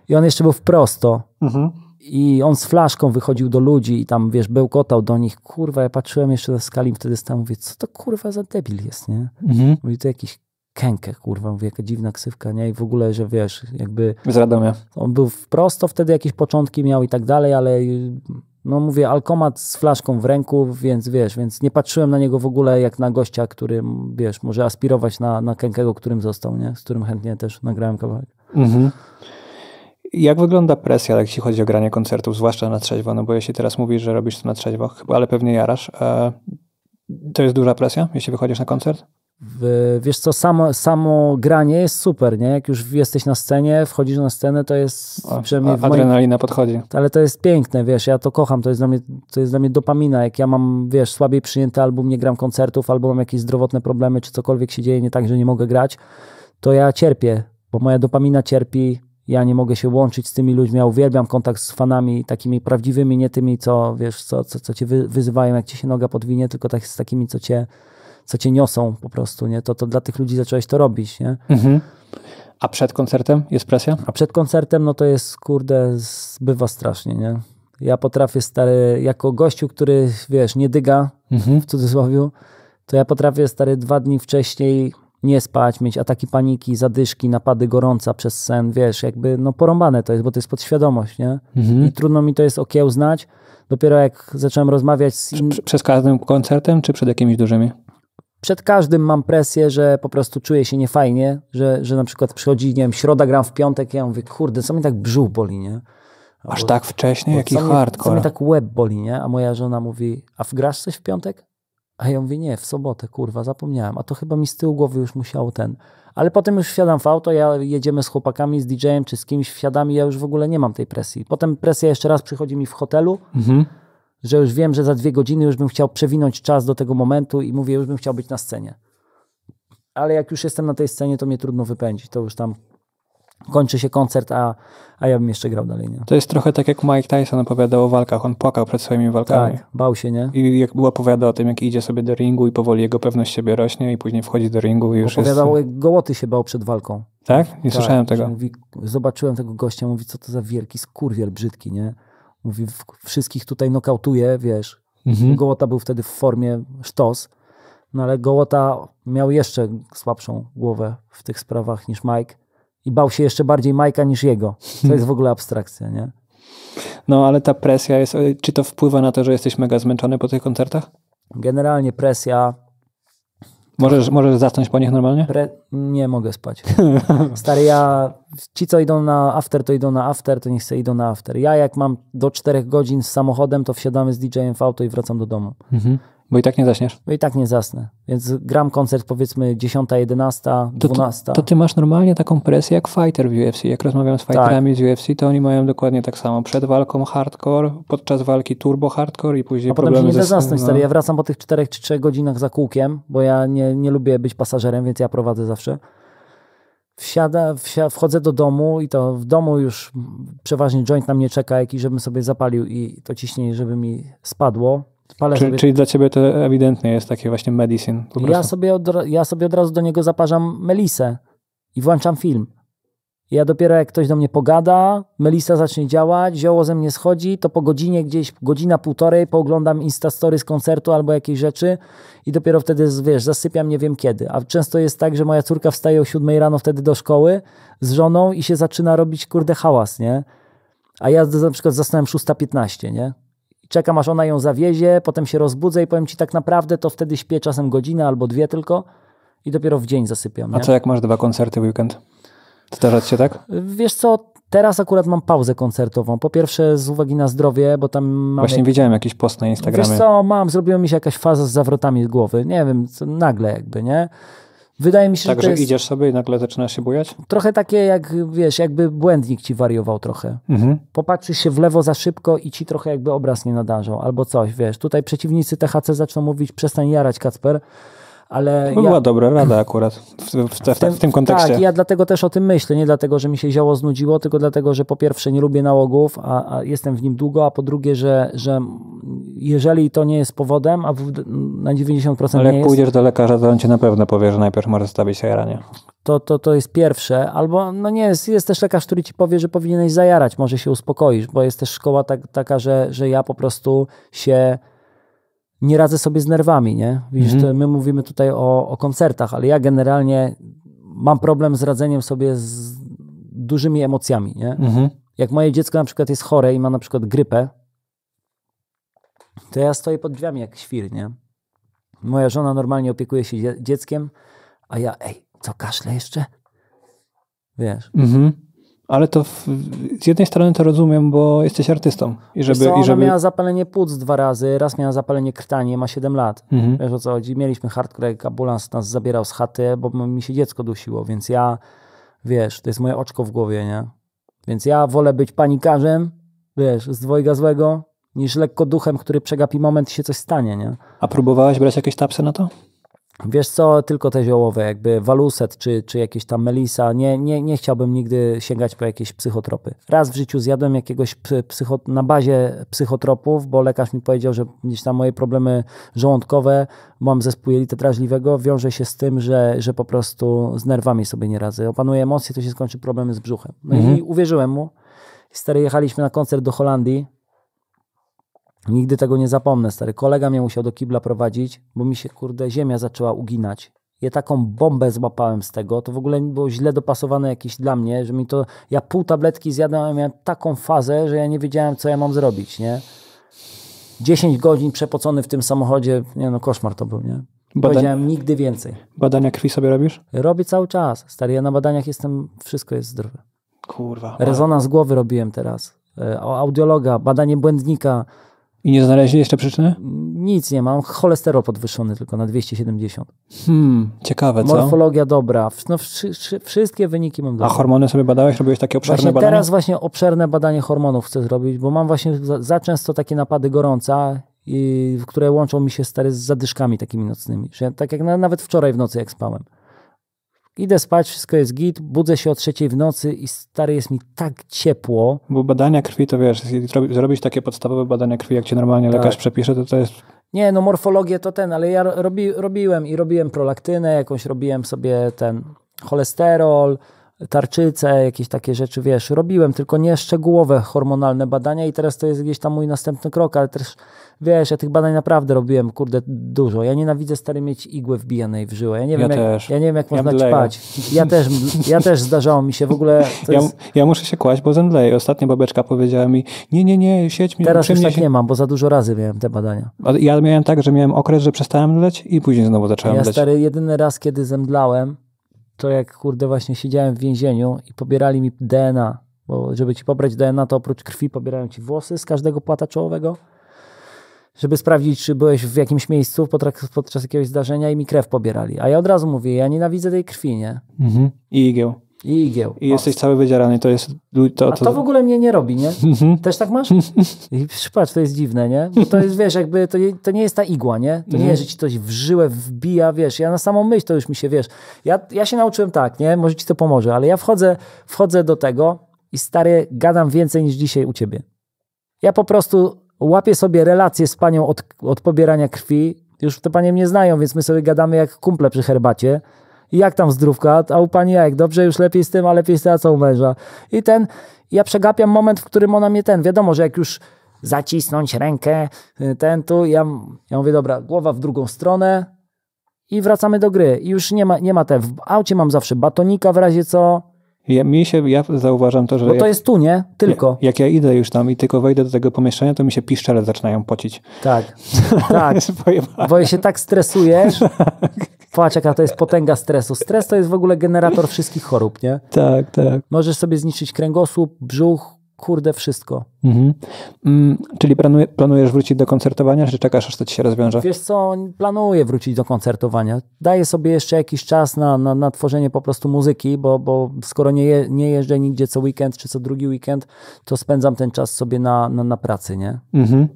i on jeszcze był w prosto. Mhm. I on z flaszką wychodził do ludzi i tam, wiesz, bełkotał do nich. Kurwa, ja patrzyłem jeszcze na skali wtedy stałem, mówię, co to kurwa za debil jest, nie? Mhm. Mówi, to jakiś Kenke, kurwa, mówię, jaka dziwna ksywka, nie? I w ogóle, że wiesz, jakby Z Radomia. on był w prosto, wtedy jakieś początki miał i tak dalej, ale no mówię, alkomat z flaszką w ręku, więc wiesz, więc nie patrzyłem na niego w ogóle jak na gościa, który, wiesz, może aspirować na, na Kenkego, którym został, nie? Z którym chętnie też nagrałem kawałek. Mhm. Jak wygląda presja, jeśli chodzi o granie koncertów, zwłaszcza na trzeźwo? No bo jeśli teraz mówisz, że robisz to na trzeźwo, chyba, ale pewnie jarasz. E, to jest duża presja, jeśli wychodzisz na koncert? Wiesz co, samo, samo granie jest super, nie? Jak już jesteś na scenie, wchodzisz na scenę, to jest O, przynajmniej moim, adrenalina podchodzi. ale to jest piękne, wiesz, ja to kocham, to jest dla mnie, to jest dla mnie dopamina, jak ja mam, wiesz, słabiej przyjęty album, nie gram koncertów, albo mam jakieś zdrowotne problemy, czy cokolwiek się dzieje nie tak, że nie mogę grać, to ja cierpię, bo moja dopamina cierpi, ja nie mogę się łączyć z tymi ludźmi, ja uwielbiam kontakt z fanami, takimi prawdziwymi, nie tymi, co, wiesz, co, co, co cię wy, wyzywają, jak ci się noga podwinie, tylko tak z takimi, co cię, co cię niosą po prostu, nie, to, to dla tych ludzi zacząłeś to robić, nie, Mhm. A przed koncertem jest presja? a przed koncertem, no to jest, kurde, bywa strasznie, nie. Ja potrafię, stary, jako gościu, który, wiesz, nie dyga, Mhm. w cudzysłowie, to ja potrafię, stary, dwa dni wcześniej nie spać, mieć ataki paniki, zadyszki, napady gorąca przez sen, wiesz, jakby, no porąbane to jest, bo to jest podświadomość, nie. Mhm. I trudno mi to jest okiełznać. Dopiero jak zacząłem rozmawiać z in... Prze- Przez każdym koncertem, czy przed jakimiś dużymi? Przed każdym mam presję, że po prostu czuję się niefajnie, że, że na przykład przychodzi, nie wiem, środa gram w piątek i ja mówię, kurde, co mi tak brzuch boli, nie? Aż Albo- tak wcześnie? Jaki co mnie- Co hardcore. mi tak łeb boli, nie? A moja żona mówi, a wgrasz coś w piątek? A ja mówię, nie, w sobotę, kurwa, zapomniałem. A to chyba mi z tyłu głowy już musiało ten. Ale potem już wsiadam w auto, ja jedziemy z chłopakami, z DJ-em czy z kimś, wsiadam i ja już w ogóle nie mam tej presji. Potem presja jeszcze raz przychodzi mi w hotelu, Mhm. Że już wiem, że za dwie godziny już bym chciał przewinąć czas do tego momentu i mówię, już bym chciał być na scenie. Ale jak już jestem na tej scenie, to mnie trudno wypędzić. To już tam kończy się koncert, a, a ja bym jeszcze grał dalej. Nie? To jest trochę tak jak Mike Tyson opowiadał o walkach. On płakał przed swoimi walkami. Tak, bał się, nie? I jak opowiada o tym, jak idzie sobie do ringu i powoli jego pewność siebie rośnie i później wchodzi do ringu i już Opowiadał, jest... jak gołoty się bał przed walką. Tak? Nie Tak, słyszałem tego. Mówi, zobaczyłem tego gościa, mówi, co to za wielki skurwiel brzydki, nie? Mówi, wszystkich tutaj nokautuje, wiesz. Mhm. Gołota był wtedy w formie sztos, no ale Gołota miał jeszcze słabszą głowę w tych sprawach niż Mike i bał się jeszcze bardziej Majka niż jego. To jest w ogóle abstrakcja, nie? No ale ta presja jest... Czy to wpływa na to, że jesteś mega zmęczony po tych koncertach? Generalnie presja, Możesz, możesz zasnąć po nich normalnie? pre... nie mogę spać. [LAUGHS] Stary, ja, ci co idą na after, to idą na after, to niech se idą na after. Ja jak mam do 4 godzin z samochodem, to wsiadamy z DJ-em w auto i wracam do domu. Mhm. Bo i tak nie zaśniesz. No i tak nie zasnę. Więc gram koncert powiedzmy 10, 11, To, 12. to, to ty masz normalnie taką presję jak fighter w UFC. Jak rozmawiam z fighterami z UFC, to oni mają dokładnie tak samo. Przed walką hardcore, podczas walki turbo hardcore i później A potem się nie da zasnąć, no. stary. Ja wracam po tych 4 czy 3 godzinach za kółkiem, bo ja nie, nie lubię być pasażerem, więc ja prowadzę zawsze. Wsiada, wsia, wchodzę do domu i to w domu już przeważnie joint na mnie czeka, jakiś, żebym sobie zapalił i to ciśnienie, żeby mi spadło. Palę Czyli, sobie, czyli dla ciebie to ewidentnie jest takie właśnie medicine. Ja, sobie od, ja sobie od razu do niego zaparzam melisę i włączam film. I Ja dopiero jak ktoś do mnie pogada, Melisa zacznie działać, zioło ze mnie schodzi, to po godzinie gdzieś, godzina, półtorej, pooglądam Instastory z koncertu albo jakieś rzeczy i dopiero wtedy, wiesz, zasypiam nie wiem kiedy. A często jest tak, że moja córka wstaje o 7 rano wtedy do szkoły z żoną i się zaczyna robić, kurde, hałas, nie? A ja na przykład zasnąłem 6.15, nie? Czekam, aż ona ją zawiezie, potem się rozbudzę i powiem ci tak naprawdę, to wtedy śpię czasem godzinę albo dwie tylko i dopiero w dzień zasypiam. A Nie? co jak masz dwa koncerty w weekend? Zdarzać się tak? Wiesz co, teraz akurat mam pauzę koncertową. Po pierwsze z uwagi na zdrowie, bo tam mam... Właśnie widziałem jakiś post na Instagramie. Wiesz co, mam, zrobiła mi się jakaś faza z zawrotami głowy. Nie wiem, nagle jakby, nie? Wydaje mi się, Tak, że to że jest idziesz sobie i nagle zaczynasz się bujać? trochę takie jak, wiesz, jakby błędnik ci wariował trochę. Mhm. Popatrzysz się w lewo za szybko i ci trochę jakby obraz nie nadarzał, albo coś, wiesz. Tutaj przeciwnicy THC zaczną mówić, przestań jarać, Kacper, ale To ja... była dobra rada akurat w, w, w, w, w tym kontekście. Tak, ja dlatego też o tym myślę. Nie dlatego, że mi się zioło znudziło, tylko dlatego, że po pierwsze nie lubię nałogów, a, a jestem w nim długo, a po drugie, że, że jeżeli to nie jest powodem, a na 90% Ale jak jest, pójdziesz do lekarza, to on ci na pewno powie, że najpierw może stawić jaranie. to, to, to jest pierwsze. Albo no nie jest, jest też lekarz, który ci powie, że powinieneś zajarać, może się uspokoisz, bo jest też szkoła tak, taka, że, że ja po prostu się nie radzę sobie z nerwami, nie? Widzisz, Mhm. my mówimy tutaj o, o koncertach, ale ja generalnie mam problem z radzeniem sobie z dużymi emocjami, nie? Mhm. Jak moje dziecko na przykład jest chore i ma na przykład grypę, to ja stoję pod drzwiami jak świr, nie? Moja żona normalnie opiekuje się dzie- dzieckiem, a ja, ej, co, kaszle jeszcze? Wiesz, Mhm. Ale to w, z jednej strony to rozumiem, bo jesteś artystą. I żeby, co, i żeby... miała zapalenie płuc dwa razy, raz miała zapalenie krtani, ma 7 lat. Mhm. Wiesz o co chodzi? Mieliśmy hardcore, ambulans nas zabierał z chaty, bo mi się dziecko dusiło, więc ja, wiesz, to jest moje oczko w głowie, nie? Więc ja wolę być panikarzem, wiesz, z dwojga złego, niż lekko duchem, który przegapi moment i się coś stanie, nie? A próbowałeś brać jakieś tapsy na to? Wiesz co, tylko te ziołowe, jakby waluset czy, czy jakieś tam melisa. Nie, nie, nie chciałbym nigdy sięgać po jakieś psychotropy. Raz w życiu zjadłem jakiegoś psy- psycho, na bazie psychotropów, bo lekarz mi powiedział, że gdzieś tam moje problemy żołądkowe, mam zespół jelita drażliwego, wiąże się z tym, że, że po prostu z nerwami sobie nie radzę. Opanuję emocje, to się skończy problemy z brzuchem. No Mhm. i uwierzyłem mu. Stary, jechaliśmy na koncert do Holandii. Nigdy tego nie zapomnę, stary. Kolega mnie musiał do kibla prowadzić, bo mi się, kurde, ziemia zaczęła uginać. Ja taką bombę złapałem z tego, to w ogóle było źle dopasowane jakieś dla mnie, że mi to, ja pół tabletki zjadłem, a miałem taką fazę, że ja nie wiedziałem, co ja mam zrobić, nie? 10 godzin przepocony w tym samochodzie, nie no, koszmar to był, nie? Badań, Powiedziałem nigdy więcej. badania krwi sobie robisz? Robię cały czas, stary, ja na badaniach jestem, wszystko jest zdrowe. Kurwa. Rezonans głowy robiłem teraz, e, audiologa, badanie błędnika, I nie znaleźli jeszcze przyczyny? Nic nie mam, cholesterol podwyższony tylko na 270. Hmm, ciekawe, co? Morfologia dobra, no, wszy, wszy, wszystkie wyniki mam A dobre. hormony sobie badałeś? Robiłeś takie obszerne Właśnie badania? teraz właśnie obszerne badanie hormonów chcę zrobić, bo mam właśnie za, za często takie napady gorąca, i, które łączą mi się stary z zadyszkami takimi nocnymi. Że tak jak na, nawet wczoraj w nocy jak spałem. Idę spać, wszystko jest git, budzę się o trzeciej w nocy i stary jest mi tak ciepło. Bo badania krwi, to wiesz, zrobić takie podstawowe badania krwi, jak ci normalnie Tak. lekarz przepisze, to to jest... Nie, no morfologię to ten, ale ja robi, robiłem i robiłem prolaktynę, jakąś robiłem sobie ten cholesterol, tarczycę, jakieś takie rzeczy, wiesz, robiłem, tylko nie szczegółowe hormonalne badania i teraz to jest gdzieś tam mój następny krok, ale też, wiesz, ja tych badań naprawdę robiłem, kurde, dużo. Ja nienawidzę stary mieć igłę wbijanej w żyłę. Ja nie Ja wiem, jak, też. ja nie wiem, jak Ja można mdleję. ćpać. Ja też, ja też zdarzało mi się w ogóle, Ja, jest, ja muszę się kłaść, bo zemdleję. Ostatnio babeczka powiedziała mi, nie, nie, nie, siedź mi, teraz już tak się... nie mam, bo za dużo razy miałem te badania. Ja miałem tak, że miałem okres, że przestałem mdleć i później znowu zacząłem Ja mdleć. stary, jedyny raz, kiedy zemdlałem, to jak kurde właśnie siedziałem w więzieniu i pobierali mi DNA, bo żeby ci pobrać DNA, to oprócz krwi pobierają ci włosy z każdego płata czołowego, żeby sprawdzić, czy byłeś w jakimś miejscu podczas, podczas jakiegoś zdarzenia i mi krew pobierali. A ja od razu mówię, ja nienawidzę tej krwi, nie? Mhm. I igieł. I igieł. I jesteś cały wydzierany. To jest... To, A to... to w ogóle mnie nie robi, nie? Mhm. Też tak masz? I patrz, to jest dziwne, nie? Bo to jest, wiesz, jakby to, nie- to nie jest ta igła, nie? To nie jest, że ci coś w żyłę wbija, wiesz, ja na samą myśl to już mi się, wiesz, ja, ja się nauczyłem tak, nie? Może ci to pomoże, ale ja wchodzę, wchodzę do tego i stary, gadam więcej niż dzisiaj u ciebie. Ja po prostu łapię sobie relację z panią od, od pobierania krwi, już te panie mnie znają, więc my sobie gadamy jak kumple przy herbacie. Jak tam zdrówka? A u pani jak? Dobrze, już lepiej z tym, a lepiej z co u męża? I ten, ja przegapiam moment, w którym ona mnie ten, wiadomo, że jak już zacisnąć rękę, y, ten tu, ja, ja mówię, dobra, głowa w drugą stronę i wracamy do gry. I już nie ma, nie ma te, w aucie mam zawsze batonika w razie co Ja, mi się, ja zauważam to, że Bo to jak, jest tu, nie? Tylko. jak ja idę już tam i tylko wejdę do tego pomieszczenia, to mi się piszczele zaczynają pocić. Tak. [LAUGHS] Tak. Jest pojebane. Bo się tak stresujesz. [LAUGHS] Patrz, jaka to jest potęga stresu. Stres to jest w ogóle generator wszystkich chorób, nie? tak, tak. Możesz sobie zniszczyć kręgosłup, brzuch, kurde, wszystko. Mhm. Mm, czyli planuje, planujesz wrócić do koncertowania, czy czekasz, aż to ci się rozwiąże? Wiesz co, planuję wrócić do koncertowania. Daję sobie jeszcze jakiś czas na, na, na tworzenie po prostu muzyki, bo, bo skoro nie, je, nie jeżdżę nigdzie co weekend czy co drugi weekend, to spędzam ten czas sobie na, na, na pracy, nie? Mhm.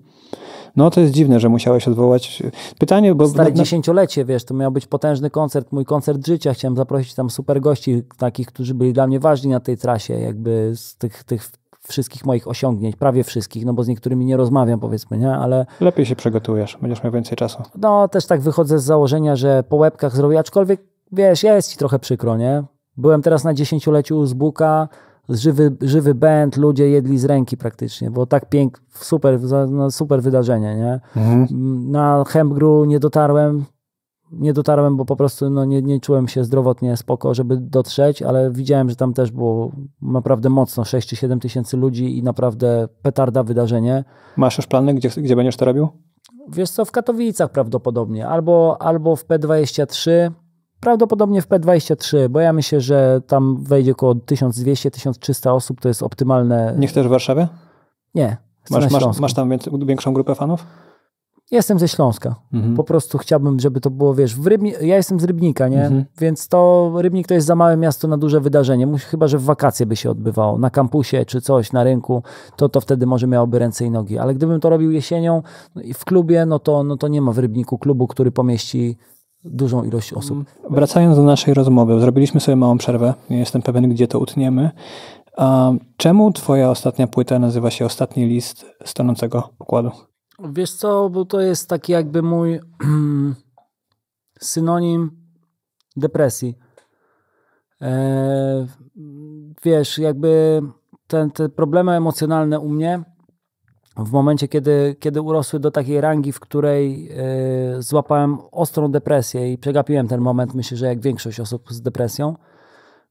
No to jest dziwne, że musiałeś odwołać. Pytanie, bo... Stare na- dziesięciolecie, wiesz, to miał być potężny koncert, mój koncert życia. Chciałem zaprosić tam super gości, takich, którzy byli dla mnie ważni na tej trasie, jakby z tych, tych wszystkich moich osiągnięć, prawie wszystkich, no bo z niektórymi nie rozmawiam, powiedzmy, nie? Ale Lepiej się przygotujesz, będziesz miał więcej czasu. no też tak wychodzę z założenia, że po łebkach zrobię, aczkolwiek, wiesz, jest ci trochę przykro, nie? Byłem teraz na dziesięcioleciu z Buka, żywy, żywy band, ludzie jedli z ręki praktycznie, było tak piękne, super, no, super wydarzenie, nie? Mhm. Na Hempgru nie dotarłem, nie dotarłem, bo po prostu no, nie, nie czułem się zdrowotnie spoko, żeby dotrzeć, ale widziałem, że tam też było naprawdę mocno, 6 czy 7 tysięcy ludzi i naprawdę petarda wydarzenie. Masz już plany, gdzie, gdzie będziesz to robił? Wiesz co, w Katowicach prawdopodobnie, albo, albo w P23, prawdopodobnie w P23, bo ja myślę, że tam wejdzie około 1200-1300 osób, to jest optymalne. Nie chcesz w Warszawie? Nie, Masz, masz, masz tam większą grupę fanów? Jestem ze Śląska. Mhm. Po prostu chciałbym, żeby to było, wiesz, w Rybni... ja jestem z Rybnika, nie? Mhm. Więc to Rybnik to jest za małe miasto na duże wydarzenie. Chyba, że w wakacje by się odbywało, na kampusie czy coś, na rynku, to, to wtedy może miałoby ręce i nogi. Ale gdybym to robił jesienią no i w klubie, no to, no to nie ma w Rybniku klubu, który pomieści dużą ilość osób. Wracając do naszej rozmowy, zrobiliśmy sobie małą przerwę. Nie jestem pewien, gdzie to utniemy. Czemu twoja ostatnia płyta nazywa się Ostatni list stanącego pokładu? Wiesz co, bo to jest taki jakby mój [CLEARS THROAT] synonim depresji. E, wiesz, jakby ten, te problemy emocjonalne u mnie w momencie, kiedy, kiedy urosły do takiej rangi, w której e, złapałem ostrą depresję i przegapiłem ten moment, myślę, że jak większość osób z depresją,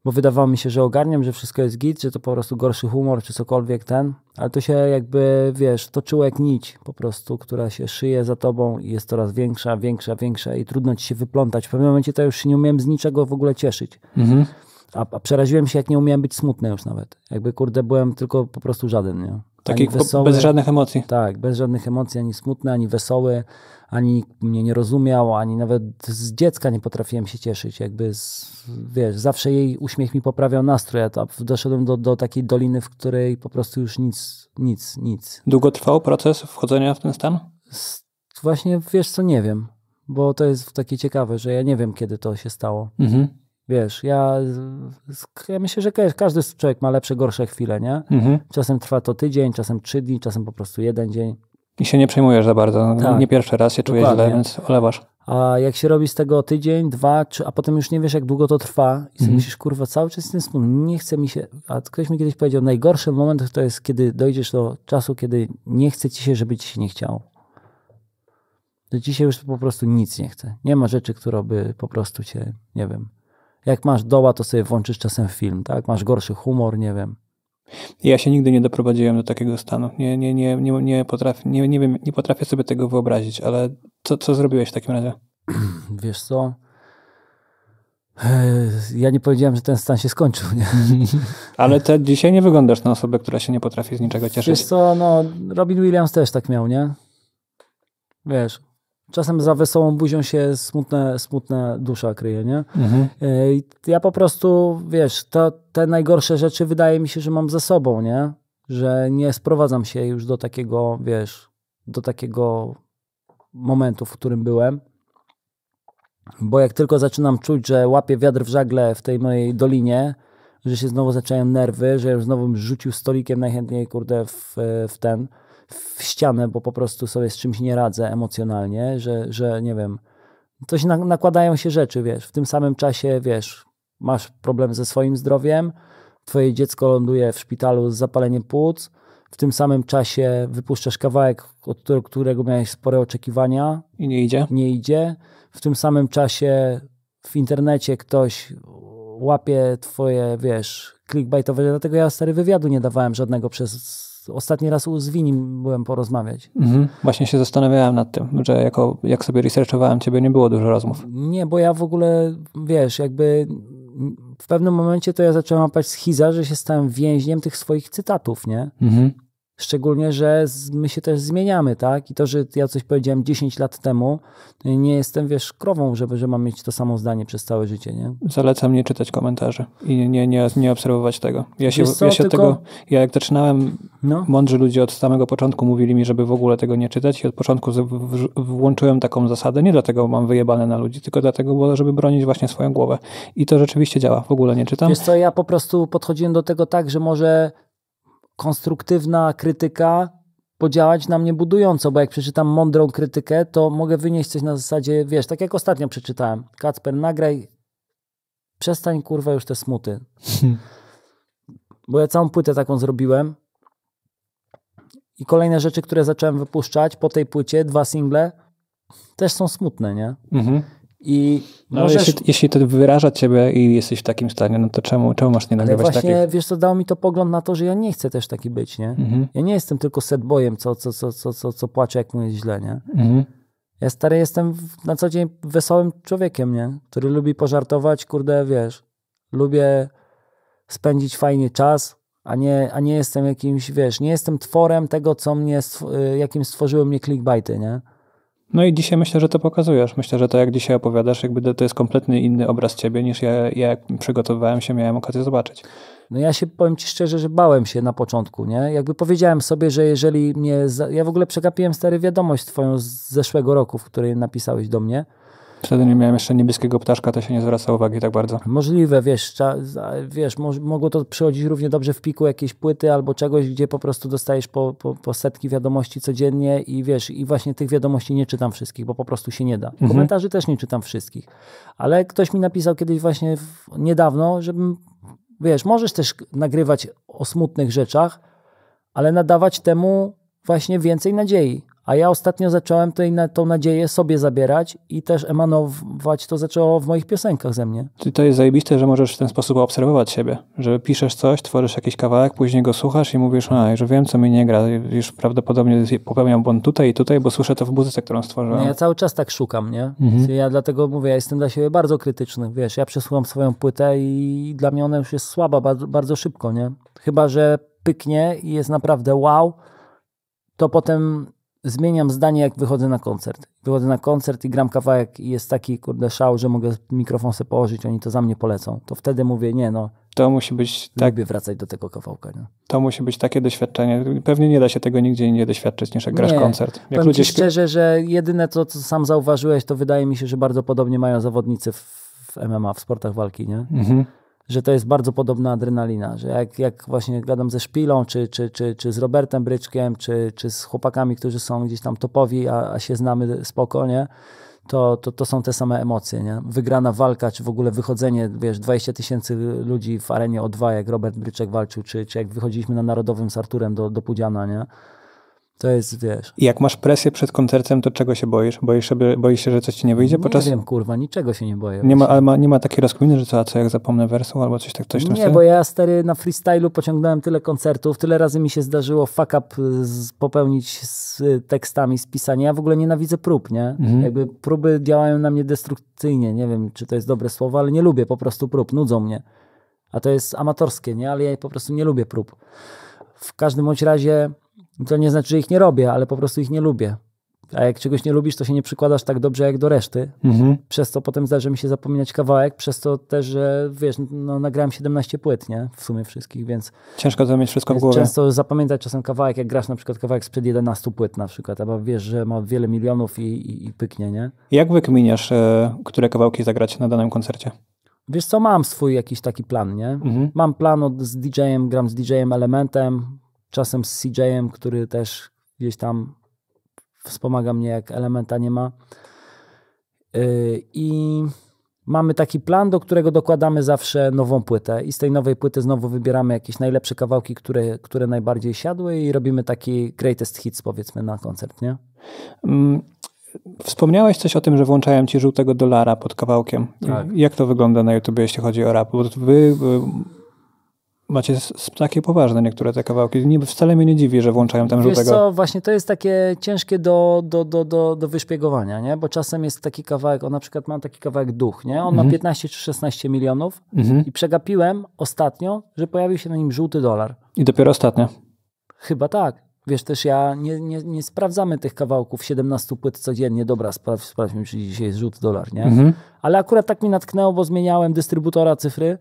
bo wydawało mi się, że ogarniam, że wszystko jest git, że to po prostu gorszy humor, czy cokolwiek ten, ale to się jakby, wiesz, toczyło jak nić po prostu, która się szyje za tobą i jest coraz większa, większa, większa i trudno ci się wyplątać. W pewnym momencie to już nie umiałem z niczego w ogóle cieszyć. Mhm. A, a przeraziłem się, jak nie umiałem być smutny już nawet. Jakby, kurde, byłem tylko po prostu żaden, nie? Taki wesoły, bez żadnych emocji. tak, bez żadnych emocji, ani smutny, ani wesoły, ani nikt mnie nie rozumiał, ani nawet z dziecka nie potrafiłem się cieszyć. Jakby, z, wiesz, zawsze jej uśmiech mi poprawiał nastrój, a doszedłem do, do takiej doliny, w której po prostu już nic, nic, nic. Długo trwał proces wchodzenia w ten stan? Właśnie, wiesz co, nie wiem, bo to jest takie ciekawe, że ja nie wiem, kiedy to się stało. Mhm. Wiesz, ja, ja myślę, że ka- każdy człowiek ma lepsze, gorsze chwile, nie? Mhm. Czasem trwa to tydzień, czasem trzy dni, czasem po prostu jeden dzień. I się nie przejmujesz za bardzo. Tak. Nie pierwszy raz się czujesz źle, więc olewasz. A jak się robi z tego tydzień, dwa, trzy, a potem już nie wiesz, jak długo to trwa i sobie Mhm. myślisz, kurwa, cały czas jestem smutny, nie chce mi się, a ktoś mi kiedyś powiedział, najgorszy moment to jest, kiedy dojdziesz do czasu, kiedy nie chce ci się, żeby ci się nie chciało. To dzisiaj już po prostu nic nie chce. Nie ma rzeczy, która by po prostu cię, nie wiem. Jak masz doła, to sobie włączysz czasem film, tak? Masz gorszy humor, nie wiem. Ja się nigdy nie doprowadziłem do takiego stanu. Nie, nie, nie, nie, nie, potrafię, nie, nie, wiem, nie potrafię sobie tego wyobrazić, ale co, co zrobiłeś w takim razie? [CLEARS THROAT] Wiesz co? Ja nie powiedziałem, że ten stan się skończył, nie? [LAUGHS] Ale ty dzisiaj nie wyglądasz na osobę, która się nie potrafi z niczego Wiesz cieszyć. co, no Robin Williams też tak miał, nie? Wiesz, czasem za wesołą buzią się smutne, smutna dusza kryje, nie? Mhm. I ja po prostu, wiesz, to, te najgorsze rzeczy wydaje mi się, że mam za sobą, nie? Że nie sprowadzam się już do takiego, wiesz, do takiego momentu, w którym byłem. Bo jak tylko zaczynam czuć, że łapię wiatr w żagle w tej mojej dolinie, że się znowu zaczynają nerwy, że już znowu bym rzucił stolikiem najchętniej, kurde, w, w ten, w ścianę, bo po prostu sobie z czymś nie radzę emocjonalnie, że, że nie wiem, to się na, nakładają się rzeczy, wiesz, w tym samym czasie, wiesz, masz problem ze swoim zdrowiem, twoje dziecko ląduje w szpitalu z zapaleniem płuc, w tym samym czasie wypuszczasz kawałek, od którego- którego miałeś spore oczekiwania, I nie idzie? nie idzie. W tym samym czasie w internecie ktoś łapie twoje, wiesz, clickbaitowe, dlatego ja stary wywiadu nie dawałem żadnego przez... Ostatni raz u Zwinim byłem porozmawiać. Mhm. Właśnie się zastanawiałem nad tym, że jako, jak sobie researchowałem ciebie, nie było dużo rozmów. Nie, bo ja w ogóle, wiesz, jakby w pewnym momencie to ja zacząłem łapać schiza, że się stałem więźniem tych swoich cytatów, nie? Mhm. Szczególnie, że my się też zmieniamy, tak? I to, że ja coś powiedziałem 10 lat temu, nie jestem, wiesz, krową, żeby, że mam mieć to samo zdanie przez całe życie, nie? Zalecam nie czytać komentarzy i nie, nie, nie obserwować tego. Ja się, co, ja się tylko- tego, ja jak zaczynałem, No. mądrzy ludzie od samego początku mówili mi, żeby w ogóle tego nie czytać i od początku z- w- włączyłem taką zasadę, nie dlatego mam wyjebane na ludzi, tylko dlatego, żeby bronić właśnie swoją głowę. I to rzeczywiście działa, w ogóle nie czytam. Wiesz co, ja po prostu podchodziłem do tego tak, że może konstruktywna krytyka podziałać na mnie budująco, bo jak przeczytam mądrą krytykę, to mogę wynieść coś na zasadzie, wiesz, tak jak ostatnio przeczytałem. Kacper, nagraj, przestań kurwa już te smuty. [LAUGHS] Bo ja całą płytę taką zrobiłem i kolejne rzeczy, które zacząłem wypuszczać po tej płycie, dwa single, też są smutne, nie? Mhm. I No, możesz... jeśli, jeśli to wyraża ciebie i jesteś w takim stanie, no to czemu, czemu masz nie nagrywać właśnie, takich? wiesz co, dało mi to pogląd na to, że ja nie chcę też taki być, nie? Mhm. Ja nie jestem tylko setboyem, co, co, co, co, co, co płacze, jak mu jest źle, nie? Mhm. Ja stary jestem na co dzień wesołym człowiekiem, nie? Który lubi pożartować, kurde, wiesz, lubię spędzić fajnie czas, a nie, a nie jestem jakimś, wiesz, nie jestem tworem tego, co mnie, y, jakim stworzyły mnie clickbaity, nie? No i dzisiaj myślę, że to pokazujesz. Myślę, że to jak dzisiaj opowiadasz, jakby to, jest kompletnie inny obraz ciebie niż ja, ja jak przygotowywałem się, miałem okazję zobaczyć. No ja się powiem ci szczerze, że bałem się na początku, nie? Jakby powiedziałem sobie, że jeżeli mnie. Za... Ja w ogóle przegapiłem stary wiadomość twoją z zeszłego roku, w której napisałeś do mnie. Wtedy nie miałem jeszcze niebieskiego ptaszka, to się nie zwraca uwagi tak bardzo. Możliwe, wiesz, wiesz mo... mogło to przychodzić równie dobrze w piku jakiejś płyty albo czegoś, gdzie po prostu dostajesz po, po, po setki wiadomości codziennie i wiesz, i właśnie tych wiadomości nie czytam wszystkich, bo po prostu się nie da. Komentarzy też nie czytam wszystkich. Ale ktoś mi napisał kiedyś właśnie w... niedawno, żebym, wiesz, możesz też nagrywać o smutnych rzeczach, ale nadawać temu właśnie więcej nadziei. A ja ostatnio zacząłem tej, na, tą nadzieję sobie zabierać i też emanować to zaczęło w moich piosenkach ze mnie. Ty- To jest zajebiste, że możesz w ten sposób obserwować siebie, że piszesz coś, tworzysz jakiś kawałek, później go słuchasz i mówisz, a już wiem, co mi nie gra, już prawdopodobnie popełniam błąd tutaj i tutaj, bo słyszę to w muzyce, którą stworzyłem. No ja cały czas tak szukam, nie? Mhm. Ja dlatego mówię, ja jestem dla siebie bardzo krytyczny. Wiesz, ja przesłucham swoją płytę i dla mnie ona już jest słaba bardzo, bardzo szybko, nie? Chyba, że pyknie i jest naprawdę wow, to potem zmieniam zdanie, jak wychodzę na koncert. Wychodzę na koncert i gram kawałek i jest taki, kurde, szał, że mogę mikrofon sobie położyć, oni to za mnie polecą. To wtedy mówię, nie no, To musi być tak, lubię wracać do tego kawałka, nie? to musi być takie doświadczenie. Pewnie nie da się tego nigdzie indziej doświadczyć, niż jak grasz Nie. koncert. Jak Powiem ludzie ci szczerze, że jedyne to, co sam zauważyłeś, to wydaje mi się, że bardzo podobnie mają zawodnicy w, w MMA, w sportach walki, nie? Mhm. Że to jest bardzo podobna adrenalina, że jak, jak właśnie gadam ze Szpilą, czy, czy, czy, czy z Robertem Bryczkiem, czy, czy z chłopakami, którzy są gdzieś tam topowi, a, a się znamy spokojnie, to, to, to są te same emocje, nie? Wygrana walka, czy w ogóle wychodzenie, wiesz, 20 tysięcy ludzi w arenie o dwa, jak Robert Bryczek walczył, czy, czy jak wychodziliśmy na Narodowym z Arturem do, do Pudziana, nie? To jest, wiesz... I jak masz presję przed koncertem, to czego się boisz? Boisz się, boisz się że coś ci nie wyjdzie? Nie Podczas... wiem, kurwa, niczego się nie boję. Nie ma, ale ma, nie ma takiej rozkminy, że co, a co jak zapomnę wersu albo coś, tak, coś w tym Nie, stylu? bo ja stary na freestylu pociągnąłem tyle koncertów, tyle razy mi się zdarzyło fuck up z, popełnić z y, tekstami, z pisania. Ja w ogóle nienawidzę prób, nie? Mhm. Jakby próby działają na mnie destrukcyjnie. Nie wiem, czy to jest dobre słowo, ale nie lubię po prostu prób, nudzą mnie. A to jest amatorskie, nie? Ale ja po prostu nie lubię prób. W każdym bądź razie to nie znaczy, że ich nie robię, ale po prostu ich nie lubię. A jak czegoś nie lubisz, to się nie przykładasz tak dobrze jak do reszty. Mhm. Przez to potem zdarzy mi się zapominać kawałek, przez to też, że wiesz, no, nagrałem 17 płyt, nie? W sumie wszystkich, więc, Ciężko to mieć wszystko w głowie. często zapamiętać czasem kawałek, jak grasz na przykład kawałek sprzed 11 płyt na przykład, albo wiesz, że ma wiele milionów i, i, i pyknie, nie? Jak wykminiasz, e, które kawałki zagrać na danym koncercie? Wiesz co, mam swój jakiś taki plan, nie? Mhm. Mam plan od, z DJ-em, gram z DJ-em Elementem, czasem z CJ-em, który też gdzieś tam wspomaga mnie, jak Elementa nie ma. Yy, I mamy taki plan, do którego dokładamy zawsze nową płytę i z tej nowej płyty znowu wybieramy jakieś najlepsze kawałki, które, które najbardziej siadły i robimy taki greatest hits powiedzmy na koncert, nie? Mm, Wspomniałeś coś o tym, że włączają ci żółtego dolara pod kawałkiem. Tak. Jak to wygląda na YouTube, jeśli chodzi o rap? Bo wy y, macie takie poważne niektóre te kawałki. Nie, wcale mnie nie dziwi, że włączają tam Wiesz żółtego. co, właśnie to jest takie ciężkie do, do, do, do, do wyszpiegowania, nie? Bo czasem jest taki kawałek, o na przykład mam taki kawałek Duch, nie? On ma 15 czy 16 milionów Mhm. i przegapiłem ostatnio, że pojawił się na nim żółty dolar. I dopiero ostatnio. Chyba tak. Wiesz, też ja nie, nie, nie sprawdzamy tych kawałków 17 płyt codziennie. Dobra, sprawdź, sprawdźmy, czy dzisiaj jest żółty dolar, nie? Mhm. Ale akurat tak mi natknęło, bo zmieniałem dystrybutora cyfry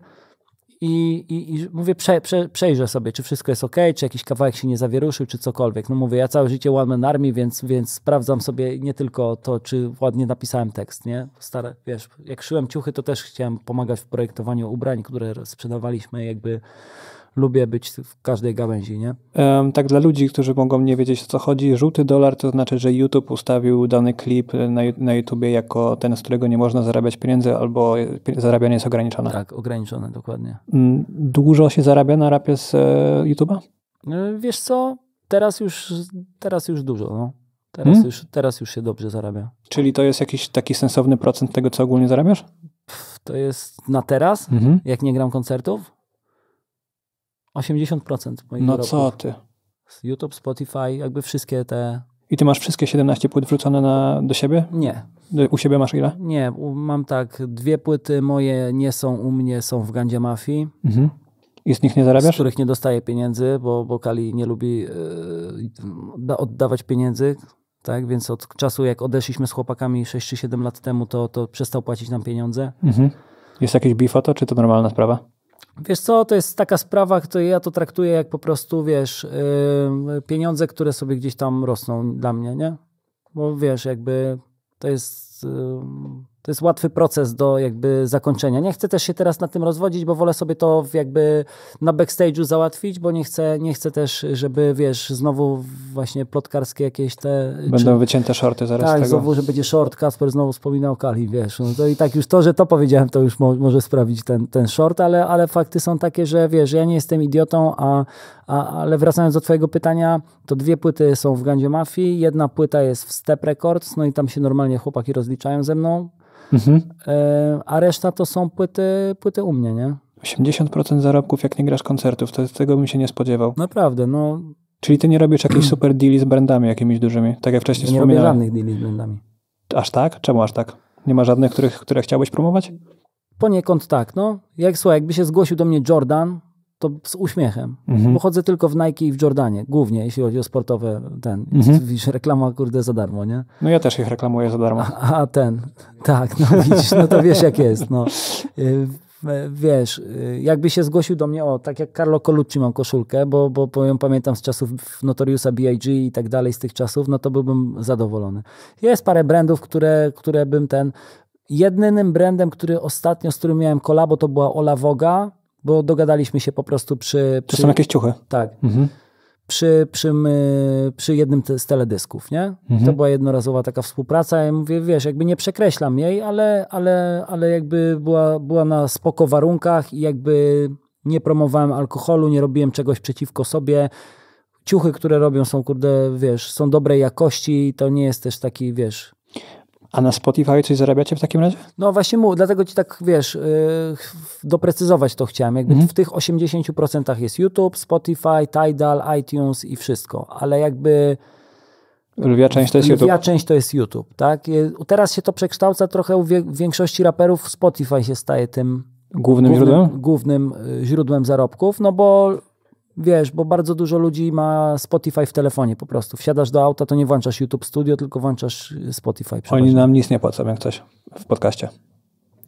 i, i, i mówię, prze, prze, przejrzę sobie, czy wszystko jest ok, czy jakiś kawałek się nie zawieruszył, czy cokolwiek. No mówię, ja całe życie One Man Army, więc, więc sprawdzam sobie nie tylko to, czy ładnie napisałem tekst, nie? Stare, wiesz, jak szyłem ciuchy, to też chciałem pomagać w projektowaniu ubrań, które sprzedawaliśmy, jakby lubię być w każdej gałęzi, nie? Tak dla ludzi, którzy mogą nie wiedzieć o co chodzi, żółty dolar to znaczy, że YouTube ustawił dany klip na, na YouTubie jako ten, z którego nie można zarabiać pieniędzy albo zarabianie jest ograniczone. Tak, ograniczone, dokładnie. Mm, Dużo się zarabia na rapie z e, YouTube'a? No, Wiesz co, teraz już, teraz już dużo, no. Teraz, Hmm? już, teraz już się dobrze zarabia. Czyli to jest jakiś taki sensowny procent tego, co ogólnie zarabiasz? To jest na teraz, Mhm. jak nie gram koncertów, 80% moich No co ty? YouTube, Spotify, jakby wszystkie te... I ty masz wszystkie 17 płyt wrzucone na, do siebie? Nie, U siebie masz ile? nie, mam tak, dwie płyty moje nie są u mnie, są w Gandzie Mafii, Mhm. I z nich nie z zarabiasz? których nie dostaję pieniędzy, bo, bo Kali nie lubi yy, da- oddawać pieniędzy, tak, więc od czasu jak odeszliśmy z chłopakami 6 czy 7 lat temu, to, to przestał płacić nam pieniądze. Mhm. Jest jakiś beef o to, czy to normalna sprawa? Wiesz co, to jest taka sprawa, to ja to traktuję jak po prostu, wiesz, yy, pieniądze, które sobie gdzieś tam rosną dla mnie, nie? Bo wiesz, jakby to jest, yy, to jest łatwy proces do jakby zakończenia. Nie chcę też się teraz na tym rozwodzić, bo wolę sobie to jakby na backstage'u załatwić, bo nie chcę, nie chcę też, żeby, wiesz, znowu właśnie plotkarskie jakieś te... Będą wycięte shorty zaraz tak, tego. znowu, że będzie short, Kasper znowu wspominał Kali, wiesz, no to i tak już to, że to powiedziałem, to już mo może sprawić ten, ten short, ale, ale fakty są takie, że wiesz, ja nie jestem idiotą, a, a, ale wracając do twojego pytania, to dwie płyty są w Gandzie Mafii, jedna płyta jest w Step Records, no i tam się normalnie chłopaki rozliczają ze mną, Mhm. e, a reszta to są płyty, płyty u mnie, nie? 80% zarobków, jak nie grasz koncertów, to tego bym się nie spodziewał. Naprawdę, no Czyli ty nie robisz jakichś [CLEARS THROAT] super deali z brandami jakimiś dużymi, tak jak wcześniej nie robię wspominałem. żadnych deali z brandami. Aż tak? Czemu aż tak? Nie ma żadnych, których, które chciałbyś promować? Poniekąd tak, no. Jak, słuchaj, jakby się zgłosił do mnie Jordan, to z uśmiechem. Mhm. Bo chodzę tylko w Nike i w Jordanie, głównie, jeśli chodzi o sportowe, ten, Mhm. [LAUGHS] widzisz, reklama, kurde, za darmo, nie? No ja też ich reklamuję za darmo. A, a ten, tak, no [LAUGHS] widzisz, no to wiesz jak jest, no. Y, Wiesz, y, jakby się zgłosił do mnie, o, tak jak Carlo Colucci mam koszulkę, bo, bo, bo ją pamiętam z czasów Notoriusa B.I.G. i tak dalej, z tych czasów, no to byłbym zadowolony. Jest parę brandów, które, które bym ten... Jedynym brandem, który ostatnio, z którym miałem kolabo, to była Ola Voga, bo dogadaliśmy się po prostu przy... To przy są jakieś ciuchy. Tak, Mhm. przy, przy, my, przy jednym z teledysków, nie? Mhm. To była jednorazowa taka współpraca. Ja mówię, wiesz, jakby nie przekreślam jej, ale, ale, ale jakby była, była na spoko warunkach i jakby nie promowałem alkoholu, nie robiłem czegoś przeciwko sobie. Ciuchy, które robią są, kurde, wiesz, są dobrej jakości, to nie jest też taki, wiesz, A na Spotify coś zarabiacie w takim razie? no właśnie mu, dlatego ci tak, wiesz, ch- doprecyzować to chciałem. Jakby Mhm. w tych 80% jest YouTube, Spotify, Tidal, iTunes i wszystko, ale jakby Lwia część to jest YouTube. lwia część to jest YouTube, tak? Teraz się to przekształca trochę u większości raperów, Spotify się staje tym Głównym głównym, źródłem? głównym y, źródłem zarobków, no bo wiesz, bo bardzo dużo ludzi ma Spotify w telefonie po prostu. Wsiadasz do auta, to nie włączasz YouTube Studio, tylko włączasz Spotify. Oni nam nic nie płacą jak coś w podcaście.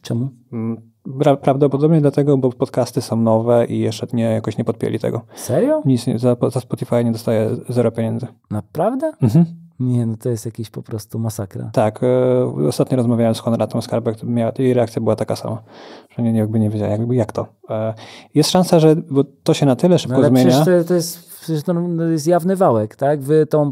Czemu? Mm, pra- Prawdopodobnie dlatego, bo podcasty są nowe i jeszcze nie, jakoś nie podpięli tego. Serio? Nic za, za Spotify nie dostaje zero pieniędzy. Naprawdę? Mhm. Nie, no to jest jakiś po prostu masakra. Tak, e, ostatnio rozmawiałem z Konradem Skarbek, miała, jej reakcja była taka sama, że nie, jakby nie wiedziała, jakby jak to. E, jest szansa, że bo to się na tyle No, szybko ale zmienia. to, to jest przecież to jest jawny wałek, tak? Wy tą...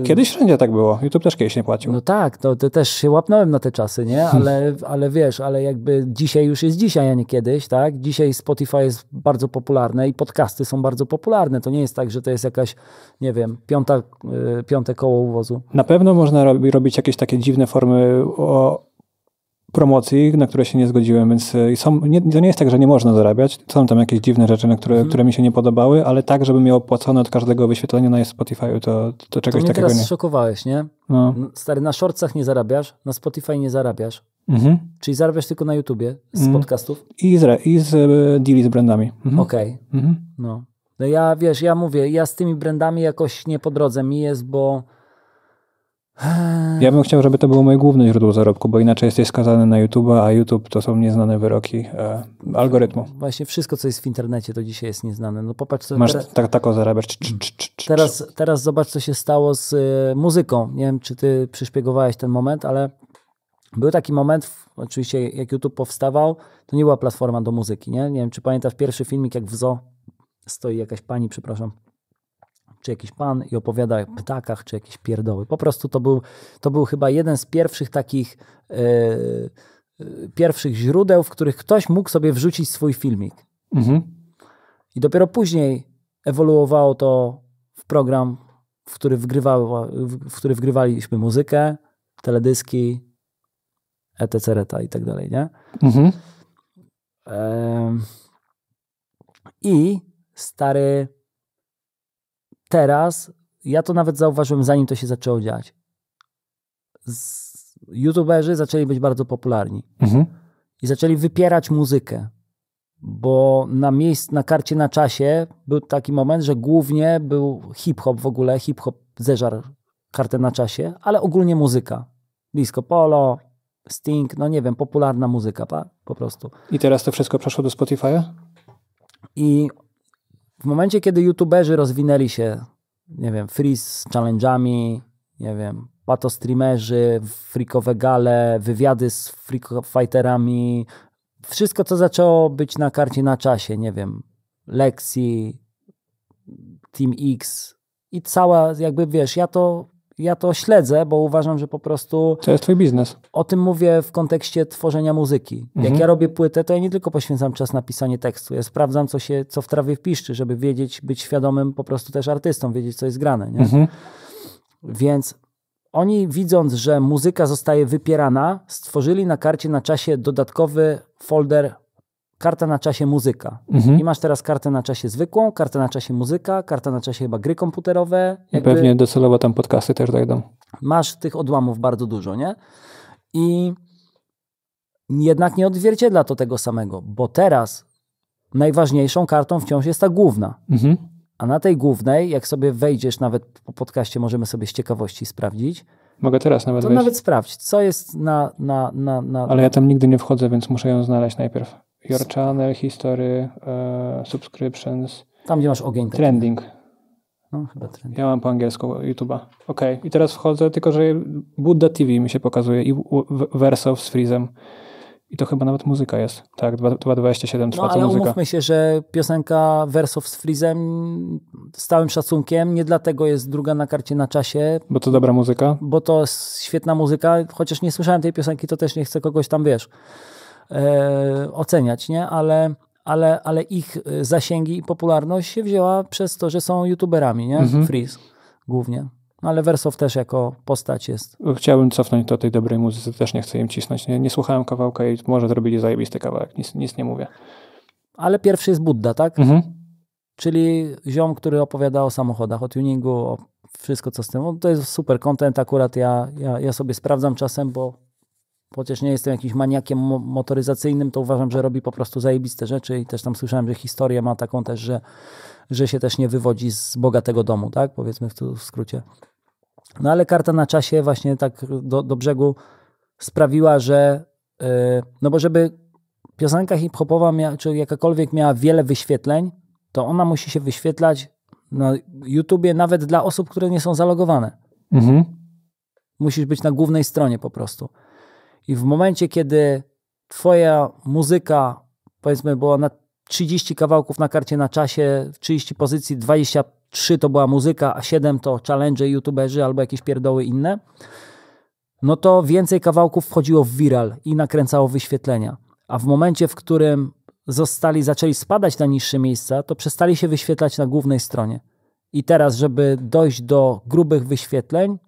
e, Kiedyś wszędzie tak było. YouTube też kiedyś nie płacił. No tak, to, to też się łapnąłem na te czasy, nie? Ale, ale wiesz, ale jakby dzisiaj już jest dzisiaj, a nie kiedyś, tak? Dzisiaj Spotify jest bardzo popularne i podcasty są bardzo popularne. To nie jest tak, że to jest jakaś, nie wiem, piąta, e, piąte koło uwozu. Na pewno można robi, robić jakieś takie dziwne formy o promocji, na które się nie zgodziłem, więc y, są, nie, to nie jest tak, że nie można zarabiać. Są tam jakieś dziwne rzeczy, na które, Mhm. które mi się nie podobały, ale tak, żeby miał opłacone od każdego wyświetlenia na Spotify, to, to To czegoś mnie takiego teraz nie. szokowałeś, nie? No. Stary, na shortsach nie zarabiasz, na Spotify nie zarabiasz. Mhm. Czyli zarabiasz tylko na YouTubie z Mhm. podcastów? I z, i z y, deali z brandami. Mhm. Okej, Mhm. no. No ja, wiesz, ja mówię, ja z tymi brandami jakoś nie po drodze mi jest, bo... Ja bym chciał, żeby to było moje główne źródło zarobku, bo inaczej jesteś skazany na YouTube, a YouTube to są nieznane wyroki e, algorytmu. Właśnie wszystko, co jest w internecie, to dzisiaj jest nieznane. No popatrz, co Masz teraz, tak, tako cz, cz, cz. teraz, teraz zobacz, co się stało z y, muzyką. Nie wiem, czy ty przyszpiegowałeś ten moment, ale był taki moment, w, oczywiście jak YouTube powstawał, to nie była platforma do muzyki, nie? Nie wiem, czy pamiętasz pierwszy filmik, jak w zoo stoi jakaś pani, przepraszam, czy jakiś pan i opowiada o ptakach, czy jakieś pierdoły. Po prostu to był, to był chyba jeden z pierwszych takich e, e, pierwszych źródeł, w których ktoś mógł sobie wrzucić swój filmik. Mhm. I dopiero później ewoluowało to w program, w który, wgrywało, w który wgrywaliśmy muzykę, teledyski, etc. i tak dalej, nie? Mhm. Em, I stary, teraz, ja to nawet zauważyłem, zanim to się zaczęło dziać. YouTuberzy zaczęli być bardzo popularni Mhm. i zaczęli wypierać muzykę. Bo na miejsc, na karcie na czasie był taki moment, że głównie był hip-hop w ogóle, hip-hop zeżarł kartę na czasie, ale ogólnie muzyka. Disco polo, Sting, no nie wiem, popularna muzyka pa, po prostu. I teraz to wszystko przeszło do Spotify'a? I w momencie, kiedy youtuberzy rozwinęli się, nie wiem, free z challenge'ami, nie wiem, patostreamerzy, freakowe gale, wywiady z freak fighterami, wszystko, co zaczęło być na karcie na czasie, nie wiem, Lexi, Team X i cała, jakby wiesz, ja to, ja to śledzę, bo uważam, że po prostu To jest twój biznes. o tym mówię w kontekście tworzenia muzyki. Jak Mhm. ja robię płytę, to ja nie tylko poświęcam czas na pisanie tekstu. Ja sprawdzam, co, się, co w trawie piszczy, żeby wiedzieć, być świadomym po prostu też artystą, wiedzieć, co jest grane. Nie? Mhm. Więc oni widząc, że muzyka zostaje wypierana, stworzyli na karcie na czasie dodatkowy folder karta na czasie muzyka. Mhm. I masz teraz kartę na czasie zwykłą, kartę na czasie muzyka, kartę na czasie chyba gry komputerowe. I pewnie docelowo tam podcasty też dojdą. masz tych odłamów bardzo dużo, nie? I jednak nie odzwierciedla to tego samego, bo teraz najważniejszą kartą wciąż jest ta główna. Mhm. A na tej głównej, jak sobie wejdziesz, nawet po podcaście możemy sobie z ciekawości sprawdzić, Mogę teraz nawet to wejść. nawet sprawdź, co jest na... na, na, na Ale ja tam nigdy nie wchodzę, więc muszę ją znaleźć najpierw. Your channel, history, e, subscriptions, Tam, gdzie masz ogień. taki. trending. No, chyba trend. Ja mam po angielsku YouTube'a. Okej, i teraz wchodzę, tylko że Buddha TV mi się pokazuje i Verso z Freezem. I to chyba nawet muzyka jest. Tak, 2.27 trwa No, ale muzyka. umówmy się, że piosenka Wersow z Freezem z całym szacunkiem, nie dlatego jest druga na karcie na czasie, Bo to dobra muzyka. bo to świetna muzyka, chociaż nie słyszałem tej piosenki, to też nie chcę kogoś tam, wiesz, e, oceniać, nie? Ale, ale, ale ich e, zasięgi i popularność się wzięła przez to, że są youtuberami, nie? Mhm. Freeze głównie. No, ale Wersow też jako postać jest. Chciałbym cofnąć do tej dobrej muzyce, też nie chcę im cisnąć. Nie, nie słuchałem kawałka i może zrobili zajebisty kawałek, nic, nic nie mówię. Ale pierwszy jest Buddha, tak? Mhm. Czyli ziom, który opowiada o samochodach, o tuningu, o wszystko co z tym. No, to jest super content, akurat ja, ja, ja sobie sprawdzam czasem, bo chociaż nie jestem jakimś maniakiem mo- motoryzacyjnym, to uważam, że robi po prostu zajebiste rzeczy i też tam słyszałem, że historię ma taką też, że, że się też nie wywodzi z bogatego domu, tak? Powiedzmy w, w skrócie. No ale karta na czasie właśnie tak do, do brzegu sprawiła, że yy, no bo żeby piosenka hip-hopowa czy jakakolwiek miała wiele wyświetleń, to ona musi się wyświetlać na YouTubie nawet dla osób, które nie są zalogowane. Mhm. Musisz być na głównej stronie po prostu. I w momencie, kiedy twoja muzyka, powiedzmy, była na 30 kawałków na karcie na czasie, w 30 pozycji, 3 to była muzyka, a 7 to challenge, youtuberzy albo jakieś pierdoły inne, no to więcej kawałków wchodziło w viral i nakręcało wyświetlenia. A w momencie, w którym zostali, zaczęli spadać na niższe miejsca, to przestali się wyświetlać na głównej stronie. I teraz, żeby dojść do grubych wyświetleń,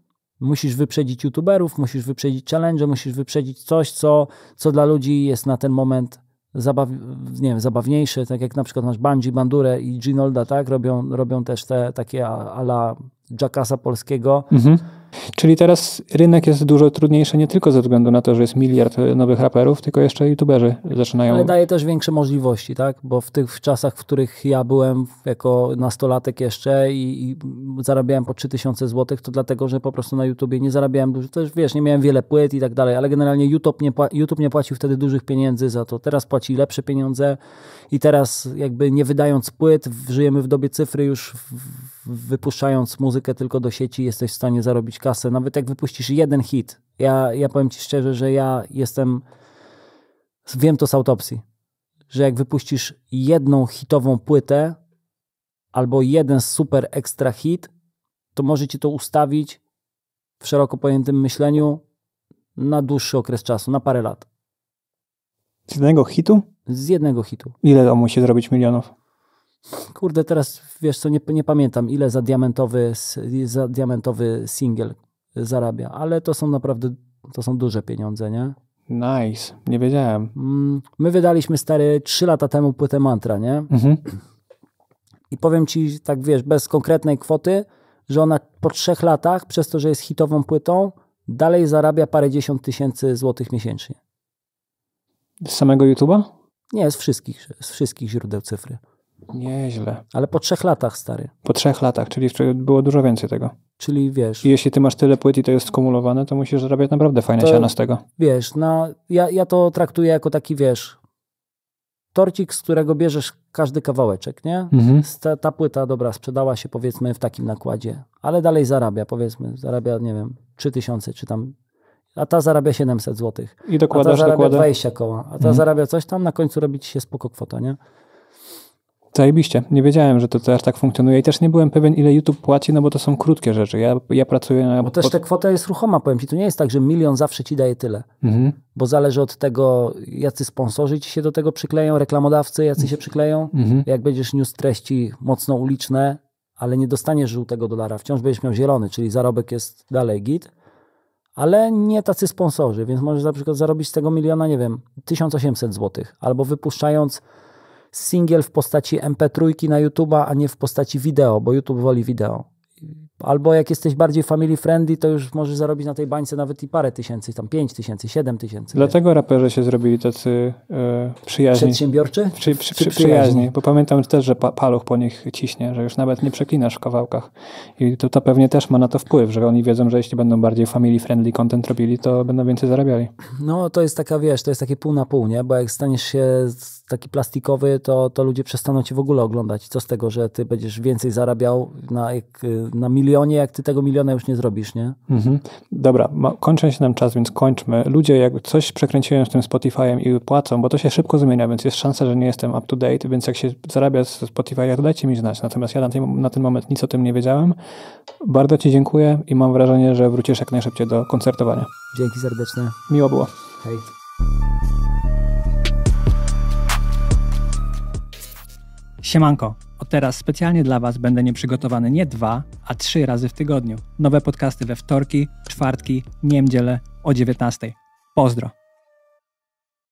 musisz wyprzedzić youtuberów, musisz wyprzedzić challenge, musisz wyprzedzić coś, co, co dla ludzi jest na ten moment zabaw, nie wiem, zabawniejsze, tak jak na przykład masz Bungie, Bandurę i Ginolda, tak? Robią, robią też te takie ala Jackasa polskiego. Mhm. Czyli teraz rynek jest dużo trudniejszy nie tylko ze względu na to, że jest miliard nowych raperów, tylko jeszcze youtuberzy zaczynają. Ale daje też większe możliwości, tak? Bo w tych czasach, w których ja byłem jako nastolatek jeszcze i, i zarabiałem po 3000 zł, to dlatego, że po prostu na YouTubie nie zarabiałem dużo. Też wiesz, nie miałem wiele płyt i tak dalej, ale generalnie YouTube nie, YouTube nie płacił wtedy dużych pieniędzy za to. Teraz płaci lepsze pieniądze i teraz jakby nie wydając płyt, żyjemy w dobie cyfry już wypuszczając muzykę tylko do sieci jesteś w stanie zarobić kasę. Nawet jak wypuścisz jeden hit. Ja, ja powiem ci szczerze, że ja jestem, wiem to z autopsji, że jak wypuścisz jedną hitową płytę albo jeden super ekstra hit, to może ci to ustawić w szeroko pojętym myśleniu na dłuższy okres czasu, na parę lat. Z jednego hitu? Z jednego hitu. Ile on musi zrobić milionów? Kurde, teraz wiesz co, nie, nie pamiętam ile za diamentowy, za diamentowy singiel zarabia, ale to są naprawdę, to są duże pieniądze, nie? Nice, nie wiedziałem. Mm, my wydaliśmy stary 3 lata temu płytę Mantra, nie? Mhm. I powiem ci tak, wiesz, bez konkretnej kwoty, że ona po trzech latach, przez to, że jest hitową płytą, dalej zarabia parę dziesiąt tysięcy złotych miesięcznie. Z samego YouTube'a? Nie, z wszystkich, z wszystkich źródeł cyfry. Nieźle. Ale po trzech latach, stary. Po trzech latach, czyli było dużo więcej tego. Czyli wiesz. I jeśli ty masz tyle płyt i to jest skumulowane, to musisz zarabiać naprawdę fajne to, siano z tego. Wiesz, na, ja, ja to traktuję jako taki, wiesz, torcik, z którego bierzesz każdy kawałeczek, nie? Mhm. Ta, ta, płyta, dobra, sprzedała się powiedzmy w takim nakładzie, ale dalej zarabia, powiedzmy, zarabia, nie wiem, 3000 czy tam, a ta zarabia 700 zł. I dokładasz, a ta zarabia dokłada... 20 koła, a ta mhm. zarabia coś tam, na końcu robi ci się spoko kwota, nie? Zajebiście. Nie wiedziałem, że to też tak funkcjonuje i też nie byłem pewien, ile YouTube płaci, no bo to są krótkie rzeczy. Ja, ja pracuję na... Bo też ta kwota jest ruchoma, powiem Ci. To nie jest tak, że milion zawsze Ci daje tyle. Mhm. Bo zależy od tego, jacy sponsorzy Ci się do tego przykleją, reklamodawcy jacy się przykleją. Mhm. Jak będziesz niósł treści mocno uliczne, ale nie dostaniesz żółtego dolara, wciąż będziesz miał zielony, czyli zarobek jest dalej git, ale nie tacy sponsorzy, więc możesz na przykład zarobić z tego miliona, nie wiem, 1800 zł, albo wypuszczając singiel w postaci MP3 na YouTube'a, a nie w postaci wideo, bo YouTube woli wideo. Albo jak jesteś bardziej family friendly, to już możesz zarobić na tej bańce nawet i parę tysięcy, tam pięć tysięcy, siedem tysięcy. Dlatego raperzy się zrobili tacy e, przyjaźni. Przedsiębiorczy? Przy, przy, przy, przyjaźni? Bo pamiętam też, że pa, paluch po nich ciśnie, że już nawet nie przeklinasz w kawałkach. I to, to pewnie też ma na to wpływ, że oni wiedzą, że jeśli będą bardziej family friendly content robili, to będą więcej zarabiali. No to jest taka, wiesz, to jest takie pół na pół, nie? Bo jak staniesz się taki plastikowy, to, to ludzie przestaną cię w ogóle oglądać. Co z tego, że ty będziesz więcej zarabiał na, na milionie, jak ty tego miliona już nie zrobisz, nie? Mhm. Dobra, kończy się nam czas, więc kończmy. Ludzie, jak coś przekręciłem z tym Spotify'em i płacą, bo to się szybko zmienia, więc jest szansa, że nie jestem up to date, więc jak się zarabia z Spotify'a, to dajcie mi znać. Natomiast ja na ten, na ten moment nic o tym nie wiedziałem. Bardzo Ci dziękuję i mam wrażenie, że wrócisz jak najszybciej do koncertowania. Dzięki serdeczne. Miło było. Hej. Siemanko, od teraz specjalnie dla Was będę nieprzygotowany nie dwa, a trzy razy w tygodniu. Nowe podcasty we wtorki, czwartki, niedzielę o 19. Pozdro!